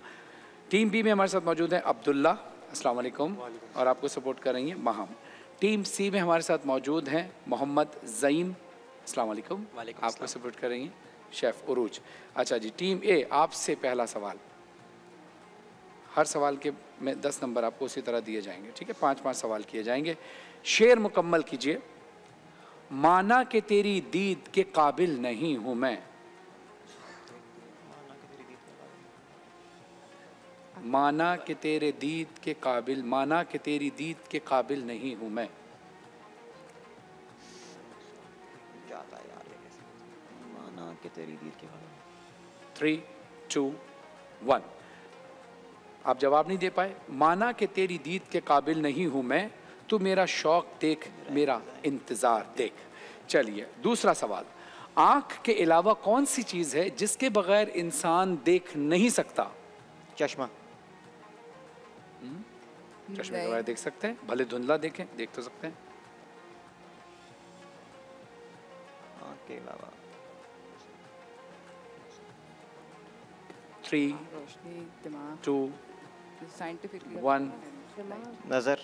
टीम बी में हमारे साथ मौजूद हैं अब्दुल्ला अस्सलाम वालेकुम। और आपको सपोर्ट करेंगे माहम। टीम सी में हमारे साथ मौजूद हैं मोहम्मद ज़ईम अस्सलाम वालेकुम आपको सपोर्ट करेंगे शेफ उरूज अच्छा जी टीम ए आपसे पहला सवाल हर सवाल के में दस नंबर आपको उसी तरह दिए जाएँगे ठीक है? पाँच पाँच सवाल किए जाएँगे। शेर मुकम्मल कीजिए। माना कि तेरी दीद के काबिल नहीं हूँ मैं। माना कि तेरे दीद के काबिल माना कि तेरी दीद के काबिल नहीं हूँ मैं। कि तेरी दीद के बारे में। थ्री टू वन आप जवाब नहीं दे पाए। माना कि तेरी दीद के काबिल नहीं हूँ मैं तू मेरा शौक देख मेरा इंतज़ार देख। चलिए दूसरा सवाल। आँख के अलावा कौन सी चीज़ है जिसके बगैर इंसान देख नहीं सकता? चश्मा। चश्मे के बगैर देख सकते हैं। भले धुंधला देखें देख तो सकते हैं। आँख के अलावा। थ्री टू वन नज़र।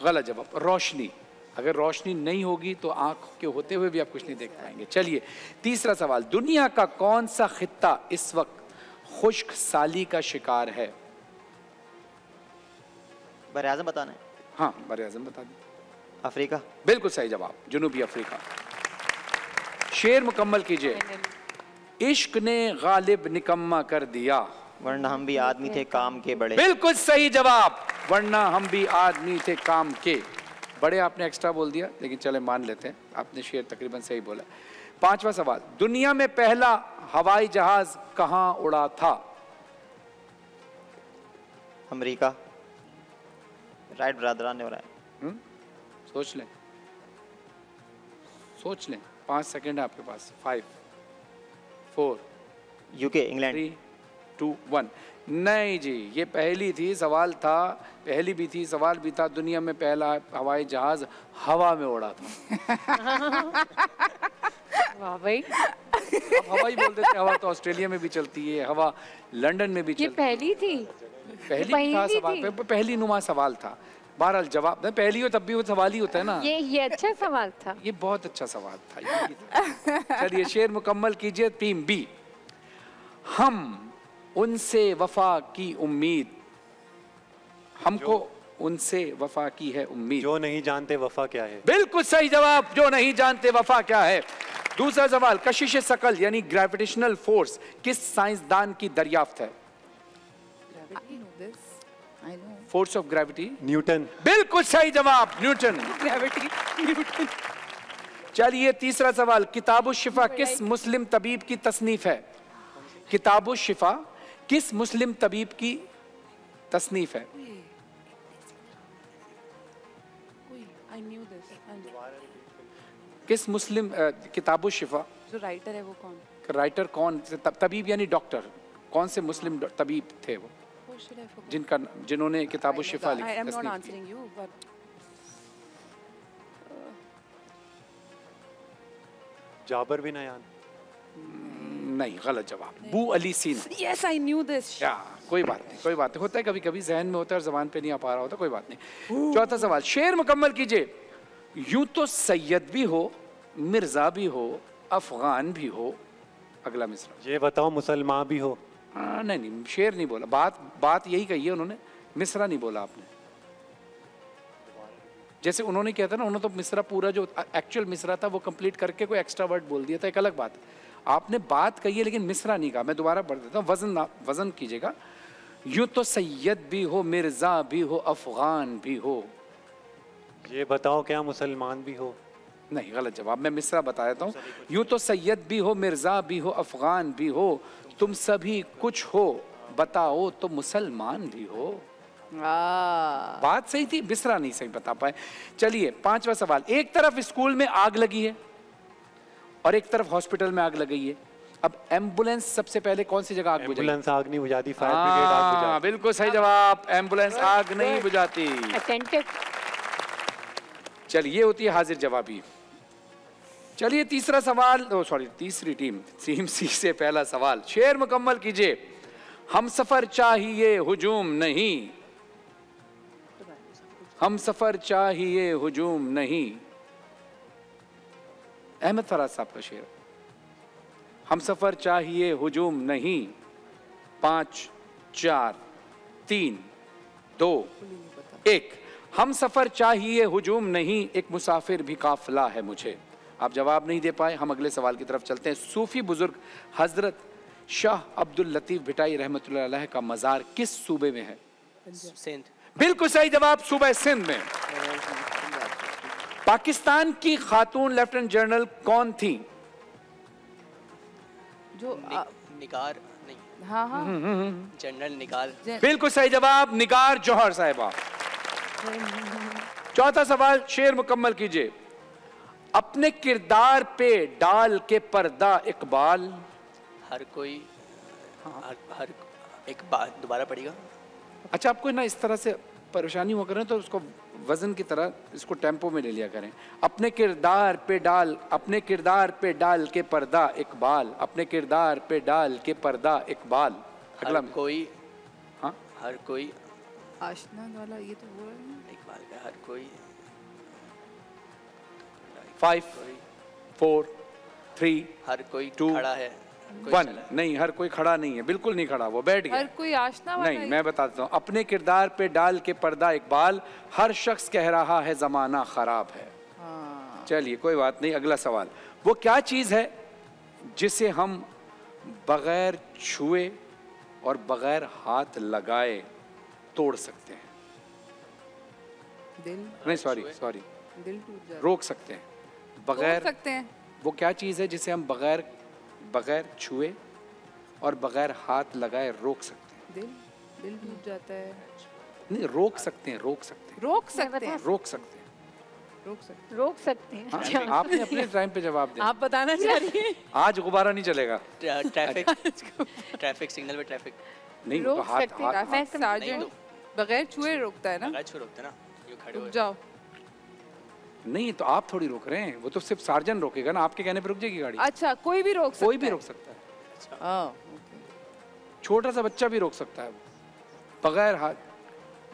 गलत जवाब रोशनी। अगर रोशनी नहीं होगी तो आँख के होते हुए भी आप कुछ नहीं देख पाएँगे। चलिए तीसरा सवाल दुनिया का कौन सा खित्ता इस वक्त खुश्क साली का शिकार है? बर आज़म बताना है। हाँ बर आज़म बता दें। अफ्रीका। बिल्कुल सही जवाब जुनूबी अफ्रीका। शेर मुकम्मल कीजिए। इश्क ने गालिब निकम्मा कर दिया। वरना हम भी आदमी थे काम के बड़े। बिल्कुल सही जवाब। वरना हम भी आदमी थे काम के। बड़े आपने एक्स्ट्रा बोल दिया लेकिन चले मान लेते हैं। आपने शेर तकरीबन सही बोला। पांचवा सवाल दुनिया में पहला हवाई जहाज़ कहाँ उड़ा था? अमेरिका। राइट ब्रदरान ने बनाया हम्म? सोच लें। सोच लें। पाँच सेकंड है आपके पास। Five four UK England three two one नहीं जी ये पहली थी सवाल था पहली भी थी सवाल भी था दुनिया में पहला हवाई जहाज़ हवा में उड़ा था। वाह भाई। हवा ही बोल देते हवा तो ऑस्ट्रेलिया में भी चलती है हवा लंदन में भी ये चलती पहली थी? पहली पहली था थी। सवाल पह- पहली नुमा सवाल था। बहरहाल जवाब पहली हो तब भी वो सवाल ही होता है ना। ये ये अच्छा सवाल था। ये बहुत अच्छा सवाल था था। चलिए शेर मुकम्मल कीजिए टीम बी। हम उनसे वफा की उम्मीद हमको उनसे वफा की है उम्मीद। जो नहीं जानते वफा क्या है। बिल्कुल सही जवाब जो नहीं जानते वफा क्या है। दूसरा सवाल कशिश सकल यानी ग्रेविटेशनल फोर्स किस साइंसदान की दरियाफ्त है? फोर्स ऑफ़ ग्रेविटी न्यूटन बिल्कुल सही जवाब न्यूटन Gravity. Newton. चलिए तीसरा सवाल किताबु शिफा किस मुस्लिम तबीब की तसनीफ है? किताबु शिफा किस मुस्लिम तबीब की तसनीफ है. किस मुस्लिम किताबु शिफा? जो राइटर है वो कौन? राइटर कौन? तबीब यानी डॉक्टर कौन से मुस्लिम तबीब थे वो? जिनका जिन्होंने किताबु शिफा लिखी but जाबर बिन अयान नहीं गलत जवाब। Bu Ali Sina. I knew this. क्या कोई बात नहीं कोई बात नहीं। होता है कभी कभी जहन में होता है और जबान पे नहीं आ पा रहा होता कोई बात नहीं। चौथा सवाल शेर मुकम्मल कीजिए। यूँ तो सैयद भी हो मिर्ज़ा भी हो अफगान भी हो अगला मिसरा। ये बताओ मुसलमान भी हो। हाँ नहीं नहीं शेर नहीं बोला। बात बात यही कही है उन्होंने मिसरा नहीं बोला आपने। जैसे उन्होंने किया था ना उन्होंने तो मिसरा पूरा जो एक्चुअल मिसरा था वो कंप्लीट करके कोई एक्स्ट्रा वर्ड बोल दिया था एक अलग बात। आपने बात कही है लेकिन मिसरा नहीं कहा। मैं दोबारा बढ़ देता हूँ वज़न वज़न कीजिएगा। यूँ तो सैयद भी हो मिर्ज़ा भी हो अफगान भी हो। ये बताओ क्या मुसलमान भी हो? नहीं गलत जवाब। मैं मिसरा बता देता हूँ। यूँ तो सैयद भी हो मिर्ज़ा भी हो अफगान भी हो तुम सभी कुछ हो बताओ तो मुसलमान भी हो। Ah. बात सही थी मिसरा नहीं सही बता पाए। चलिए पांचवा सवाल। एक तरफ़ स्कूल में आग लगी है और एक तरफ़ हॉस्पिटल में आग लगी है। अब एंबुलेंस सबसे पहले कौन सी जगह आग बुझाई? एंबुलेंस आग नहीं बुझाती फायर ब्रिगेड आग हाँ, बुझाती। बिल्कुल सही जवाब। एंबुलेंस आग नहीं बुझाती। अटेंटिव चलिए होती है हाजिर जवाबी। चलिए तीसरा सवाल सॉरी तीसरी टीम टीम सी से पहला सवाल। शेर मुकम्मल कीजिए। हम सफ़र चाहिए हुजूम नहीं। हम सफ़र चाहिए हुजूम नहीं। अहमद फराज साहब का शेर। हम सफ़र चाहिए हुजूम नहीं। पाँच, चार, तीन, दो, एक। हम सफ़र चाहिए हुजूम नहीं। एक मुसाफिर भी काफिला है मुझे। आप जवाब नहीं दे पाए। हम अगले सवाल की तरफ़ चलते हैं। सूफी बुज़ुर्ग हज़रत शाह अब्दुल लतीफ भिटाई रहमतुल्लाह अलैह का मज़ार किस सूबे में है? सिंध। बिल्कुल सही जवाब सूबह सिंध में। पाकिस्तान की खातून लेफ्टिनेंट जनरल कौन थी? जो नि, निगार नहीं। हाँ हाँ। जनरल निकाल बिल्कुल सही जवाब निगार जौहर साहिबा। चौथा सवाल शेर मुकम्मल कीजिए। अपने किरदार पे डाल के पर्दा इकबाल। हर कोई हर, हर एक बात दोबारा पड़ेगा अच्छा आपको ना इस तरह से परेशानी हुआ करें तो उसको वज़न की तरह इसको टेंपो में ले लिया करें। अपने किरदार पे डाल अपने किरदार पे डाल के पर्दा इकबाल अपने किरदार पे डाल के पर्दा इकबाल। अगला। हर कोई हाँ? हर कोई आशना वाला ये तो वो है इकबाल का हर कोई। फाइव फोर थ्री हर कोई टू खड़ा है वन नहीं हर कोई खड़ा नहीं है बिल्कुल नहीं खड़ा वो बैठ गया। हर कोई आशना वाला नहीं मैं बताता हूँ अपने किरदार पे डाल के पर्दा इकबाल हर शख्स कह रहा है जमाना खराब है। चलिए कोई बात नहीं अगला सवाल। वो क्या चीज़ है जिसे हम बगैर छुए और बगैर हाथ लगाए तोड़ सकते हैं? दिल? नहीं सॉरी सॉरी दिल टूट रोक सकते हैं। बगैर सकते हैं। वो क्या चीज़ है जिसे हम बगैर बगैर छुए और बगैर हाथ लगाए रोक सकते हैं? दिल दिल डूब जाता है। नहीं रोक सकते हैं रोक सकते हैं। रोक सकते हैं। रोक सकते हैं। रोक सकते रोक सकते हैं। हाँ, आपने अपने टाइम पे जवाब दिया। आप बताना चाह रही हैं। आज गुब्बारा नहीं चलेगा। ट्रैफ़िक ट्रैफ़िक सिग्नल पे ट्रैफ़िक। नहीं रोक सकते हैं। हाथ ट्रैफ़िक सार्जेंट बगैर छुए रोकता है ना? बगैर छुए रोकते ना। ये खड़े रुक जाओ। नहीं तो आप थोड़ी रोक रहे हैं। वो तो सिर्फ़ सार्जन रोकेगा ना आपके कहने पे रुक जाएगी गाड़ी। अच्छा कोई भी रोक सकता कोई भी रोक सकता है। हाँ छोटा सा बच्चा भी रोक सकता है। बगैर हाथ।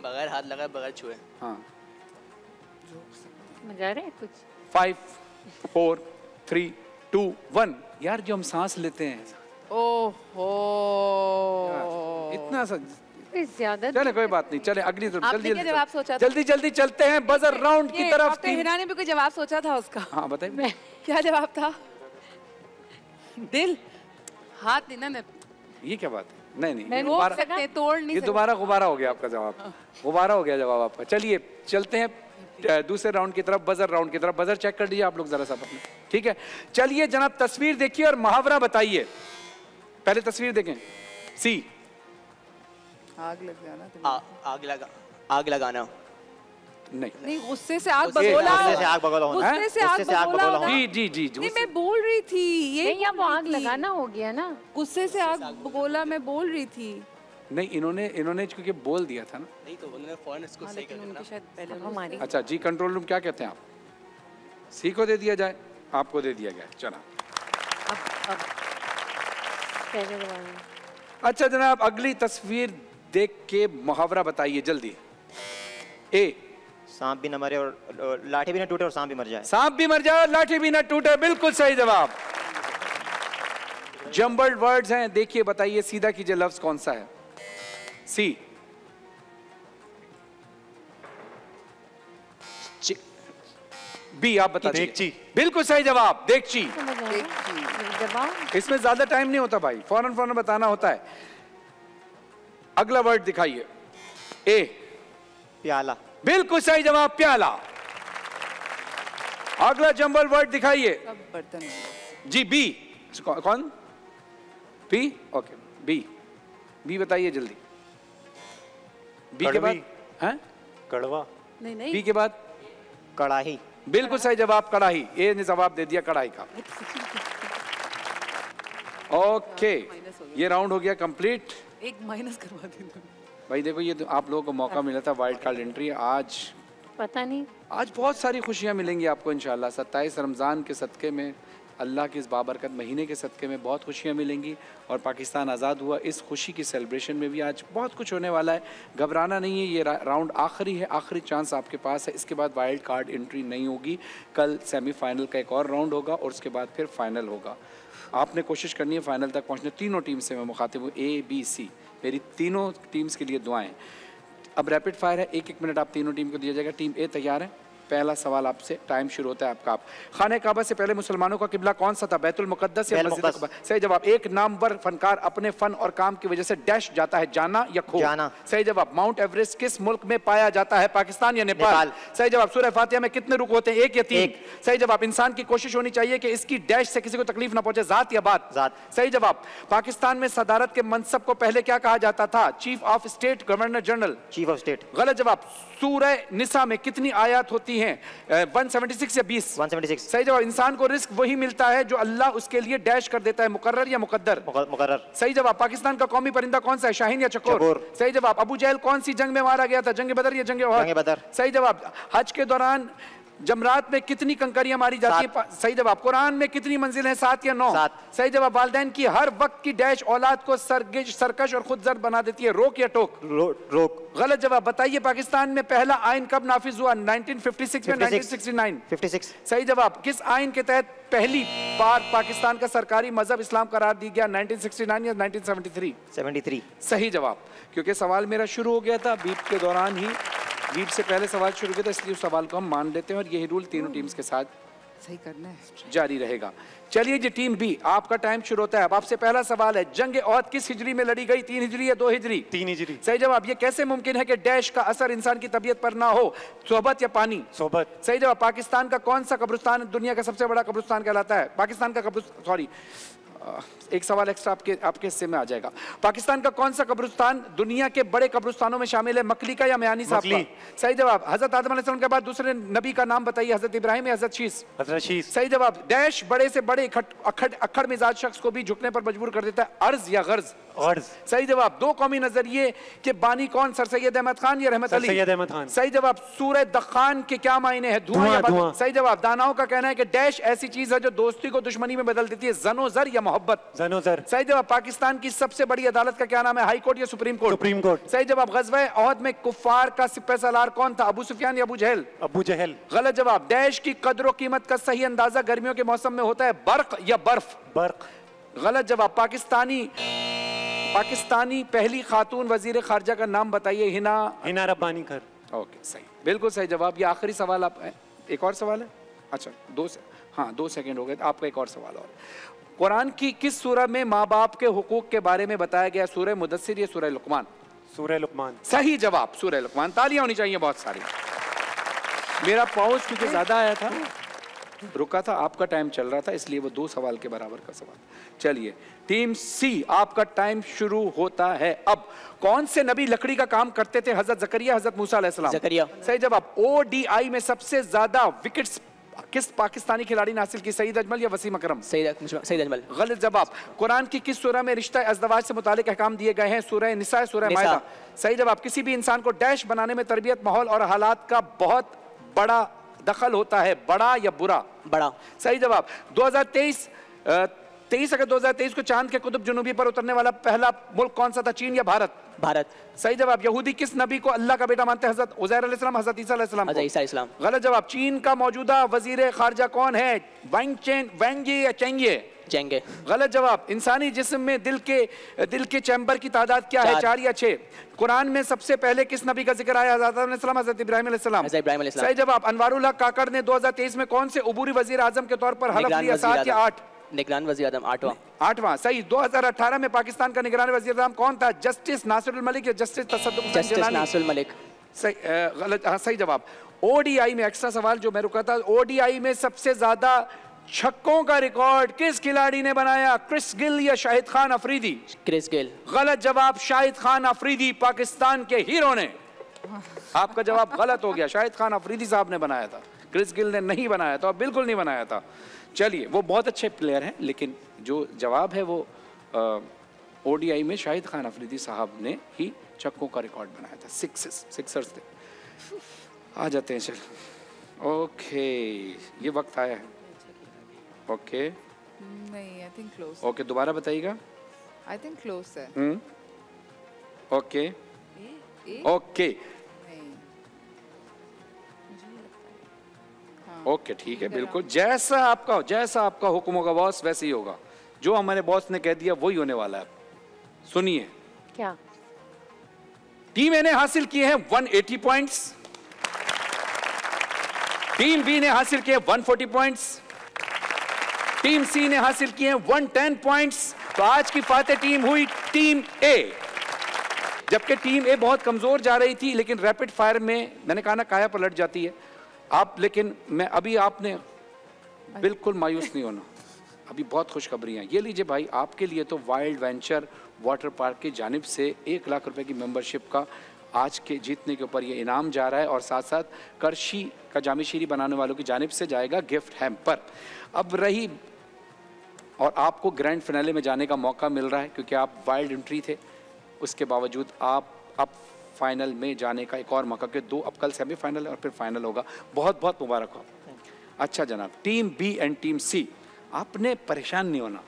बगैर हाथ लगाए बगैर छुए। हाँ। मज़ा आ रहा कुछ? Five four three two one यार जो हम सांस लेते हैं। ओहो। इतना सा ज़्यादा चले कोई बात नहीं चले अगली तरफ़ जल्दी जल्दी जवाब सोचा था? जल्दी जल्दी चलते हैं बजर राउंड की तरफ़ ने भी कोई जवाब सोचा था उसका? हाँ बताइए। क्या जवाब था? दिल हाथ नहीं ना ना ये क्या बात है? नहीं नहीं मैं रोक सकते तोड़ नहीं ये दोबारा गुब्बारा हो गया आपका जवाब। गुब्बारा हो गया जवाब आपका। चलिए चलते हैं दूसरे राउंड की तरफ़ बजर राउंड की तरफ़। बजर चेक कर लीजिए आप लोग जरा सा ठीक है? चलिए जनाब तस्वीर देखिए और मुहावरा बताइए। पहले तस्वीर देखें। सी आग लग जाना तो आ, आग लगा आग लगाना। नहीं। नहीं गुस्से से आग बगोला गुस्से से आग बगोला होना। गुस्से से आग गुस्से से आग बगोला होना। जी जी जी नहीं मैं बोल रही थी ये नहीं अब आग लगाना हो गया ना। गुस्से से आग बगोला मैं बोल रही थी। नहीं इन्होंने इन्होंने क्योंकि बोल दिया था ना। नहीं तो उन्होंने फ़ौरन इसको सही कर दिया ना शायद पहले हमारी अच्छा जी कंट्रोल रूम क्या कहते हैं आप? सी को दे दिया जाए आपको दे दिया गया चला। अच्छा जनाब अगली तस्वीर देख के मुहावरा बताइए जल्दी। ए। सांप भी न मरे और लाठी भी न टूटे और सांप भी मर जाए। सांप भी मर जाए और लाठी भी ना टूटे बिल्कुल सही जवाब। जम्बल्ड वर्ड्स हैं देखिए बताइए सीधा कीजिए लफ्ज कौन सा है? सी। बी आप बता दीजिए बिल्कुल सही जवाब देखची। इसमें ज़्यादा टाइम नहीं होता भाई फ़ौरन फ़ौरन बताना होता है। अगला वर्ड दिखाइए। ए। प्याला। बिल्कुल सही जवाब प्याला। अगला जंबल वर्ड दिखाइए। बर्तन जी बी। कौन? बी? Okay B. बी बताइए जल्दी। बी के बाद? हैं? कड़वा। नहीं नहीं। बी के बाद? कड़ाही। बिल्कुल सही जवाब कड़ाही। ए ने जवाब दे दिया कढ़ाई का। ओके। ये राउंड हो गया कंप्लीट। एक माइनस करवा देना भाई देखो ये तो आप लोगों को मौका मिला था वाइल्ड कार्ड एंट्री आज पता नहीं। आज बहुत सारी खुशियाँ मिलेंगी आपको इंशाल्लाह। सत्ताईस रमज़ान के सदक़े में अल्लाह के इस बाबरकत महीने के सदक़े में बहुत खुशियाँ मिलेंगी और पाकिस्तान आज़ाद हुआ। इस खुशी की सेलिब्रेशन में भी आज बहुत कुछ होने वाला है। घबराना नहीं है ये रा, राउंड आखिरी है आखिरी चांस आपके पास है। इसके बाद वाइल्ड कार्ड एंट्री नहीं होगी। कल सेमीफाइनल का एक और राउंड होगा और उसके बाद फिर फाइनल होगा। आपने कोशिश करनी है फाइनल तक पहुँचने। तीनों टीम से मैं मुखातिब हूँ ए बी सी मेरी तीनों टीम्स के लिए दुआएँ। अब रैपिड फायर है एक एक मिनट आप तीनों टीम को दिया जाएगा। टीम ए तैयार है। पहला सवाल आपसे टाइम शुरू होता है आपका। आप खाने काबा से पहले मुसलमानों का किबला कौन सा था? बैतुल मुकद्दस या मस्जिद सही जवाब एक नामवर फनकार अपने फन और काम की वजह से डैश जाता है जाना या खो जाना। सही जवाब माउंट एवरेस्ट किस मुल्क में पाया जाता है? पाकिस्तान या नेपाल। सही जवाब सूर्य फातिहा में कितने रुक होते हैं? एक या तीन। सही जवाब इंसान की कोशिश होनी चाहिए कि इसकी डैश से किसी को तकलीफ़ ना पहुँचे जात या बात। जात। सही जवाब पाकिस्तान में सदारत के मनसब को पहले क्या कहा जाता था? Chief of state governor general chief of state गलत जवाब सूरह निसा में कितनी आयत होती हैं वन सेवेंटी सिक्स या बीस? 176 सही जवाब इंसान को रिस्क वही मिलता है जो अल्लाह उसके लिए डैश कर देता है मुकर्र या मुकदर मुकर्र सही जवाब पाकिस्तान का कौमी परिंदा कौन सा है? शाहीन या चकोर? चकोर। सही जवाब अबू जैल कौन सी जंग में मारा गया था? जंग बदर या जंग बदर। सही जवाब हज के दौरान जमरात में कितनी कंकरियाँ मारी जाती है? सही जवाब कुरान में कितनी मंजिल है? सात या नौ? सात। सही जवाब वालदेन की हर वक्त की डैश औलाद को सरगिज सरकश और खुद बना देती है रोक या टोक? रो, रोक। गलत जवाब बताइए पाकिस्तान में पहला आइन कब नाफिज हुआ? 1956 में 1969 56 सही जवाब किस आइन के तहत पहली बार पाकिस्तान का सरकारी मज़हब इस्लाम करार दी गया? 1969 या 1973 73 सही जवाब क्योंकि सवाल मेरा शुरू हो गया था बीप के दौरान ही बीप से पहले सवाल शुरू किया था इसलिए उस सवाल को हम मान लेते हैं और यही रूल तीनों टीम्स के साथ सही करना है। जारी रहेगा। चलिए जी टीम बी आपका टाइम शुरू होता है। अब आपसे पहला सवाल है जंग औद किस हिजरी में लड़ी गई तीन हिजरी या दो हिजरी? तीन हिजरी। सही जवाब ये कैसे मुमकिन है कि डैश का असर इंसान की तबीयत पर ना हो? सोहबत या पानी? सोहबत। सही जवाब पाकिस्तान का कौन सा कब्रिस्तान दुनिया का सबसे बड़ा कब्रिस्तान कहलाता है? पाकिस्तान का कब्रिस्तान सॉरी एक सवाल एक्स्ट्रा आपके आपके हिस्से में आ जाएगा। पाकिस्तान का कौन सा कब्रिस्तान दुनिया के बड़े कब्रिस्तानों में शामिल है? मकली का या मयानी साहब का? सही जवाब। हज़रत आदम के बाद दूसरे नबी का नाम बताइए हज़रत इब्राहिम या हज़रत शीस? हज़रत शीस। सही जवाब। डैश बड़े से बड़े अखड़ अखड़ मिजाज शख्स को भी झुकने पर मजबूर कर देता है। अर्ज़ या गर्ज? अर्ज़। सही जवाब। दो कौमी नज़रिए के बानी कौन? सर सैयद अहमद खान या रहमत अली? सैयद अहमद खान। सही जवाब। सूरह दखान के क्या मायने हैं? धुआँ या धुआँ। सही जवाब। दानाओं का कहना है कि डैश ऐसी चीज़ है जो दोस्ती को दुश्मनी में बदल देती है जनो जर या मोहब्बत। सही जवाब पाकिस्तान की सबसे बड़ी अदालत का क्या नाम है? हाई कोर्ट या सुप्रीम कोर्ट? Supreme court. सही जवाब गजवा अहद में कुफार का सिपह सलार कौन था? अबू सुफियान या अबू जहल? अबू जहल। गलत जवाब डैश की कदर कीमत का सही अंदाज़ा गर्मियों के मौसम में होता है बर्फ़ या बर्फ़? बर्क। गलत जवाब पाकिस्तानी पाकिस्तानी पहली खातून वज़ीर खारजा का नाम बताइए हिना। हिना रब्बानी कर ओके सही। बिल्कुल सही जवाब ये आखिरी सवाल आप एक और सवाल है? अच्छा दो से हाँ दो सेकंड हो गए तो आपका एक और सवाल और। कुरान की किस सूरह में माँ बाप के हुकूक के बारे में बताया गया सूरह मुदस्सिर या सूरह लुकमान। सूरह लुकमान। सही जवाब सूरह लुकमान। तालियाँ होनी चाहिए बहुत सारी। मेरा पाउच क्योंकि ज़्यादा आया था रुका था आपका टाइम चल रहा था इसलिए वो दो सवाल के बराबर का सवाल। चलिए टीम सी आपका टाइम शुरू होता है। अब कौन से नबी लकड़ी का काम करते थे? हज़रत जकरिया हज़रत मूसा अलैहिस्सलाम। जकरिया। सही जवाब ओडीआई में सबसे ज़्यादा विकेट्स किस पाकिस्तानी खिलाड़ी ने हासिल की? सईद अजमल या वसीम अकरम? सईद सईद अजमल। गलत जवाब। कुरान की किस सूरह में रिश्ता अजदवाज से मुतालिक अहकाम दिए गए हैं? सूरह निसा सूरह। मायदा। सही जवाब किसी भी इंसान को डैश बनाने में तरबियत माहौल और हालात का बहुत बड़ा दखल होता है बड़ा या बुरा? बड़ा। सही जवाब। 2023 तेईस अगस्त 2023 को चाँद के कुतुब जुनूबी पर उतरने वाला पहला मुल्क कौन सा था? चीन या भारत? भारत। सही जवाब यहूदी किस नबी को अल्लाह का बेटा मानते हैं? हज़रत उजैर अलैहिस्सलाम हज़रत ईसा अलैहिस्सलाम। गलत जवाब चीन का मौजूदा वज़ीर खारजा कौन है? वैंग चेन वैंग या चेंगे? गलत जवाब इंसानी जिस्म में दिल के दिल के चैम्बर की तादाद क्या है? चार। या छह? कुरान में सबसे पहले किस नबी का ज़िक्र आया? हज़रत हज़रत इब्राहिम। सही जवाब अनवारुल हक काकड़ ने 2023 में कौन से उबूरी वज़ीर आज़म के तौर पर हलफ लिया? सात या आठ? निगरान वज़ीर आज़म आठवां। आठवां सही 2018 में पाकिस्तान का निगरान वज़ीर आज़म कौन था? जस्टिस नासिरुल मलिक या जस्टिस हुसैन जस्टिस? नासुल मलिक। सही गलत हाँ सही जवाब। ओडीआई में एक्स्ट्रा सवाल जो मैं रुका था ओडीआई में सबसे ज़्यादा छक्कों का रिकॉर्ड किस खिलाड़ी ने बनाया? क्रिस गिल या शाहिद खान अफरीदी? Chris Gayle. गलत जवाब शाहिद खान अफरीदी पाकिस्तान के हीरो ने। आपका जवाब गलत हो गया। शाहिद खान अफरीदी साहब ने बनाया था। क्रिस गिल ने नहीं बनाया था और बिल्कुल नहीं बनाया था। चलिए वो बहुत अच्छे प्लेयर हैं लेकिन जो जवाब है वो ओडीआई में शाहिद खान अफरीदी साहब ने ही छक्कों का रिकॉर्ड बनाया था। सिक्स सिक्सर्स थे। आ जाते हैं चल ओके ये वक्त आया है। ओके नहीं आई थिंक क्लोज ओके दोबारा बताइएगा। आई थिंक क्लोज है। हम्म। ओके ओके ओके ठीक है बिल्कुल। जैसा आपका हो जैसा आपका हुक्म होगा बॉस वैसे ही होगा। जो हमारे बॉस ने कह दिया वही होने वाला है। सुनिए। क्या? टीम ए ने हासिल किए हैं 180 पॉइंट्स टीम बी ने हासिल किए 140 पॉइंट्स टीम सी ने हासिल किए हैं 110 पॉइंट्स तो आज की फाते टीम हुई टीम ए जबकि टीम ए बहुत कमज़ोर जा रही थी लेकिन रैपिड फायर में मैंने कहा ना काया पलट जाती है। आप, लेकिन मैं अभी आपने बिल्कुल मायूस नहीं होना। अभी बहुत खुशखबरी हैं। ये लीजिए भाई, आपके लिए तो वाइल्ड वेंचर वाटर पार्क की जानिब से एक लाख रुपए की मेंबरशिप का आज के जीतने के ऊपर ये इनाम जा रहा है और साथ साथ करशी का जामी शीरी बनाने वालों की जानिब से जाएगा गिफ्ट हैम्पर। अब रही और आपको ग्रैंड फिनाले में जाने का मौका मिल रहा है, क्योंकि आप वाइल्ड एंट्री थे। उसके बावजूद आप अब फाइनल में जाने का एक और मौका क्योंकि दो अब कल सेमीफाइनल है और फिर फाइनल होगा। बहुत बहुत मुबारक हो अच्छा जनाब team B and team C आपने परेशान नहीं होना?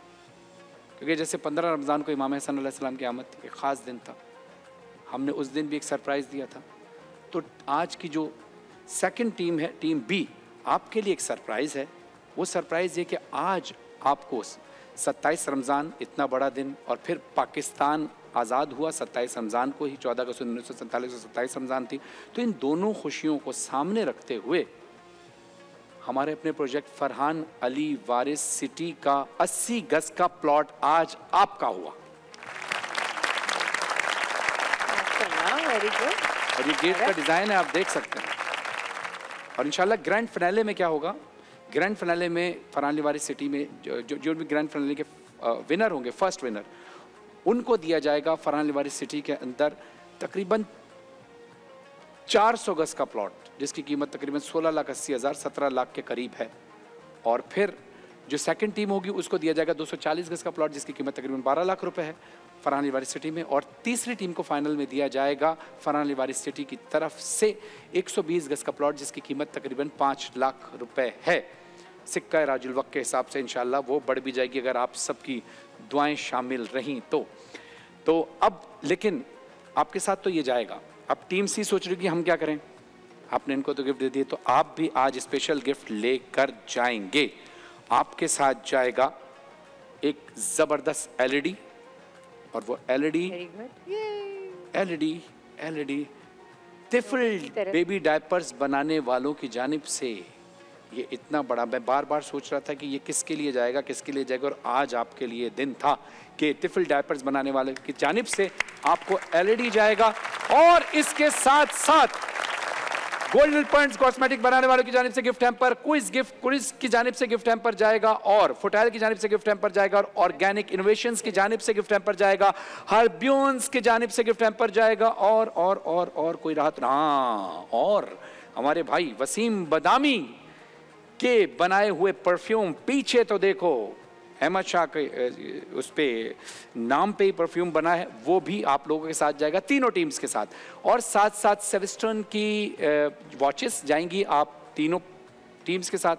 क्योंकि जैसे पंद्रह रमज़ान को इमाम हसन सलाम की आमद एक ख़ास दिन था। हमने उस दिन भी एक सरप्राइज़ दिया था। तो आज की जो सेकंड टीम है टीम बी आपके लिए एक सरप्राइज़ है। वो सरप्राइज़ ये कि आज आपको सत्ताईस रमज़ान इतना बड़ा दिन और फिर पाकिस्तान आज़ाद हुआ सत्ताईस रमज़ान को ही चौदह अगस्त उन्नीस सौ सैंतालीस सत्ताईस रमज़ान थी। तो इन दोनों खुशियों को सामने रखते हुए हमारे अपने प्रोजेक्ट फरहान अली वारिस सिटी का 80 गज का प्लॉट आज आपका हुआ। वेरी गुड और ये गेट का डिज़ाइन है आप देख सकते हैं। और इंशाल्लाह ग्रैंड फिनाले में क्या होगा? ग्रैंड फिनाले में फरहान अली वारिस सिटी में जो जो, जो भी ग्रैंड फिनाले के विनर होंगे फ़र्स्ट विनर उनको दिया जाएगा फरहान लिवारी सिटी के अंदर तकरीबन 400 गज का प्लॉट, जिसकी कीमत तकरीबन 16 लाख अस्सी हज़ार सत्रह लाख के करीब है। और फिर जो सेकंड टीम होगी, उसको दिया जाएगा 240 गज का प्लॉट, जिसकी कीमत तकरीबन 12 लाख रुपए है फरहान वारिस सिटी में। और तीसरी टीम को फाइनल में दिया जाएगा फरहान वारिस सिटी की तरफ़ से 120 गज का प्लॉट, जिसकी कीमत तकरीबन 5 लाख रुपए है। सिक्का राजुल वक्त के हिसाब से, इंशाल्लाह वो बढ़ भी जाएगी, अगर आप सबकी दुआएँ शामिल रहीं तो। तो अब लेकिन आपके साथ तो ये जाएगा। अब टीम सी सोच रही कि हम क्या करें? आपने इनको तो गिफ्ट दे दिए तो आप भी आज स्पेशल गिफ्ट लेकर जाएँगे। आपके साथ जाएगा एक ज़बरदस्त एलईडी और वो एलईडी एलईडी एलईडी तिफल बेबी डायपर्स बनाने वालों की जानिब से ये इतना बड़ा, मैं बार बार सोच रहा था कि ये किसके लिए जाएगा, किसके लिए जाएगा, और आज आपके लिए दिन था कि तिफल डायपर्स बनाने वाले की जानब से आपको एलईडी जाएगा, और इसके साथ साथ गोल्डन पॉइंट्स कॉस्मेटिक बनाने वालों की जानिब से gift hamper, quiz gift, quiz की जानिब से गिफ्ट हैम्पर जाएगा, और फुटाइल की जानब से गिफ्ट हैम्पर जाएगा, और ऑर्गेनिक इनोवेशंस की जानब से गिफ्ट हैम्पर जाएगा, हर्ब्यून्स की जानब से गिफ्ट हैम्पर जाएगा, और और और और कोई राहत हाँ और हमारे भाई वसीम बदामी के बनाए हुए परफ्यूम पीछे तो देखो। अहमद शाह के उस पर नाम पे ही परफ्यूम बना है वो भी आप लोगों के साथ जाएगा तीनों टीम्स के साथ। और साथ साथ सेविस्टर्न की वॉचेस जाएँगी आप तीनों टीम्स के साथ।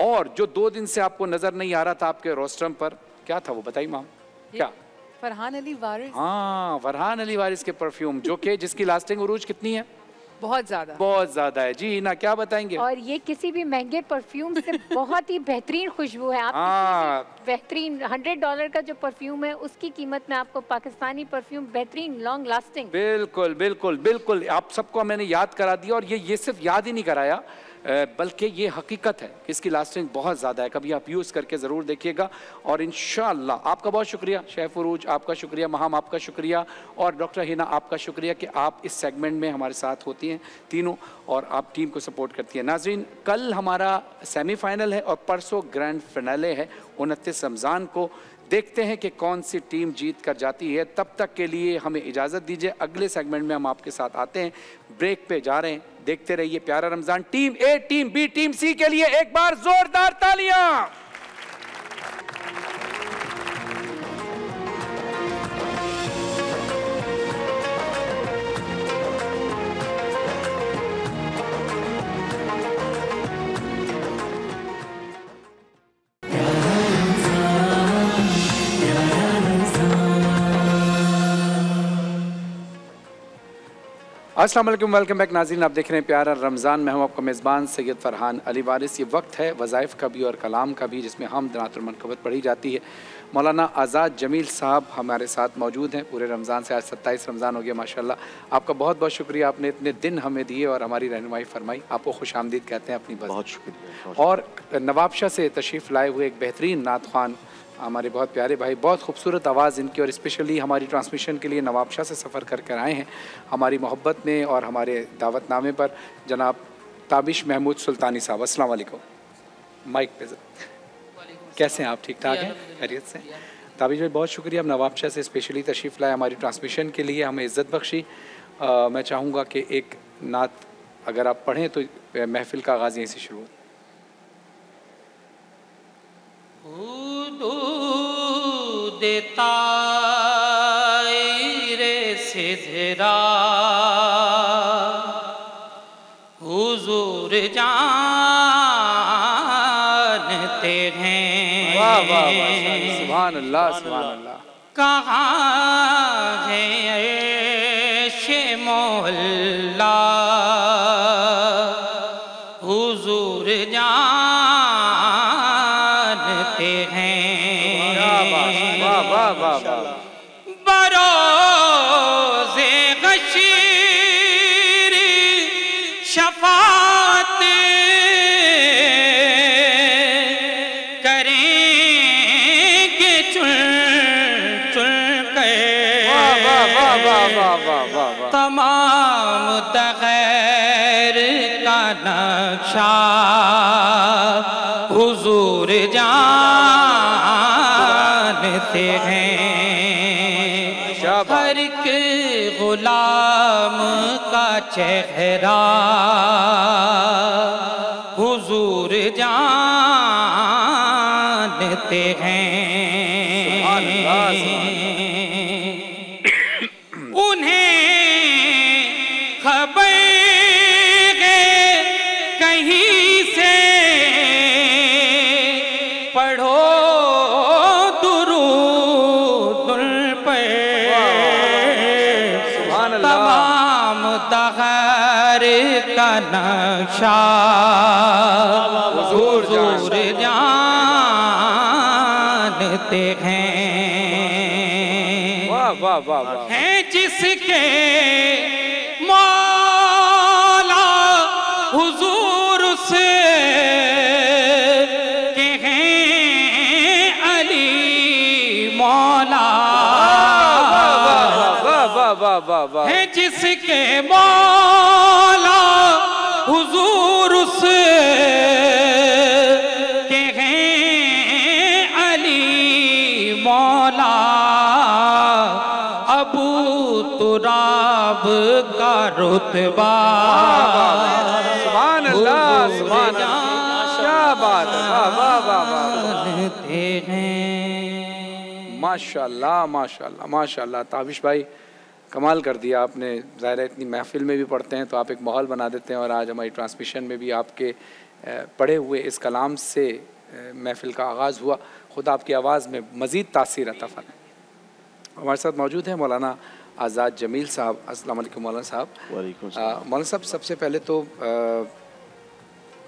और जो दो दिन से आपको नज़र नहीं आ रहा था आपके रोस्ट्रम पर क्या था वो बताइए माम क्या? फरहान अली वारिस। हाँ फरहान अली वारिस के परफ्यूम जो कि जिसकी लास्टिंग उरूज कितनी है? बहुत ज़्यादा। बहुत ज़्यादा है। जी ना क्या बताएँगे? और ये किसी भी महँगे परफ्यूम से बहुत ही बेहतरीन खुशबू है। आप हाँ। बेहतरीन हंड्रेड डॉलर का जो परफ्यूम है उसकी कीमत में आपको पाकिस्तानी परफ्यूम बेहतरीन लॉन्ग लास्टिंग बिल्कुल बिल्कुल बिल्कुल। आप सबको मैंने याद करा दिया और ये ये सिर्फ़ याद ही नहीं कराया। बल्कि ये हकीकत है कि इसकी लास्टिंग बहुत ज़्यादा है। कभी आप यूज़ करके ज़रूर देखिएगा और इन आपका बहुत शुक्रिया। शेफ उरूज, आपका शुक्रिया। महाम, आपका शुक्रिया। और डॉक्टर हिना, आपका शुक्रिया कि आप इस सेगमेंट में हमारे साथ होती हैं तीनों और आप टीम को सपोर्ट करती हैं। नाजरीन, कल हमारा सेमीफाइनल है और परसों ग्रैंड फिनाले है उनतीस रमज़ान को। देखते हैं कि कौन सी टीम जीत कर जाती है। तब तक के लिए हमें इजाज़त दीजिए। अगले सेगमेंट में हम आपके साथ आते हैं। ब्रेक पे जा रहे हैं। देखते रहिए प्यारा Ramzan. Team A team B team C के लिए एक बार जोरदार तालियाँ। अस्सलाम वालेकुम वेलकम बैक नाजीन आप देख रहे हैं प्यारा रमज़ान। में हम आपका मेज़बान सैयद फ़रहान अली वारिस। ये वक्त है वज़ाइफ का भी और कलाम का भी जिसमें हम दनातमनकबत पढ़ी जाती है। मौलाना आज़ाद जमील साहब हमारे साथ मौजूद हैं पूरे रमज़ान से। आज सत्ताईस रमज़ान हो गया माशाल्लाह। आपका बहुत बहुत शुक्रिया। आपने इतने दिन हमें दिए और हमारी रहनुमाई फरमाई। आपको खुश आमदीद कहते हैं अपनी बहुत शुक्रिया और नवाबशाह से तशरीफ़ लाए हुए एक बेहतरीन नात खान हमारे बहुत प्यारे भाई बहुत खूबसूरत आवाज़ इनकी और स्पेशली हमारी ट्रांसमिशन के लिए नवाबशाह से सफ़र कर कर आए हैं। हमारी मोहब्बत में और हमारे दावतनामे पर जनाब ताबिश महमूद सुल्तानी साहब वालेकुम। माइक पे कैसे हैं आप? ठीक ठाक हैं? खैरियत से? ताबिश भाई बहुत शुक्रिया। हम नवाबशाह से स्पेशली तशरीफ़ लाए हमारी ट्रांसमिशन के लिए। हमें इज़्ज़त बख्शी। मैं चाहूँगा कि एक नात अगर आप पढ़ें तो महफ़िल का आगाज़ यहीं से शुरू देता रे सिधरा हुजूर जानते हैं। वाह वाह वाह सुभान अल्लाह सुभान अल्लाह कहाँ है शे मोहल्ला? नक्शा हुजूर जानते हैं। हर एक गुलाम का चेहरा नक्शा। हुजूर जानते हैं। वाह वाह वाह हैं जिसके मौला हुजूर से के हैं अली मौला। वाह वाह वाह वाह। है जिसके मौला हुजूर से के हैं अली मौला अबू तुराब का रुतबा। सुभान अल्लाह सुभान अल्लाह क्या बात है वाह वाह वाह वाह माशाल्लाह माशाल्लाह माशाल्लाह। ताबिश भाई कमाल कर दिया आपने। ज़ाहिर इतनी महफिल में भी पढ़ते हैं तो आप एक माहौल बना देते हैं और आज हमारी ट्रांसमिशन में भी आपके पढ़े हुए इस कलाम से महफिल का आगाज़ हुआ। खुद आपकी आवाज़ में मज़ीद तासीर अता फरमाए। हमारे साथ मौजूद हैं मौलाना आज़ाद जमील साहब। अस्सलाम वालेकुम मौलाना साहब। मौलाना साहब सबसे पहले तो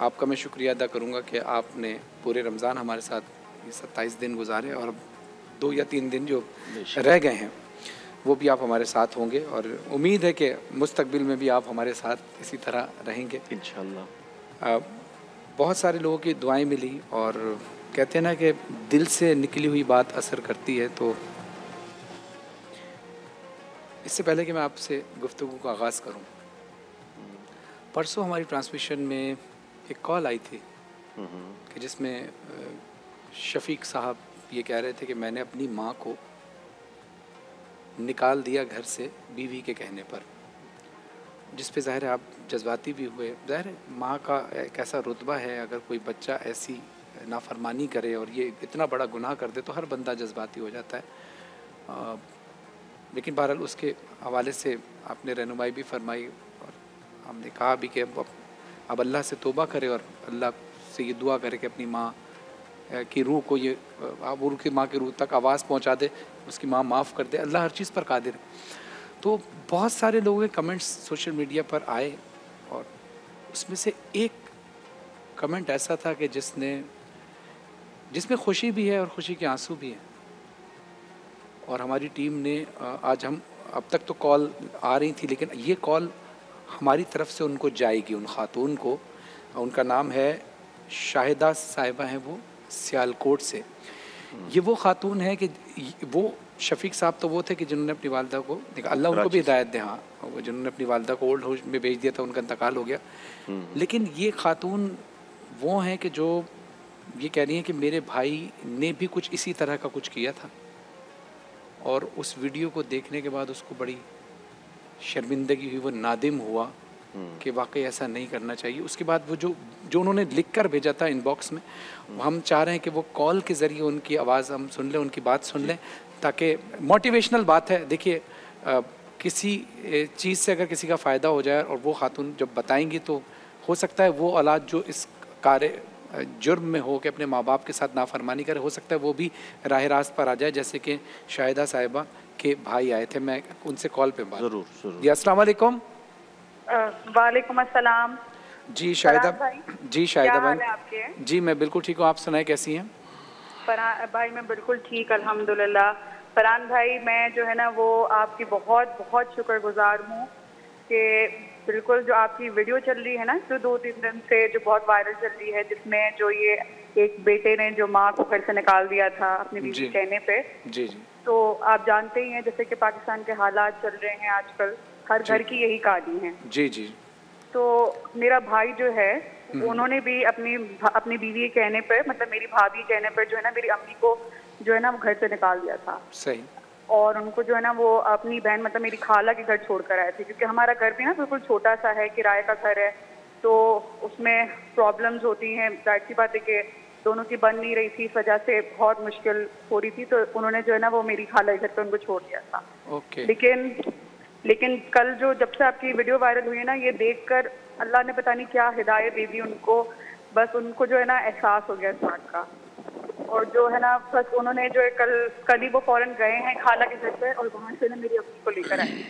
आपका मैं शुक्रिया अदा करूँगा कि आपने पूरे रमज़ान हमारे साथ सत्ताईस दिन गुजारे और दो या तीन दिन जो रह गए हैं। वो भी आप हमारे साथ होंगे और उम्मीद है कि मुस्तकबिल में भी आप हमारे साथ इसी तरह रहेंगे। इन बहुत सारे लोगों की दुआएँ मिली और कहते हैं ना कि दिल से निकली हुई बात असर करती है तो इससे पहले कि मैं आपसे गुफ्तु का आगाज़ करूँ। परसों हमारी ट्रांसमिशन में एक कॉल आई थी कि जिसमें शफीक साहब ये कह रहे थे कि मैंने अपनी माँ को निकाल दिया घर से बीवी के कहने पर जिस पे ज़ाहिर आप जज्बाती भी हुए। ज़ाहिर माँ का एक ऐसा रुतबा है अगर कोई बच्चा ऐसी नाफरमानी करे और ये इतना बड़ा गुनाह कर दे तो हर बंदा जज्बाती हो जाता है। अ, लेकिन बहरहाल उसके हवाले से आपने रहनुमाई भी फरमाई और हमने कहा भी कि अब अब अल्लाह से तोबा करे और अल्लाह से ये दुआ करे कि अपनी माँ की रूह को ये आप उनकी माँ की रूह तक आवाज़ पहुँचा दे, उसकी माँ माफ़ कर दे, अल्लाह हर चीज़ पर कादिर है। तो बहुत सारे लोगों के कमेंट्स सोशल मीडिया पर आए और उसमें से एक कमेंट ऐसा था कि जिसने, जिसमें खुशी भी है और खुशी के आँसू भी हैं। और हमारी टीम ने आज हम, अब तक तो कॉल आ रही थी, लेकिन ये कॉल हमारी तरफ़ से उनको जाएगी, उन खातून को। उनका नाम है शाहिदा साहिबा हैं वो। सियालकोट से। ये वो खातून है कि वो शफीक साहब तो वो थे कि जिन्होंने अपनी वालदा को देखा। अल्लाह उनको भी हिदायत दे हाँ। वो जिन्होंने अपनी वालदा को ओल्ड हाउस में भेज दिया था उनका इंतकाल हो गया। लेकिन ये खातून वो हैं कि जो ये कह रही हैं कि मेरे भाई ने भी कुछ इसी तरह का कुछ किया था। और उस वीडियो को देखने के बाद उसको बड़ी शर्मिंदगी हुई वो नादिम हुआ। कि वाकई ऐसा नहीं करना चाहिए। उसके बाद वो जो जो उन्होंने लिख कर भेजा था इनबॉक्स में हम चाह रहे हैं कि वो कॉल के ज़रिए उनकी आवाज़ हम सुन लें उनकी बात सुन लें ताकि मोटिवेशनल बात है। देखिए किसी चीज़ से अगर किसी का फ़ायदा हो जाए और वो खातून जब बताएँगी तो हो सकता है वो औलाद जो इस कार्य जुर्म में हो कि अपने माँ बाप के साथ नाफरमानी करे हो सकता है वो भी राह रास्त पर आ जाए। जैसे कि शाहिदा साहिबा के भाई आए थे मैं उनसे कॉल पे बात ज़रूर ज़रूर। जी अस्सलाम वालेकुम। वालेकुम जी शाहिदा जी शाहिदा आपके? जी मैं बिल्कुल ठीक हूँ आप सुनाए कैसी हैं? भाई मैं बिल्कुल ठीक अल्हम्दुलिल्लाह। फरहान भाई मैं जो है ना वो आपकी बहुत बहुत शुक्रगुजार हूँ कि बिल्कुल जो आपकी वीडियो चल रही है ना जो दो तीन दिन से जो बहुत वायरल चल रही है जिसमें जो ये एक बेटे ने जो माँ को घर से निकाल दिया था अपने बीवी कहने पे जी जी। तो आप जानते ही हैं जैसे कि पाकिस्तान के हालात चल रहे हैं आजकल। हर घर की यही कहानी है। जी जी। तो मेरा भाई जो है हम्म। उन्होंने भी अपनी अपनी बीवी के कहने पर मतलब मेरी भाभी कहने पर जो है ना मेरी अम्मी को जो है ना वो घर से निकाल दिया था। सही। और उनको जो है ना वो अपनी बहन मतलब मेरी खाला के घर छोड़ कर आए थे क्योंकि हमारा घर भी ना बिल्कुल छोटा सा है किराए का घर है तो उसमें प्रॉब्लम्स होती हैं। ज़ाहिर सी बात है कि दोनों की बन नहीं रही थी इस वजह से बहुत मुश्किल हो रही थी तो उन्होंने जो है ना वो मेरी खाला के घर पर उनको छोड़ दिया था। ओके। लेकिन लेकिन कल जो जब से आपकी वीडियो वायरल हुई है ना ये देखकर अल्लाह ने पता नहीं क्या हिदायत दे दी उनको। बस उनको जो है ना एहसास हो गया इस बात का। और जो है ना बस उन्होंने जो है कल कल ही वो फ़ौरन गए हैं खाला के घर पे और वहाँ से ना मेरी अम्मी को लेकर आए।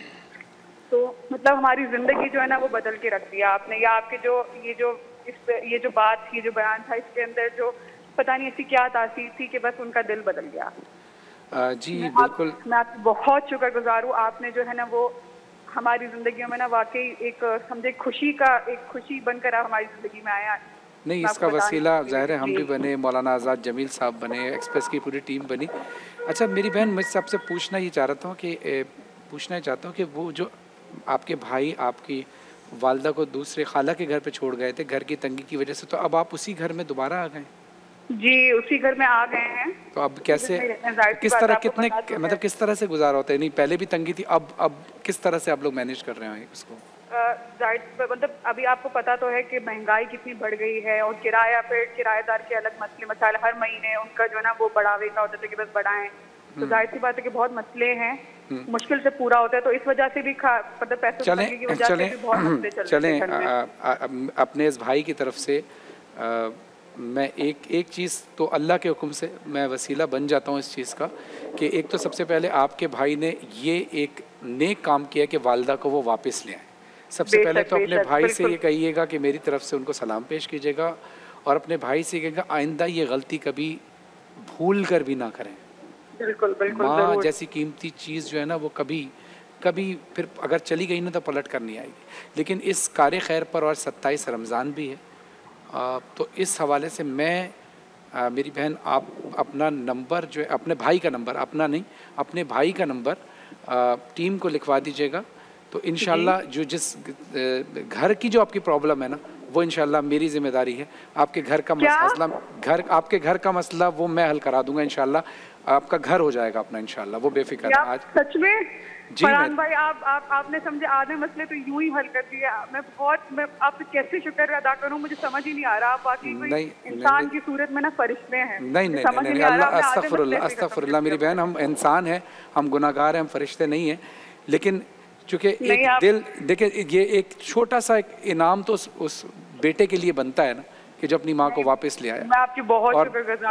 तो मतलब हमारी ज़िंदगी जो है ना वो बदल के रख दिया आपने। या आपके जो ये जो इस पे ये जो बात थी जो बयान था इसके अंदर जो पता नहीं ऐसी क्या तासीर थी कि बस उनका दिल बदल गया। जी मैं बिल्कुल। आप, मैं आपकी बहुत शुक्रगुजार हूँ। आपने जो है ना वो हमारी ज़िंदगी में ना वाकई एक समझे खुशी का एक खुशी बनकर आप हमारी ज़िंदगी में आया नहीं इसका वसीला ज़ाहिर है हम भी बने मौलाना आज़ाद जमील साहब बने एक्सप्रेस की पूरी टीम बनी। अच्छा मेरी बहन मैं आपसे पूछना ये चाह रहा था कि पूछना चाहता हूँ कि वो जो आपके भाई आपकी वालदा को दूसरे खाला के घर पे छोड़ गए थे घर की तंगी की वजह से तो अब आप उसी घर में दोबारा आ गए? जी उसी घर में आ गए हैं तो अब कैसे किस तरह कितने। मतलब किस तरह से गुजारा होता है नहीं पहले भी तंगी थी अब अब किस तरह से आप लोग मैनेज कर रहे हैं उसको मतलब अभी आपको पता तो है कि महँगाई कितनी बढ़ गई है और किराया पे किराएदार के अलग मसले मसाइल हर महीने उनका जो है ना वो बढ़ावे का होता था कि बस बढ़ाएँ तो हम्म। ज़ाहिर सी बात है कि बहुत मसले हैं हम्म। मुश्किल से पूरा होता है तो इस वजह से भी मतलब पैसों चलें की वजह से भी बहुत मसले चल चलें अपने इस भाई की तरफ़ से मैं एक एक चीज़ तो अल्लाह के हुक्म से मैं वसीला बन जाता हूँ इस चीज़ का कि एक तो सबसे पहले आपके भाई ने ये एक नेक काम किया कि वालदा को वो वापस ले आए। सबसे पहले तो अपने भाई से ये कहिएगा कि मेरी तरफ़ से उनको सलाम पेश कीजिएगा और अपने भाई से कहिएगा आइंदा ये गलती कभी भूल कर भी ना करें। बिल्कुल बिल्कुल माँ जैसी कीमती चीज़ जो है ना वो कभी कभी फिर अगर चली गई ना तो पलट कर नहीं आएगी। लेकिन इस कार खैर पर और सत्ताईस रमज़ान भी है। तो इस हवाले से मैं आ, मेरी बहन आप अपना नंबर जो है अपने भाई का नंबर अपना नहीं अपने भाई का नंबर आ, टीम को लिखवा दीजिएगा। तो इन जो। जिस घर की जो आपकी प्रॉब्लम है ना वो इंशाल्लाह मेरी ज़िम्मेदारी है। आपके घर का मसला घर आपके घर का मसला वो मैं हल करा दूँगा इनशाला आपका घर हो जाएगा अपना इंशाल्लाह वो बेफिक्र आज सच में? फरहान भाई आप आप आपने समझे आधे मसले तो यूँ ही हल कर दिए। मैं बहुत मैं आपसे कैसे शुक्र अदा करूँ? मुझे समझ ही नहीं आ रहा। आप वाकई कोई इंसान की सूरत में ना फरिश्ते हैं। नहीं नहीं समझ नहीं नहीं अल्लाह खत्म अस्तगफुरुल्लाह मेरी बहन हम इंसान हैं हम गुनाहगार हैं हम फरिश्ते नहीं हैं लेकिन चूँकि एक दिल देखिए ये एक छोटा सा एक इनाम तो उस बेटे के लिए बनता है ना। कि जो अपनी माँ को वापस ले आया। मैं आपकी बहुत और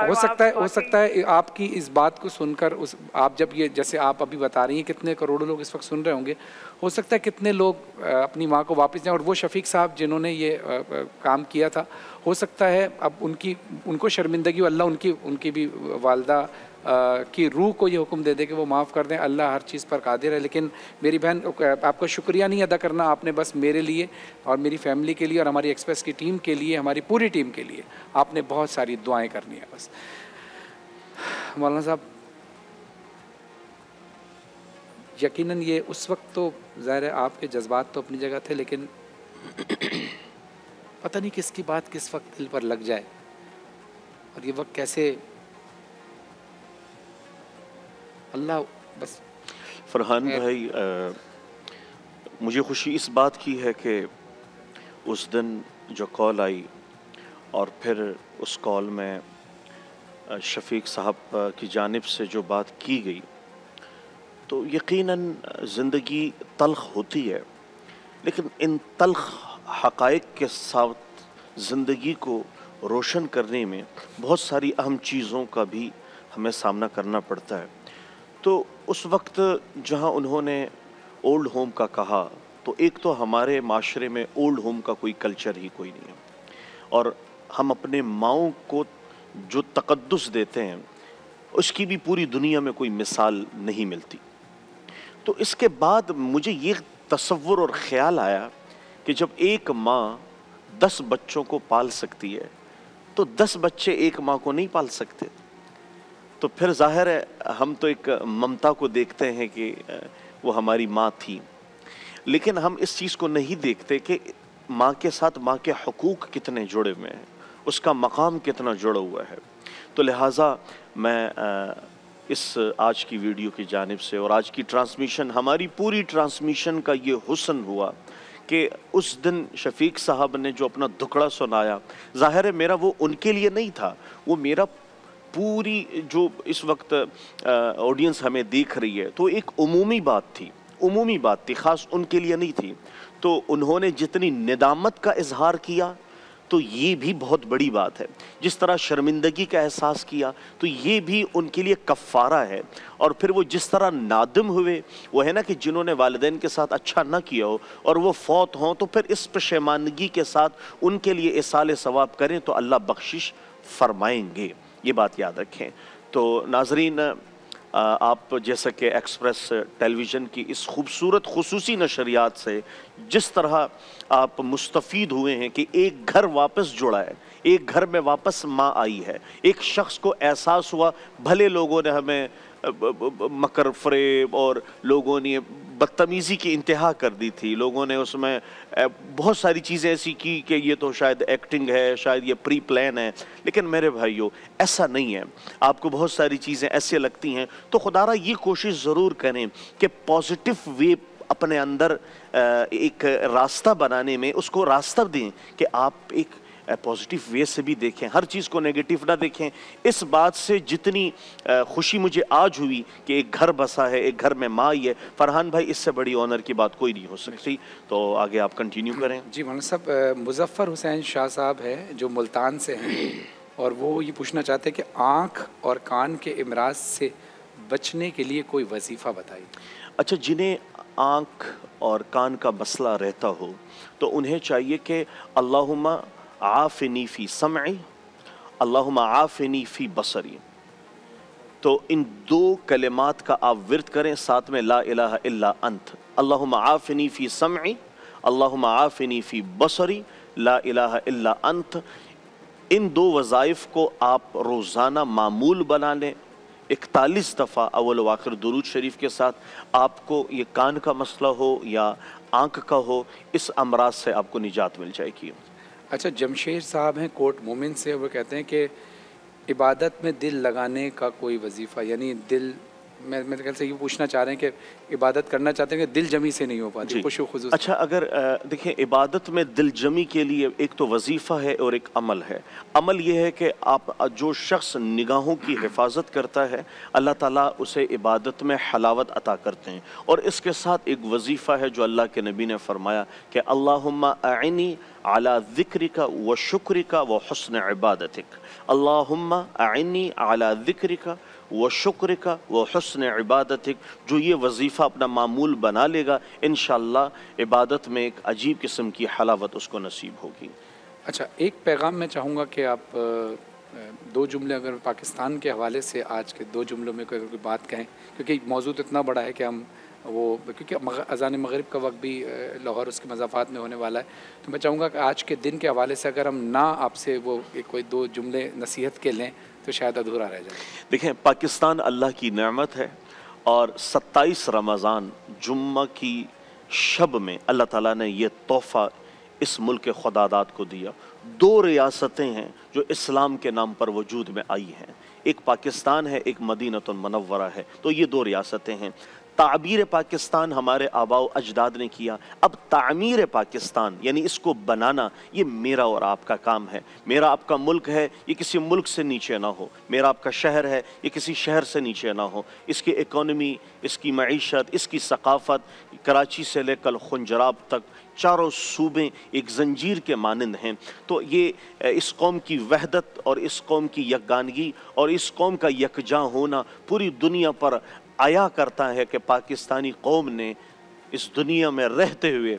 हो सकता है हो सकता है आपकी इस बात को सुनकर उस आप जब ये जैसे आप अभी बता रही हैं कितने करोड़ों लोग इस वक्त सुन रहे होंगे हो सकता है कितने लोग अपनी माँ को वापस जाएँ। और वो शफीक साहब जिन्होंने ये काम किया था हो सकता है अब उनकी उनको शर्मिंदगी अल्लाह उनकी उनकी भी वालदा की रूह को ये हुक्म दे दे कि वो माफ़ कर दें, अल्लाह हर चीज़ पर कादिर है। लेकिन मेरी बहन, आपका शुक्रिया नहीं अदा करना आपने बस मेरे लिए और मेरी फैमिली के लिए और हमारी एक्सप्रेस की टीम के लिए, हमारी पूरी टीम के लिए आपने बहुत सारी दुआएँ करनी है बस। मौलाना साहब, यकीनन ये उस वक्त तो ज़ाहिर है आपके जज्बात तो अपनी जगह थे, लेकिन पता नहीं किसकी बात किस वक्त दिल पर लग जाए और ये वक्त कैसे अल्लाह बस। फरहान भाई अ, मुझे खुशी इस बात की है कि उस दिन जो कॉल आई और फिर उस कॉल में शफीक साहब की जानिब से जो बात की गई तो यकीनन ज़िंदगी तलख होती है लेकिन इन तलख हकाइक के साथ ज़िंदगी को रोशन करने में बहुत सारी अहम चीज़ों का भी हमें सामना करना पड़ता है। तो उस वक्त जहाँ उन्होंने ओल्ड होम का कहा तो एक तो हमारे माशरे में ओल्ड होम का कोई कल्चर ही कोई नहीं है। और हम अपने माओ को जो तकद्दुस देते हैं, उसकी भी पूरी दुनिया में कोई मिसाल नहीं मिलती। तो इसके बाद मुझे ये तस्वुर और ख्याल आया कि जब एक माँ दस बच्चों को पाल सकती है तो दस बच्चे एक माँ को नहीं पाल सकते। तो फिर ज़ाहिर है, हम तो एक ममता को देखते हैं कि वो हमारी माँ थी। लेकिन हम इस चीज़ को नहीं देखते कि माँ के साथ माँ के हकूक़ कितने जुड़े हुए हैं, उसका मकाम कितना जुड़ा हुआ है। तो लिहाजा मैं इस आज की वीडियो की जानिब से और आज की ट्रांसमिशन, हमारी पूरी ट्रांसमिशन का ये हुसन हुआ कि उस दिन शफीक साहब ने जो अपना दुकड़ा सुनाया, ज़ाहिर है मेरा वो उनके लिए नहीं था, वो मेरा पूरी जो इस वक्त ऑडियंस हमें देख रही है तो एक उमूमी बात थी, उमूमी बात थी, ख़ास उनके लिए नहीं थी। तो उन्होंने जितनी निदामत का इजहार किया तो ये भी बहुत बड़ी बात है। जिस तरह शर्मिंदगी का एहसास किया तो ये भी उनके लिए कफ़ारा है। और फिर वो जिस तरह नादम हुए, वो है ना कि जिन्होंने वालदेन के साथ अच्छा ना किया हो, और वो फौत हों तो फिर इस पशेमानगी के साथ उनके लिए इसाल सवाब करें तो अल्लाह बख्शिश फरमाएँगे। ये बात याद रखें। तो नाजरीन आप जैसा कि एक्सप्रेस टेलीविज़न की इस खूबसूरत खसूसी नशरियात से जिस तरह आप मुस्तफ़ हुए हैं कि एक घर वापस जुड़ा है, एक घर में वापस माँ आई है, एक शख्स को एहसास हुआ, भले लोगों ने हमें मकर फरेब और लोगों ने बदतमीज़ी की इंतहा कर दी थी। लोगों ने उसमें बहुत सारी चीज़ें ऐसी की कि ये तो शायद एक्टिंग है, शायद ये प्री प्लान है। लेकिन मेरे भाइयों, ऐसा नहीं है। आपको बहुत सारी चीज़ें ऐसे लगती हैं। तो खुदारा ये कोशिश ज़रूर करें कि पॉजिटिव वे अपने अंदर एक रास्ता बनाने में उसको रास्ता दें कि आप एक पॉजिटिव वे से भी देखें हर चीज़ को नेगेटिव ना देखें। इस बात से जितनी खुशी मुझे आज हुई कि एक घर बसा है एक घर में माँ आई है फरहान भाई इससे बड़ी ऑनर की बात कोई नहीं हो सकती। तो आगे आप कंटिन्यू करें। जी मौलाना साहब मुजफ्फर हुसैन शाह साहब हैं जो मुल्तान से हैं और वो ये पूछना चाहते हैं कि आँख और कान के इमराज से बचने के लिए कोई वजीफ़ा बताइए। अच्छा जिन्हें आँख और कान का मसला रहता हो तो उन्हें चाहिए कि अल्लाहुम्मा आफ़िनी फ़ी समई, अल्लाहुम्मा आफ़िनी फ़ी बसरी। तो इन दो कलिमात का आप विरत करें, साथ में ला इलाहा इल्ला अंत। अल्लाहुम्मा आफ़िनी फ़ी समई, अल्लाहुम्मा आफ़िनी फ़ी बसरी, ला इलाहा इल्ला अंत। इन दो वज़ाइफ को आप रोज़ाना मामूल बना लें। इकतालीस दफ़ा अव्वल व आखिर दुरूद शरीफ के साथ आपको ये कान का मसला हो या आँख का हो, इस अमराज से आपको निजात मिल जाएगी। अच्छा जमशेद साहब हैं कोर्ट मोमिन से, वो कहते हैं कि इबादत में दिल लगाने का कोई वजीफ़ा, यानी दिल मैं मेरे ख्याल से ये पूछना चाह रहे हैं कि इबादत करना चाहते हैं कि दिल जमी से नहीं हो पाती। खुशो खुजूस अच्छा अगर देखिए इबादत में दिल जमी के लिए एक तो वजीफ़ा है और एक अमल है। अमल ये है कि आप जो शख्स निगाहों की हिफाजत करता है अल्लाह ताला उसे इबादत में हलावत अता करते हैं। और इसके साथ एक वजीफ़ा है जो अल्लाह के नबी ने फरमाया कि अइनी अला ज़िक्रिका व शुक्रिका व हुस्न इबादतिक। अल्लाहुम्मा अइनी अला ज़िक्रिका व शुक्रिका व हुस्न इबादतिक जो ये वजीफ़ा अपना मामूल बना लेगा इन इबादत में एक अजीब किस्म की हलावत उसको नसीब होगी। अच्छा एक पैगाम मैं चाहूँगा कि आप दो जुमले अगर पाकिस्तान के हवाले से आज के दो जुमलों में कोई कोई बात कहें, क्योंकि मौजूद इतना बड़ा है कि हम वो, क्योंकि अज़ान मगरब का वक्त भी लाहौर उसके मजाफात में होने वाला है। तो मैं चाहूँगा कि आज के दिन के हवाले से अगर हम ना आपसे वो कोई दो जुमले नसीहत के लें तो शायद अधूरा रह जाए देखें, पाकिस्तान अल्लाह की नमत है और 27 रमज़ान जुम्मा की शब में अल्लाह ताला ने यह तोहफ़ा इस मुल्क के खुदादात को दिया। दो रियासतें हैं जो इस्लाम के नाम पर वजूद में आई हैं। एक पाकिस्तान है, एक मदीनतमनवरा है। तो ये दो रियासतें हैं। ताबीर पाकिस्तान हमारे आबाओ अजदाद ने किया। अब तामीर पाकिस्तान, यानी इसको बनाना, ये मेरा और आपका काम है। मेरा आपका मुल्क है, ये किसी मुल्क से नीचे ना हो। मेरा आपका शहर है, ये किसी शहर से नीचे ना हो। इसकी इकोनॉमी इसकी मीशत इसकी सकाफ़त, कराची से लेकर खुंजराब तक, चारों सूबे एक जंजीर के मानंद हैं। तो ये इस कौम की वहदत और इस कौम की यकगानगी और इस कौम का यकजा होना, पूरी दुनिया पर आया करता है कि पाकिस्तानी कौम ने इस दुनिया में रहते हुए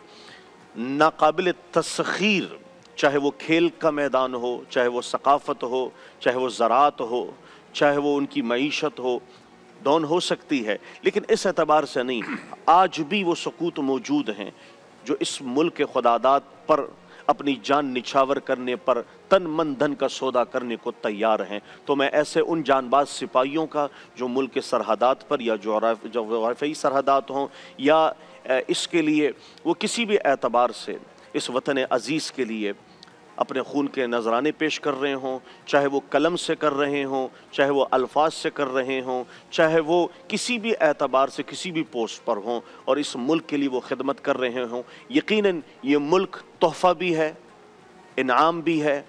नाकबिल तस्खीर, चाहे वो खेल का मैदान हो, चाहे वो सकाफ़त हो, चाहे वो ज़रात हो, चाहे वो उनकी मीशत हो, डॉन हो सकती है। लेकिन इस एतबार से नहीं, आज भी वो सकूत मौजूद हैं जो इस मुल्क के खुदादात पर अपनी जान निछावर करने पर तन मन धन का सौदा करने को तैयार हैं। तो मैं ऐसे उन जानबाज सिपाहियों का जो मुल्क के सरहदात पर या जोराफी सरहदात हों या इसके लिए वो किसी भी एतबार से, इस वतन अज़ीज़ के लिए अपने खून के नजराने पेश कर रहे हों चाहे वो कलम से कर रहे हों चाहे वो अल्फाज से कर रहे हों चाहे वो किसी भी एतबार से किसी भी पोस्ट पर हों और इस मुल्क के लिए वो खिदमत कर रहे हों। यकीन ये मुल्क तोहफ़ा भी है इनाम भी है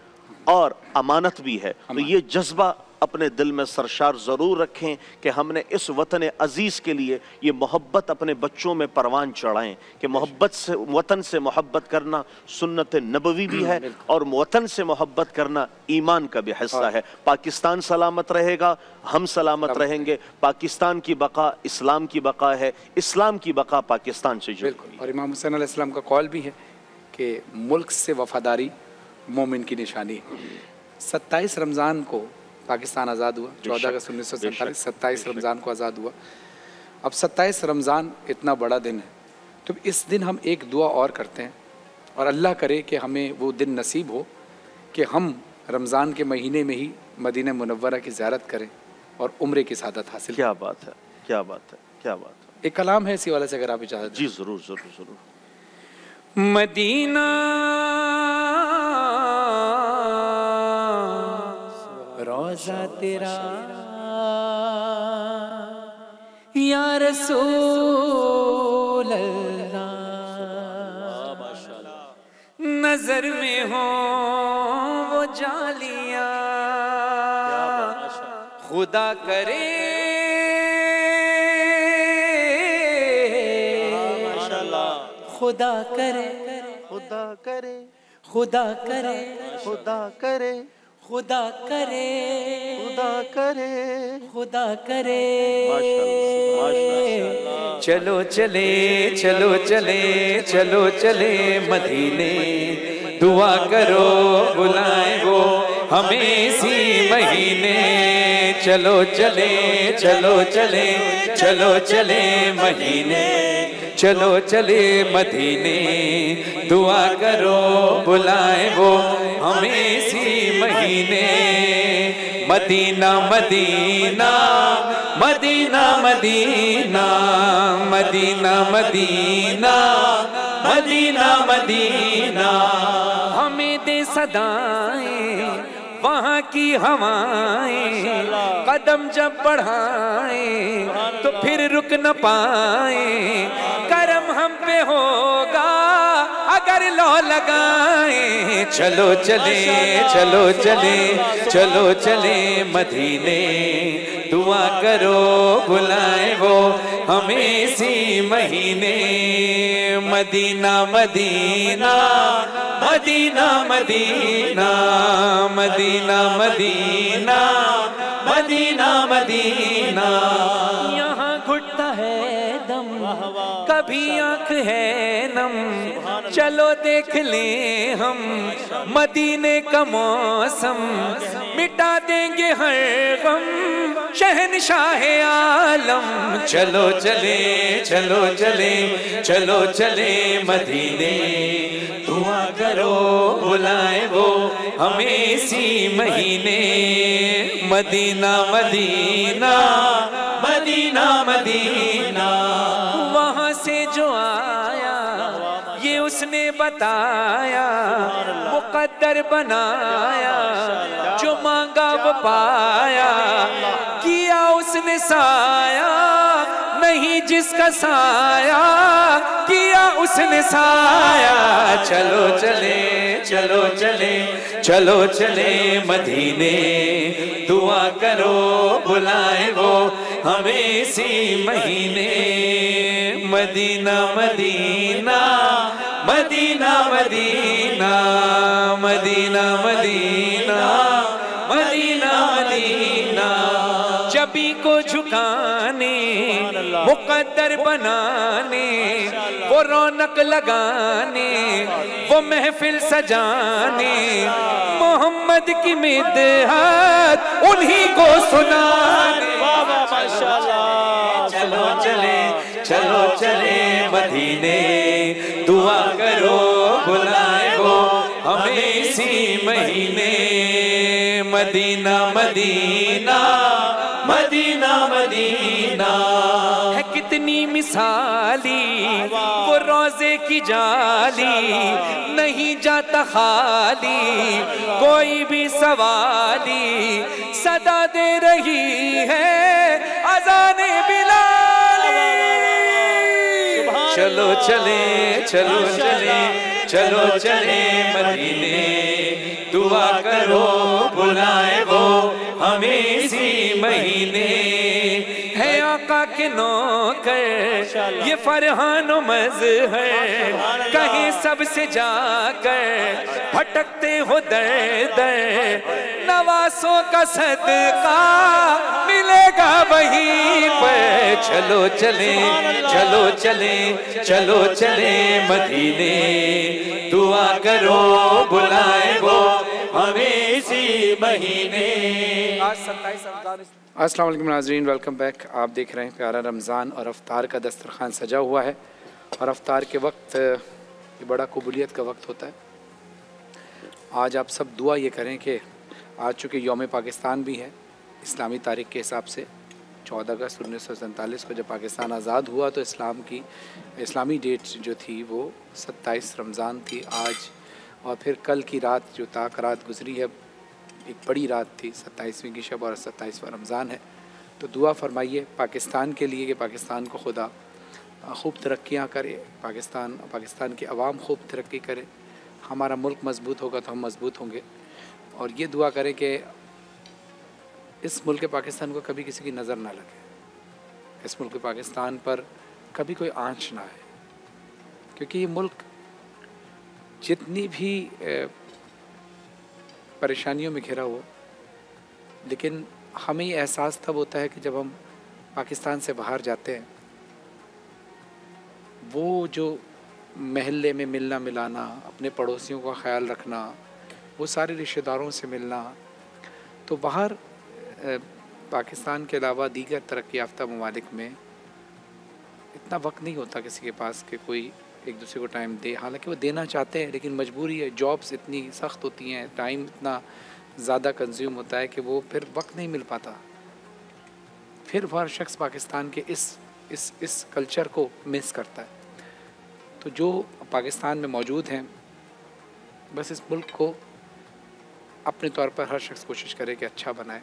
और अमानत भी है। तो ये जज्बा अपने दिल में सरशार ज़रूर रखें कि हमने इस वतन अज़ीज़ के लिए ये मोहब्बत अपने बच्चों में परवान चढ़ाएँ कि मोहब्बत से वतन से मोहब्बत करना सुन्नत नबवी भी है और वतन से मोहब्बत करना ईमान का भी हिस्सा है। पाकिस्तान सलामत रहेगा हम सलामत रहेंगे। पाकिस्तान की बका इस्लाम की बका है। इस्लाम की बका पाकिस्तान से जुड़ी और इमाम हुसैन अलैहिस्सलाम का कॉल भी है कि मुल्क से वफादारी मोमिन की निशानी। है सत्ताईस रमज़ान को पाकिस्तान आज़ाद हुआ चौदह अगस्त उन्नीस सौ सैंतालीस सत्ताईस रमज़ान को आज़ाद हुआ। अब सत्ताईस रमज़ान इतना बड़ा दिन है तो इस दिन हम एक दुआ और करते हैं और अल्लाह करे कि हमें वो दिन नसीब हो कि हम रमज़ान के महीने में ही मदीना मनवरा की ज़्यारत करें और उम्र की सादत हासिल क्या बात है क्या बात है क्या बात है। एक कलाम है इसी वाले से अगर आप इजाज़त जी ज़रूर ज़रूर ज़रूर। मदीना रोजा तेरा। या रसूल अल्लाह नज़र में हो वो जालिया। खुदा करे। खुदा करे। खुदा करे। खुदा करे। खुदा करे। खुदा करे। खुदा करे। खुदा करे। चलो चले चलो चले चलो चले मदीने। दुआ करो बुलाए वो हमें इसी महीने। चलो चले चलो चले चलो चले महीने। चलो चले मदीने, दुआ करो, बुलाए वो हमें इसी महीने। Madina Madina Madina Madina Madina Madina Madina Madina. हमें दे सदाएँ वहाँ की हवाएँ कदम जब बढ़ाए तो फिर रुक न पाए। करम हम पे होगा अगर लो लगाए। चलो चले चलो चले चलो चले मदीने। दुआ करो, बुलाए वो हमें इसी महीने। Madina Madina Madina Madina Madina Madina Madina Madina. कभी आँख है नम। चलो देख ले हम मदीने का मौसम। मिटा देंगे हर गम, शहनशाह आलम। चलो चले चलो चले चलो चले मदीने। दुआ करो, बुलाए वो हमें इसी महीने। Medina Medina Medina Medina. बताया मुकद्दर बनाया जो मांगा वो पाया किया उसने साया नहीं जिसका साया किया उसने साया। चलो चले चलो चले चलो चले मदीने दुआ करो बुलाए वो हमें इसी महीने। Medina Medina. Medina Medina Medina Medina Medina Medina. जबी को झुकाने मुकद्दर बनाने वो रौनक लगाने वो महफिल सजाने। मोहम्मद की मिदहत उन्हीं को सुनाने। चलो चले चलो चले मदीने। दुआ करो, बुलाए वो हमें इसी महीने। Medina Medina Medina Medina. है कितनी मिसाली, वो रोज़े की जाली। नहीं जाता खाली, कोई भी सवाली। सदा दे रही है अजान बिलाली चलो चले चलो चले चलो चले मदीने। दुआ करो बुलाए वो हमें इसी महीने। आका के नौकर ये फरहान मज है कहीं सबसे जाकर भटकते हो दर दर नवासों का सदका मिलेगा वहीं पर। चलो चले चलो चले चलो चले मदीने दुआ करो बुलाए वो हमें इसी महीने। आज सत्ताईस अस्सलाम वालेकुम नाजरीन वेलकम बैक आप देख रहे हैं प्यारा रमज़ान और अफ्तार का दस्तरखान सजा हुआ है और अफ्तार के वक्त, ये बड़ा कबूलियत का वक्त होता है। आज आप सब दुआ ये करें कि आज चूँकि योम पाकिस्तान भी है, इस्लामी तारीख के हिसाब से चौदह अगस्त उन्नीस सौ सैंतालीस को जब पाकिस्तान आज़ाद हुआ तो इस्लाम की, इस्लामी डेट जो थी वो सत्ताईस रमज़ान थी आज और फिर कल की रात जो ताक रात गुजरी है एक बड़ी रात थी, सत्ताईसवीं की शब और सत्ताईसवां रमज़ान है। तो दुआ फरमाइए पाकिस्तान के लिए कि पाकिस्तान को खुदा खूब तरक्याँ करे, पाकिस्तान पाकिस्तान की आवाम खूब तरक्की करे। हमारा मुल्क मज़बूत होगा तो हम मज़बूत होंगे। और ये दुआ करें कि इस मुल्क पाकिस्तान को कभी किसी की नज़र ना लगे। इस मुल्क पाकिस्तान पर कभी कोई आँच ना आए। क्योंकि ये मुल्क जितनी भी परेशानियों में घिरा हो लेकिन हमें एहसास तब होता है कि जब हम पाकिस्तान से बाहर जाते हैं, वो जो महल्ले में मिलना मिलाना, अपने पड़ोसियों का ख्याल रखना, वो सारे रिश्तेदारों से मिलना तो बाहर पाकिस्तान के अलावा दीगर तरक्की याफ्ता ममालिक में इतना वक्त नहीं होता किसी के पास कि कोई एक दूसरे को टाइम दे। हालाँकि वो देना चाहते हैं, लेकिन मजबूरी है। जॉब्स इतनी सख्त होती हैं टाइम इतना ज़्यादा कंज्यूम होता है कि वो फिर वक्त नहीं मिल पाता। फिर हर शख्स पाकिस्तान के इस इस इस कल्चर को मिस करता है। तो जो पाकिस्तान में मौजूद हैं, बस इस मुल्क को अपने तौर पर हर शख्स कोशिश करे कि अच्छा बनाए।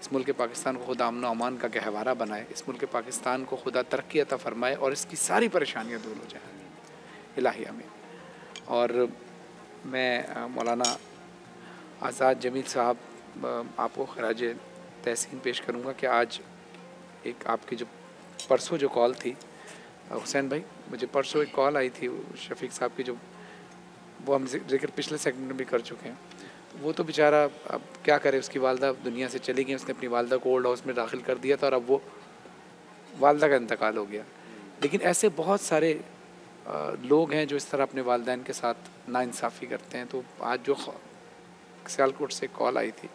इस मुल्क पाकिस्तान को खुदा अमन अमान का गहवारा बनाए। इस मुल्क पाकिस्तान को खुदा तरक्की अता फरमाए और इसकी सारी परेशानियाँ दूर हो जाएँ। इलाही में और मैं मौलाना आज़ाद जमील साहब आपको खराज तहसीन पेश करूँगा कि आज एक आपकी जो परसों जो कॉल थी हुसैन भाई, मुझे परसों एक कॉल आई थी, शफीक साहब की जो वो हम ज़िक्र पिछले सेगमेंट में भी कर चुके हैं। वो तो बेचारा अब क्या करे, उसकी वालदा दुनिया से चली गई, उसने अपनी वालदा को ओल्ड हाउस में दाखिल कर दिया था और अब वो वालदा का इंतकाल हो गया। लेकिन ऐसे बहुत सारे लोग हैं जो इस तरह अपने वालदेन के साथ नाइंसाफ़ी करते हैं। तो आज जो सियालकोट से कॉल आई थी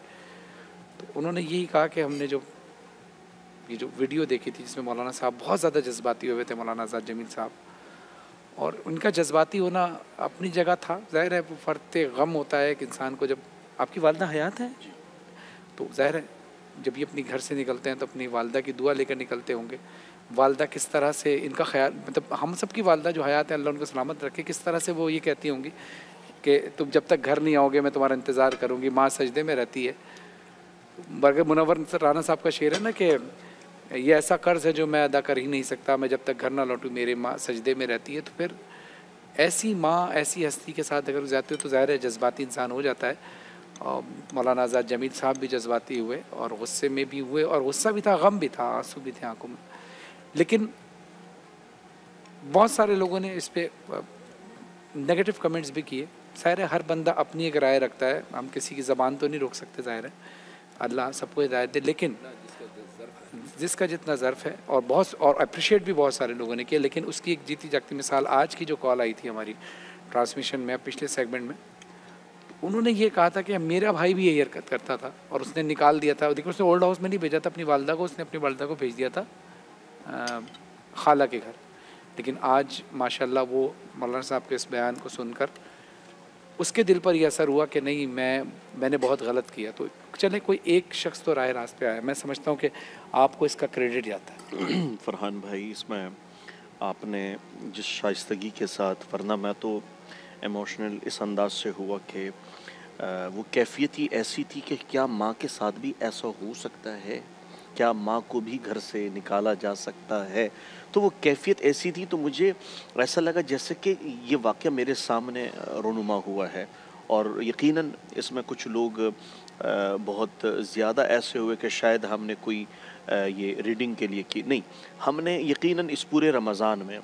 तो उन्होंने यही कहा कि हमने जो ये जो वीडियो देखी थी जिसमें मौलाना साहब बहुत ज़्यादा जज्बाती हुए थे मौलाना आज़ाद जमील साहब और उनका जज्बाती होना अपनी जगह था। ज़ाहिर है वो फ़र्त गम होता है कि इंसान को जब आपकी वालदा हयात है। तो ज़ाहिर है जब ये अपनी घर से निकलते हैं तो अपनी वालदा की दुआ लेकर निकलते होंगे। वालदा किस तरह से इनका ख्याल मतलब हम सब की वालदा जो हयात है, अल्लाह उनको सलामत रखे, किस तरह से वो ये कहती होंगी कि तुम जब तक घर नहीं आओगे, मैं तुम्हारा इंतज़ार करूँगी, माँ सजदे में रहती है। बरगर मुनवर राना साहब का शेर है ना कि ये ऐसा कर्ज है जो मैं अदा कर ही नहीं सकता, मैं जब तक घर ना लौटूँ, मेरे माँ सजदे में रहती है तो फिर ऐसी माँ, ऐसी हस्ती के साथ अगर जाते हो तो ज़ाहिर है जज्बाती इंसान हो जाता है। और मौलाना आज़ाद जमील साहब भी जज्बाती हुए और गुस्से में भी हुए, और गुस्सा भी था, गम भी था, आँसू भी थे आँखों में। लेकिन बहुत सारे लोगों ने इस पर नेगेटिव कमेंट्स भी किए। ज़ाहिर है, हर बंदा अपनी एक राय रखता है। हम किसी की ज़बान तो नहीं रोक सकते, ज़ाहिर है। अल्लाह सबको हिदायत दे, लेकिन जिसका जितना ज़र्फ है, और बहुत, और अप्रिशिएट भी बहुत सारे लोगों ने किया, लेकिन उसकी एक जीती जागती मिसाल आज की जो कॉल आई थी हमारी ट्रांसमिशन में, पिछले सेगमेंट में, उन्होंने ये कहा था कि मेरा भाई भी यही हरकत करता था, और उसने निकाल दिया था। देखिए उसने ओल्ड हाउस में नहीं भेजा था, अपनी वालदा को, उसने अपनी वालदा को भेज दिया था। खाला के घर। लेकिन आज, माशाल्लाह, वो मौलाना साहब के इस बयान को सुनकर उसके दिल पर यह असर हुआ कि नहीं, मैं, मैंने बहुत गलत किया। तो चले, कोई एक शख्स तो राय रास्ते आया। मैं समझता हूँ कि आपको इसका क्रेडिट जाता है। फरहान भाई, इसमें आपने जिस शाइस्तगी के साथ, वरना मैं तो इमोशनल इस अंदाज से हुआ कि वो कैफियत ही ऐसी थी कि क्या माँ के साथ भी ऐसा हो सकता है? क्या माँ को भी घर से निकाला जा सकता है? तो वो कैफियत ऐसी थी तो मुझे ऐसा लगा जैसे कि ये वाक़ मेरे सामने रोनुमा हुआ है। और यकीनन इसमें कुछ लोग बहुत ज़्यादा ऐसे हुए कि शायद हमने कोई ये रीडिंग के लिए की नहीं। हमने यकीनन इस पूरे रमज़ान में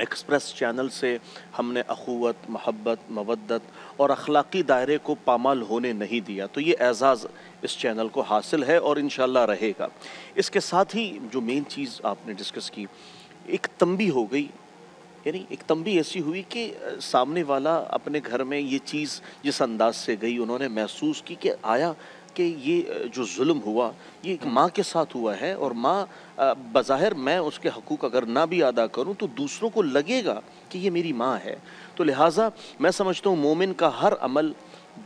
एक्सप्रेस चैनल से हमने अखुवत, महब्बत, मवद्दत और अखलाक़ी दायरे को पामाल होने नहीं दिया। तो ये एज़ाज़ इस चैनल को हासिल है और इन रहेगा। इसके साथ ही जो मेन चीज़ आपने डिस्कस की, एक तंबी हो गई। यानी एक तंबी ऐसी हुई कि सामने वाला अपने घर में ये चीज़ जिस अंदाज से गई, उन्होंने महसूस की कि आया कि ये जो जुल्म हुआ ये एक माँ के साथ हुआ है और माँ बज़ाहिर मैं उसके हकूक़ अगर ना भी अदा करूँ तो दूसरों को लगेगा कि ये मेरी माँ है। तो लिहाजा मैं समझता हूँ मोमिन का हर अमल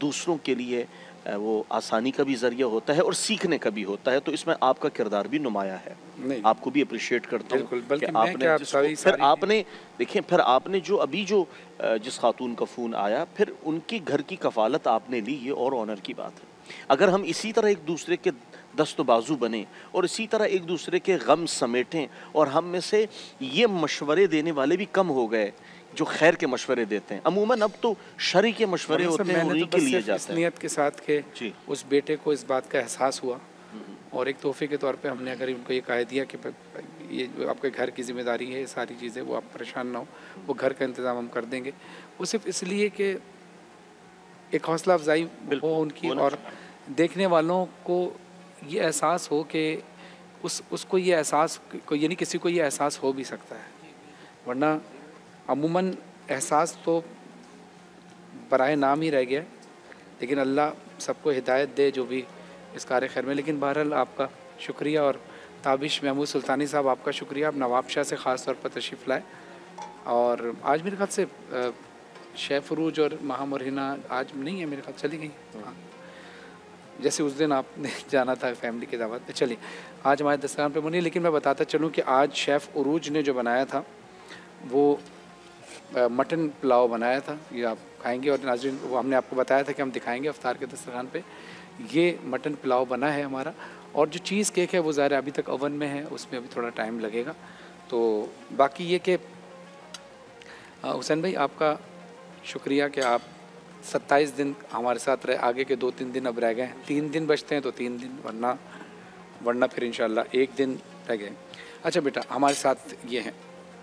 दूसरों के लिए वो आसानी का भी ज़रिया होता है और सीखने का भी होता है। तो इसमें आपका किरदार भी नुमाया है। नहीं। आपको भी अप्रिशिएट करता हूँ आपने जिसको- सारी- फिर सारी- आपने देखें फिर आपने जो अभी जो जिस खातून का फ़ोन आया फिर उनके घर की कफालत आपने ली ये और ऑनर की बात है। अगर हम इसी तरह एक दूसरे के दस्त बाजू बने और इसी तरह एक दूसरे के गम समेटें और हम में से ये मशवरे देने वाले भी कम हो गए जो खैर के मशवरे देते हैं। अमूमन अब तो शरी के मशवरे होते हैं उन्हीं तो के लिए जाते हैं। नियत के साथ के उस बेटे को इस बात का एहसास हुआ और एक तोहफे के तौर पे हमने अगर उनको ये कह दिया कि ये जो आपके घर की ज़िम्मेदारी है सारी चीज़ें वो आप परेशान ना हो वो घर का इंतज़ाम हम कर देंगे। वो सिर्फ़ इसलिए कि एक हौसला अफजाई हो उनकी और देखने वालों को ये एहसास हो कि उस, उसको ये एहसास, को यानी किसी को ये एहसास हो भी सकता है। वरना अमूमन एहसास तो बराए नाम ही रह गया। लेकिन अल्लाह सबको हिदायत दे जो भी इस कार्य खैर में। लेकिन बहरहाल आपका शुक्रिया और ताबिश महमूद सुल्तानी साहब, आपका शुक्रिया। आप नवाब शाह से ख़ास तौर पर तशरीफ़ लाए। और आज मेरे ख्याल से शेफ़ फरूज और महाम और हिना आज नहीं है मेरे ख्याल चली गई। हाँ। जैसे उस दिन आपने जाना था फैमिली के दावत में चलिए, आज हमारे दस्तरखान पे मुनी लेकिन मैं बताता चलूँ कि आज शेफ़ उरूज ने जो बनाया था, वो मटन पुलाव बनाया था। ये आप खाएँगे और नाजरीन, वो हमने आपको बताया था कि हम दिखाएँगे अफ्तार के दस्तरखान पे। ये मटन पुलाव बना है हमारा और जो चीज़ केक है वो ज़ाहिर अभी तक ओवन में है, उसमें अभी थोड़ा टाइम लगेगा। तो बाकी ये कि हुसैन भाई, आपका शुक्रिया कि आप 27 दिन हमारे साथ रहे आगे के दो तीन दिन अब रह गए हैं। तीन दिन बचते हैं तो तीन दिन वरना वरना फिर इंशाल्लाह एक दिन रह गए। अच्छा बेटा हमारे साथ ये हैं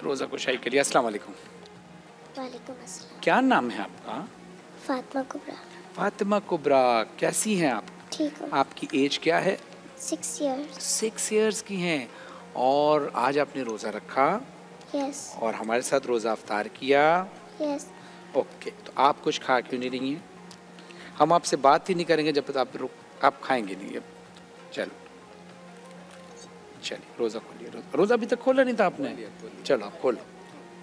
रोज़ा कुशाई के लिए अस्सलाम वालेकुम। वालेकुम क्या नाम है आपका? फातिमा कुबरा। फातिमा कुबरा कैसी हैं आप? ठीक हो। आपकी एज क्या है? Six years. सिक्स इयर्स की हैं और आज आपने रोज़ा रखा? यस। और हमारे साथ रोज़ा अफ्तार किया? यस। ओके तो आप कुछ खा क्यों नहीं रही हैं? हम आपसे बात ही नहीं करेंगे जब तक आप रुक आप खाएँगे नहीं। अब चलो चलिए रोज़ा खोलिए रोज़ा रोज़ा अभी तक खोला नहीं था आपने? चलो आप खोलो।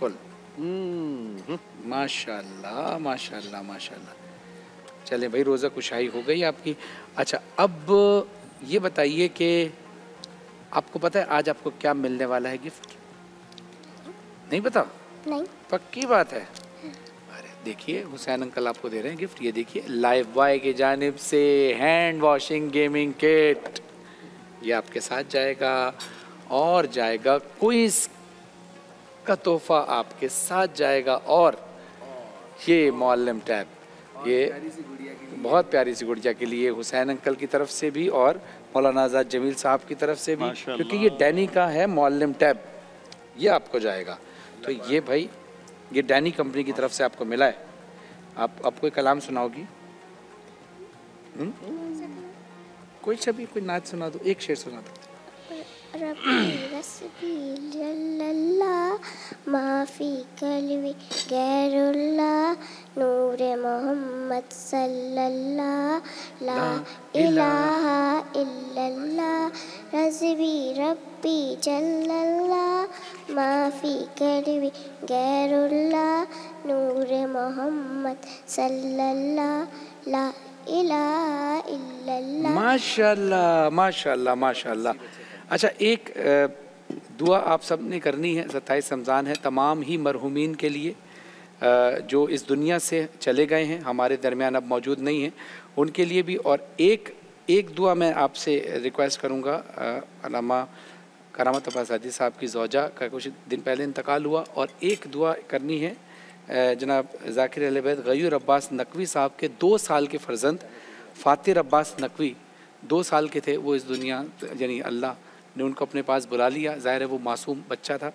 खोलो माशाल्लाह माशाल्लाह माशाल्लाह। चले भाई रोज़ा कुशाई हो गई आपकी। अच्छा अब ये बताइए कि आपको पता है आज आपको क्या मिलने वाला है गिफ्ट? नहीं पता? नहीं। पक्की बात है? देखिए हुसैन अंकल आपको दे रहे हैं गिफ्ट। ये देखिए लाइव बॉय की जानिब से हैंड वॉशिंग गेमिंग किट। ये आपके साथ जाएगा और जाएगा क्विज का तोहफा आपके साथ जाएगा और ये मौलम टैब। ये बहुत प्यारी सी गुड़िया के लिए हुसैन अंकल की तरफ़ से भी और मौलाना आज़ाद जमील साहब की तरफ़ से भी क्योंकि ये डैनी का है मौलम टैब। ये आपको जाएगा। तो ये भाई ये डैनी कंपनी की तरफ़ से आपको मिला है। आप आप कोई कलाम सुनाओगी? हम्म? कोई छवि कोई नाच सुना दो एक शेर सुना दो। माफ़ी कलवी गैरुल्ला नूर मोहम्मद सल्लल्लाह ला इलाहा इल्लल्लाह रज़बी रब्बी जल्लल्ला, माफ़ी करवी गैरुल्लाह नूर मोहम्मद सल्लल्लाह ला इल्लल्लाह माशाल्लाह माशाल्लाह माशाल्लाह। अच्छा एक दुआ आप सबने करनी है, सत्ताईस रमज़ान है, तमाम ही मरहुमीन के लिए जो इस दुनिया से चले गए हैं, हमारे दरमियान अब मौजूद नहीं हैं, उनके लिए भी और एक एक दुआ मैं आपसे रिक्वेस्ट करूँगा अलामा करामत हाजी साहब की जौजा का कुछ दिन पहले इंतकाल हुआ और एक दुआ करनी है जनाब ज़ाकिर अहल बैत गयूर अब्बास नकवी साहब के दो साल के फर्जंद, फ़ातिर अब्बास नकवी दो साल के थे वो इस दुनिया, यानी अल्लाह ने उनको अपने पास बुला लिया, ज़ाहिर है वो मासूम बच्चा था।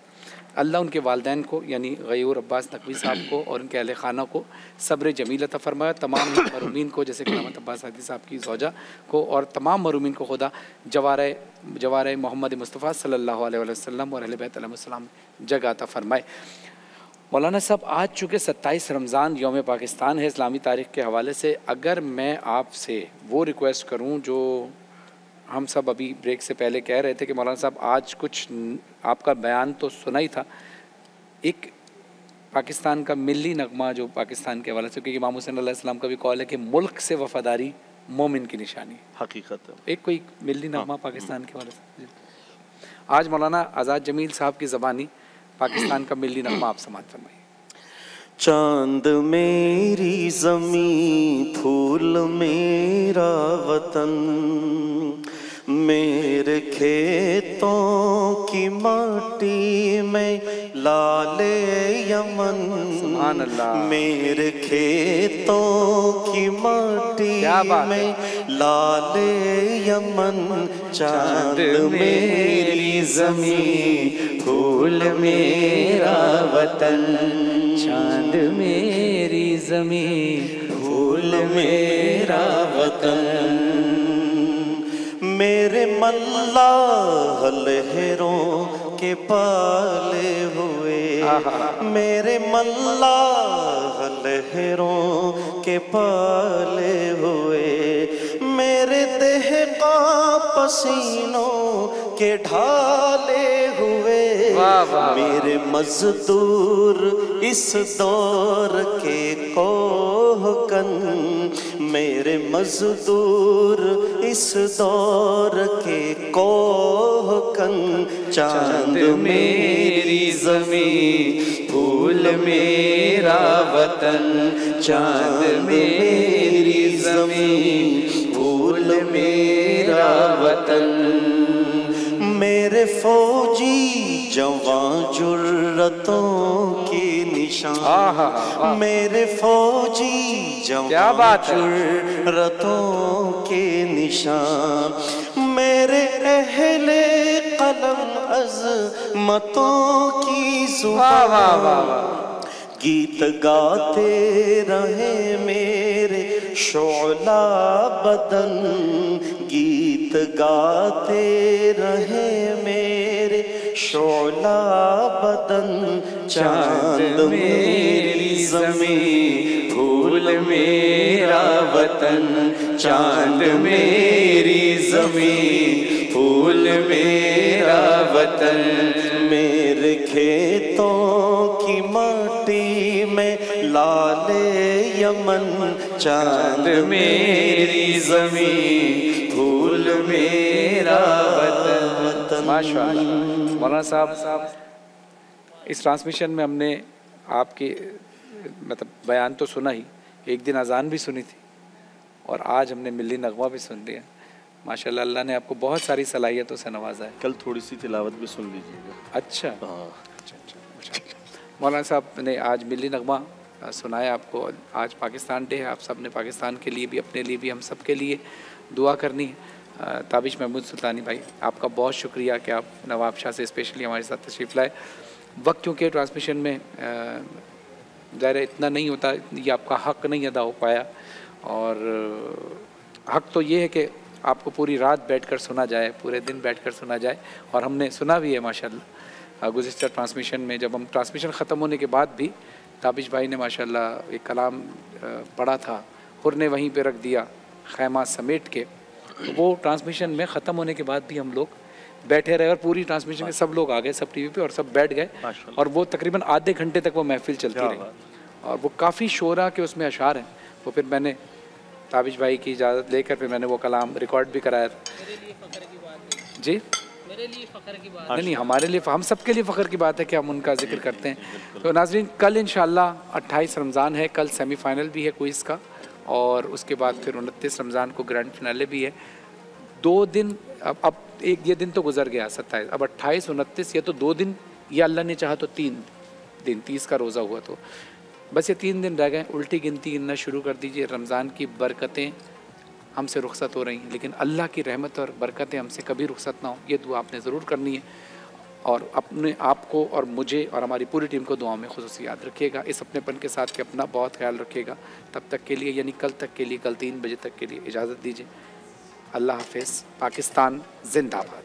अल्लाह उनके वालदेन को, यानी गयूर अब्बास नकवी साहब को और उनके अहल खाना को सब्र जमील अता फरमाया। तमाम मरूमिन को, जैसे करामत अब्बास हादी साहब की जौजा को और तमाम मरूमिन को खुदा जवार जवार मोहम्मद मुस्तफ़ा अलैहि वसल्लम और अहल जगह अता फरमाए। मौलाना साहब, आज चूँकि सत्ताईस रमज़ान योम पाकिस्तान है, इस्लामी तारीख़ के हवाले से, अगर मैं आपसे वो रिक्वेस्ट करूँ जो हम सब अभी ब्रेक से पहले कह रहे थे कि मौलाना साहब आज कुछ आपका बयान तो सुना ही था। एक पाकिस्तान का मिली नगमा जो पाकिस्तान के हवाले से क्योंकि इमाम हुसैन का भी कॉल है कि मुल्क से वफादारी मोमिन की निशानी हकीकत है। एक कोई मिली नगमा हाँ, पाकिस्तान के हवाले से? आज मौलाना आज़ाद जमील साहब की ज़बानी पाकिस्तान का मिली नगमा आप समाज फरमाइए। चाँद मेरी जमी फूल मेरा वतन। मेरे खेतों की माटी में लाले यमन। सुभान अल्लाह मेरे खेतों की माटी में लाले यमन। चाँद मेरी जमी फूल मेरा वतन। चाँद मेरी जमी फूल मेरा वतन। मेरे मल्लाह लहरों के पाले हुए। मेरे मल्लाह लहरों के पाले हुए। मेरे देह का पसीनों के ढाले हुए। मेरे मजदूर इस दौर के कोहकन मेरे मजदूर, इस दौर के कोहकन चाँद मेरी जमी फूल मेरा वतन, चाँद मेरी जमी फूल मेरा वतन। मेरे फौजी जवान जुर्रतों की निशान। मेरे फौजी जवान जुर्रतों के निशान। मेरे अहले कलम अजमतों की ज़ुबान। गीत गाते रहे मेरे शोला बदन। गीत गाते रहे मेरे शोला बदन चाँद मेरी जमी फूल मेरा वतन चाँद मेरी जमी फूल मेरा वतन। मेरे खेतों की माटी में लाले यमन चाँद मेरी जमी फूल मेरा वतन। मौलाना साहब इस ट्रांसमिशन में हमने आपके मतलब बयान तो सुना ही एक दिन अजान भी सुनी थी और आज हमने मिली नगमा भी सुन लिया। माशाल्लाह अल्लाह ने आपको बहुत सारी सलाहियतों से नवाजा है। कल थोड़ी सी तिलावत भी सुन लीजिएगा। अच्छा। मौलाना साहब ने आज मिली नगमा सुनाया आपको आज पाकिस्तान डे है आप सबने पाकिस्तान के लिए भी अपने लिए भी हम सब के लिए। दुआ करनी है। ताबिश महमूद सुल्तानी भाई, आपका बहुत शुक्रिया कि आप नवाब शाह से स्पेशली हमारे साथ तशरीफ़ लाए। वक्त क्योंकि ट्रांसमिशन में ज़ाहिर इतना नहीं होता, ये आपका हक नहीं अदा हो पाया। और हक तो ये है कि आपको पूरी रात बैठकर सुना जाए, पूरे दिन बैठकर सुना जाए। और हमने सुना भी है, माशाल्लाह। गुज़िस्ता ट्रांसमिशन में जब हम ट्रांसमिशन ख़त्म होने के बाद भी, ताबिश भाई ने माशाल्लाह एक कलाम पढ़ा था हुर ने वहीं पे रख दिया। खैमा समेट के वो ट्रांसमिशन में ख़त्म होने के बाद भी हम लोग बैठे रहे और पूरी ट्रांसमिशन में सब लोग आ गए सब टीवी पे और सब बैठ गए। और वो तकरीबन आधे घंटे तक वो महफिल चलती रही। और वो काफ़ी शोरा के उसमें अशार हैं। वो फिर मैंने ताबिश भाई की इजाज़त लेकर फिर मैंने वो कलाम रिकॉर्ड भी कराया था। जी? मेरे लिए फखर की बात नहीं नहीं हमारे लिए हम सब के लिए फ़ख्र की बात है कि हम उनका ज़िक्र करते हैं। तो नाजरीन कल इन 28 रमज़ान है कल सेमीफाइनल भी है कोई का। और उसके बाद फिर उनतीस रमज़ान को ग्रैंड फिनाले भी है। दो दिन, अब अब एक, ये दिन तो गुजर गया, सत्ताईस। अब अट्ठाईस, उनतीस, ये तो दो दिन, या अल्लाह ने चाहा तो तीन दिन, तीस का रोज़ा हुआ तो। बस ये तीन दिन रह गए, उल्टी गिनती गिनना शुरू कर दीजिए, रमज़ान की बरकतें हमसे रुखसत हो रही हैं, लेकिन अल्लाह की रहमत और बरकतें हमसे कभी रुखसत ना हो, ये दुआ आपने ज़रूर करनी है। और अपने आप को और मुझे और हमारी पूरी टीम को दुआ में खसूस याद रखिएगा, इस अपनेपन के साथ के अपना बहुत ख्याल रखिएगा। तब तक के लिए, यानी कल तक के लिए, कल तीन बजे तक के लिए इजाज़त दीजिए। अल्लाह हाफिज़। पाकिस्तान जिंदाबाद।